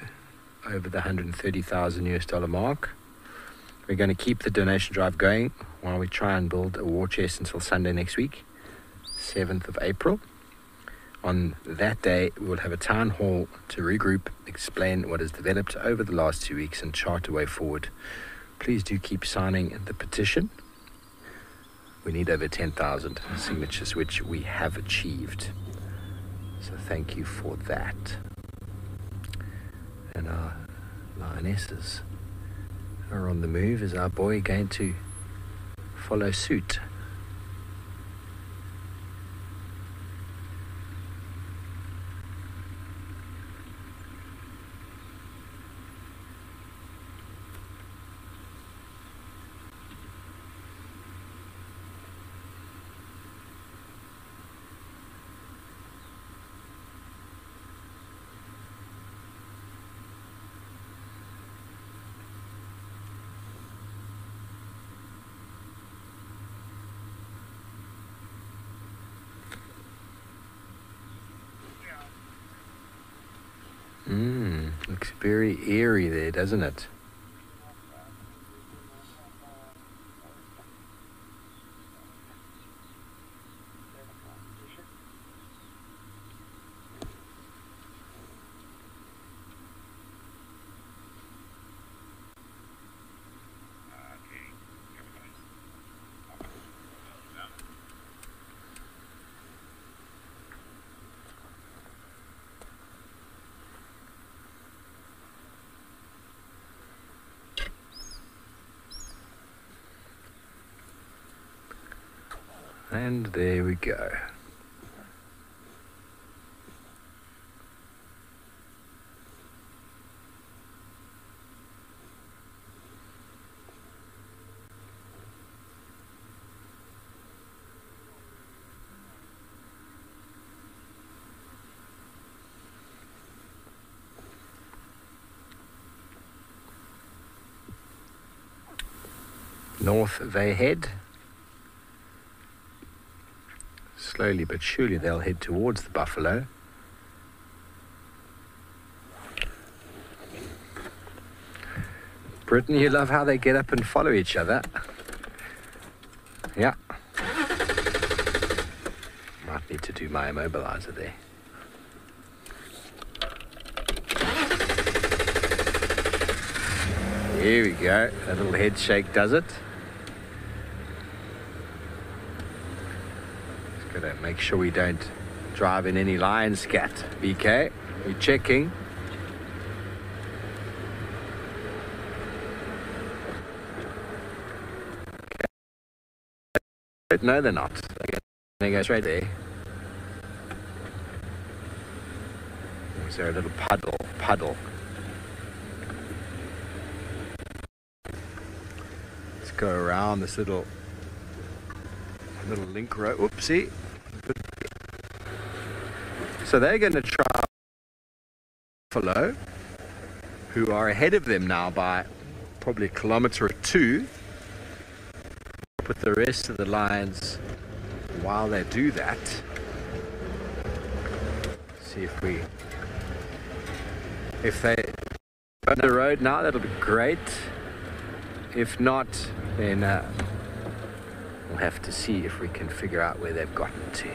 over the 130,000 US dollar mark. We're going to keep the donation drive going while we try and build a war chest until Sunday next week, 7th of April. On that day, we will have a town hall to regroup, explain what has developed over the last two weeks, and chart a way forward. Please do keep signing the petition. We need over 10,000 signatures, which we have achieved. So thank you for that. And our lionesses are on the move. Is our boy going to follow suit? Mmm, looks very eerie there, doesn't it? And there we go. North they head. Slowly but surely they'll head towards the buffalo. Britain, you love how they get up and follow each other. Yeah. Might need to do my immobilizer there. Here we go. A little head shake does it. Make sure we don't drive in any lion scat. BK, we're checking. No, they're not. They go straight there. Is there a little puddle? Puddle. Let's go around this little little link road. Whoopsie. So they're going to try Buffalo, who are ahead of them now by probably a kilometre or two. With the rest of the lions while they do that. See if we if they on the road now that'll be great if not then uh, we'll have to see if we can figure out where they've gotten to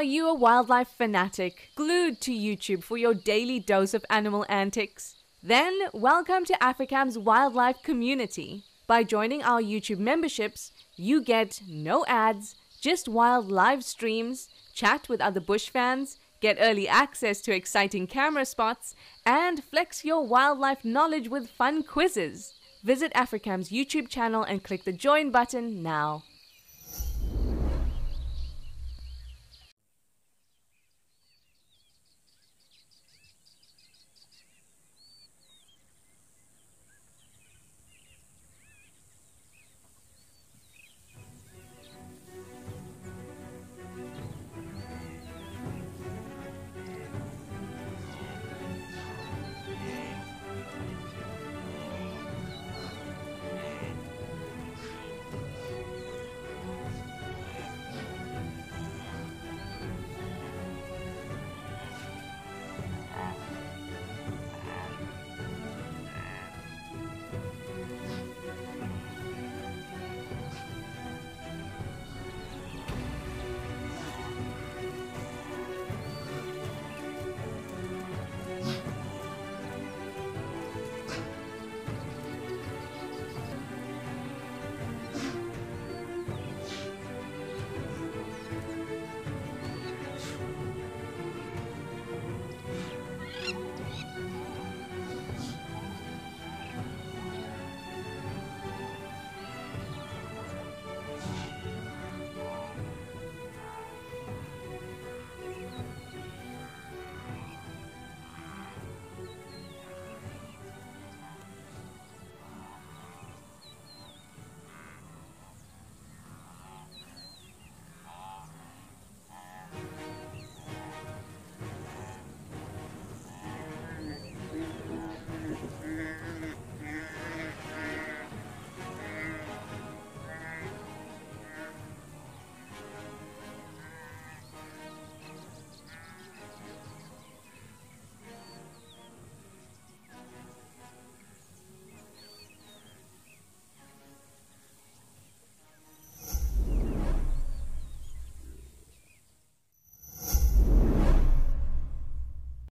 Are you a wildlife fanatic, glued to YouTube for your daily dose of animal antics? Then, welcome to Africam's wildlife community. By joining our YouTube memberships, you get no ads, just wild live streams, chat with other bush fans, get early access to exciting camera spots, and flex your wildlife knowledge with fun quizzes. Visit Africam's YouTube channel and click the join button now.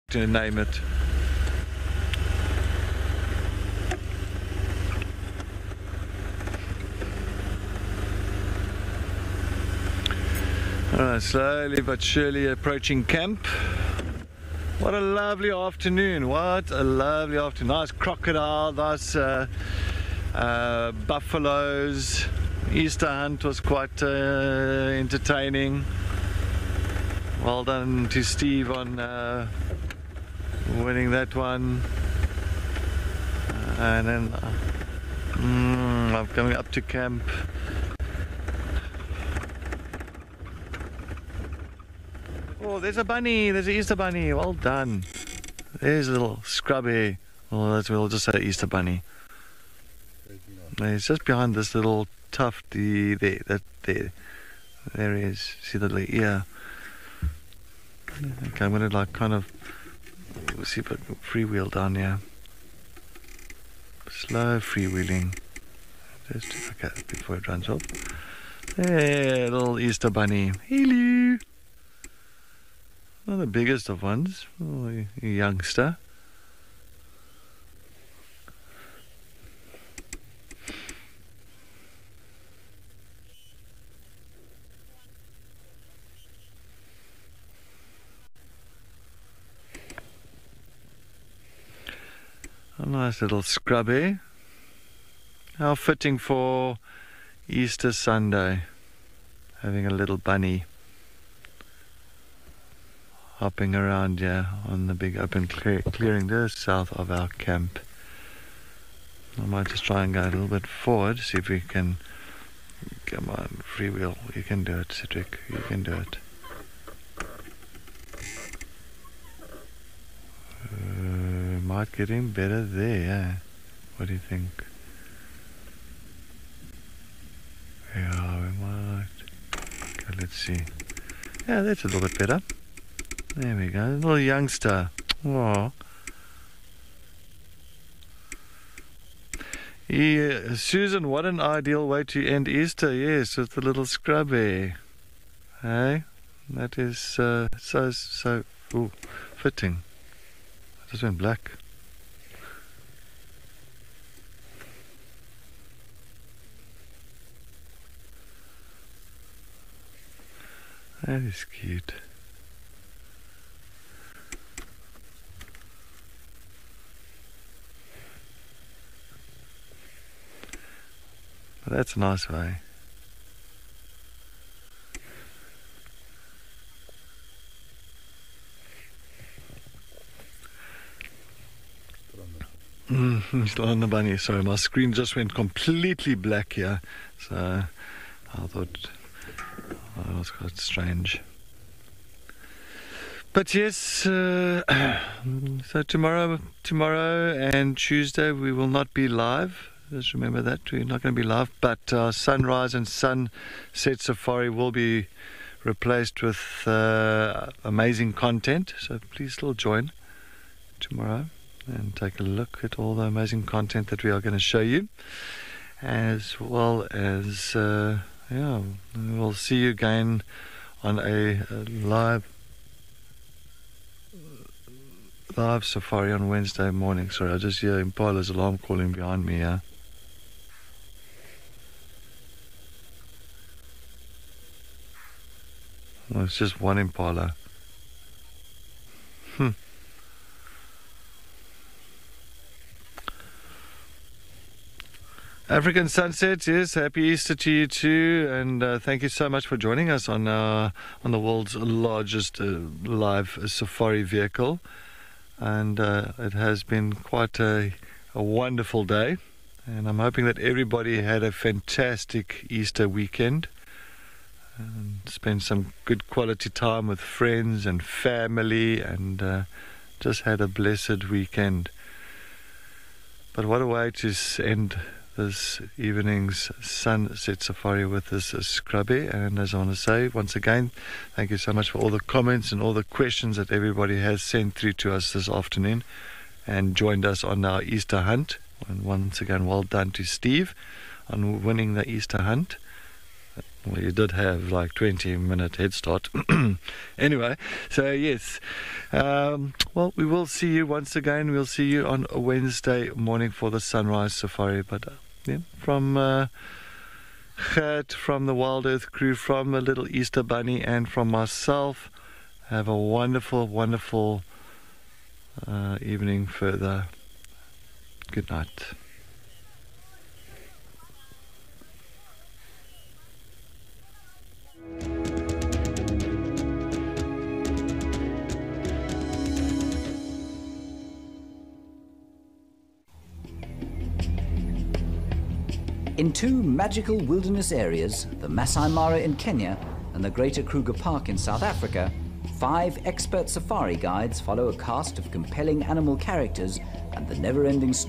To name it. Alright, slowly but surely approaching camp. What a lovely afternoon. What a lovely afternoon. Nice crocodile, nice uh, uh, buffaloes. Easter hunt was quite uh, entertaining. Well done to Steve on uh, winning that one. Uh, and then mm, I'm coming up to camp. Oh, there's a bunny. There's an Easter bunny. Well done. There's a little scrubby. Well, that's, we'll just say Easter bunny. It's just behind this little tuft. The there, that there, there he is. See the little ear. Okay, I'm gonna like kind of see if I can freewheel down here. Slow freewheeling. Just before it runs off. Hey, little Easter bunny. Hello. Not the biggest of ones. Oh, youngster. A nice little scrubby. How fitting for Easter Sunday. Having a little bunny hopping around here on the big open clear clearing just south of our camp. I might just try and go a little bit forward, see if we can. Come on, freewheel. You can do it, Cedric. You can do it. Uh, might get him better there. What do you think? Yeah, we might. Okay, let's see. Yeah, that's a little bit better. There we go, little youngster. Oh. Yeah, Susan, what an ideal way to end Easter, yes, with the little scrubby. Hey, that is uh, so, so ooh, fitting. Just went black. That is cute. That's a nice way. Mm, still on the bunny. Sorry, my screen just went completely black here. So I thought oh, that was quite strange. But yes, uh, so tomorrow, tomorrow and Tuesday we will not be live. Just remember that we're not going to be live, but uh, sunrise and sunset safari will be replaced with uh, amazing content. So please still join tomorrow and take a look at all the amazing content that we are going to show you, as well as uh, yeah, we'll see you again on a, a live live safari on Wednesday morning. Sorry, I just hear Impala's alarm calling behind me. Yeah. Well, it's just one Impala. Hmm. African Sunset, yes. Happy Easter to you too, and uh, thank you so much for joining us on uh, on the world's largest uh, live safari vehicle. And uh, it has been quite a, a wonderful day, and I'm hoping that everybody had a fantastic Easter weekend and spent some good quality time with friends and family, and uh, just had a blessed weekend. But what a way to end this evening's sunset safari with uh, scrubby. And as I want to say, once again, thank you so much for all the comments and all the questions that everybody has sent through to us this afternoon and joined us on our Easter hunt. And once again, well done to Steve on winning the Easter hunt. Well, you did have like 20 minute head start. anyway, so yes. Um, well, we will see you once again. We'll see you on Wednesday morning for the sunrise safari. But yeah, from uh, Gert, from the Wild Earth crew, from a little Easter bunny, and from myself, have a wonderful, wonderful uh, evening further. Good night. In two magical wilderness areas, the Masai Mara in Kenya and the Greater Kruger Park in South Africa, five expert safari guides follow a cast of compelling animal characters and the never ending story.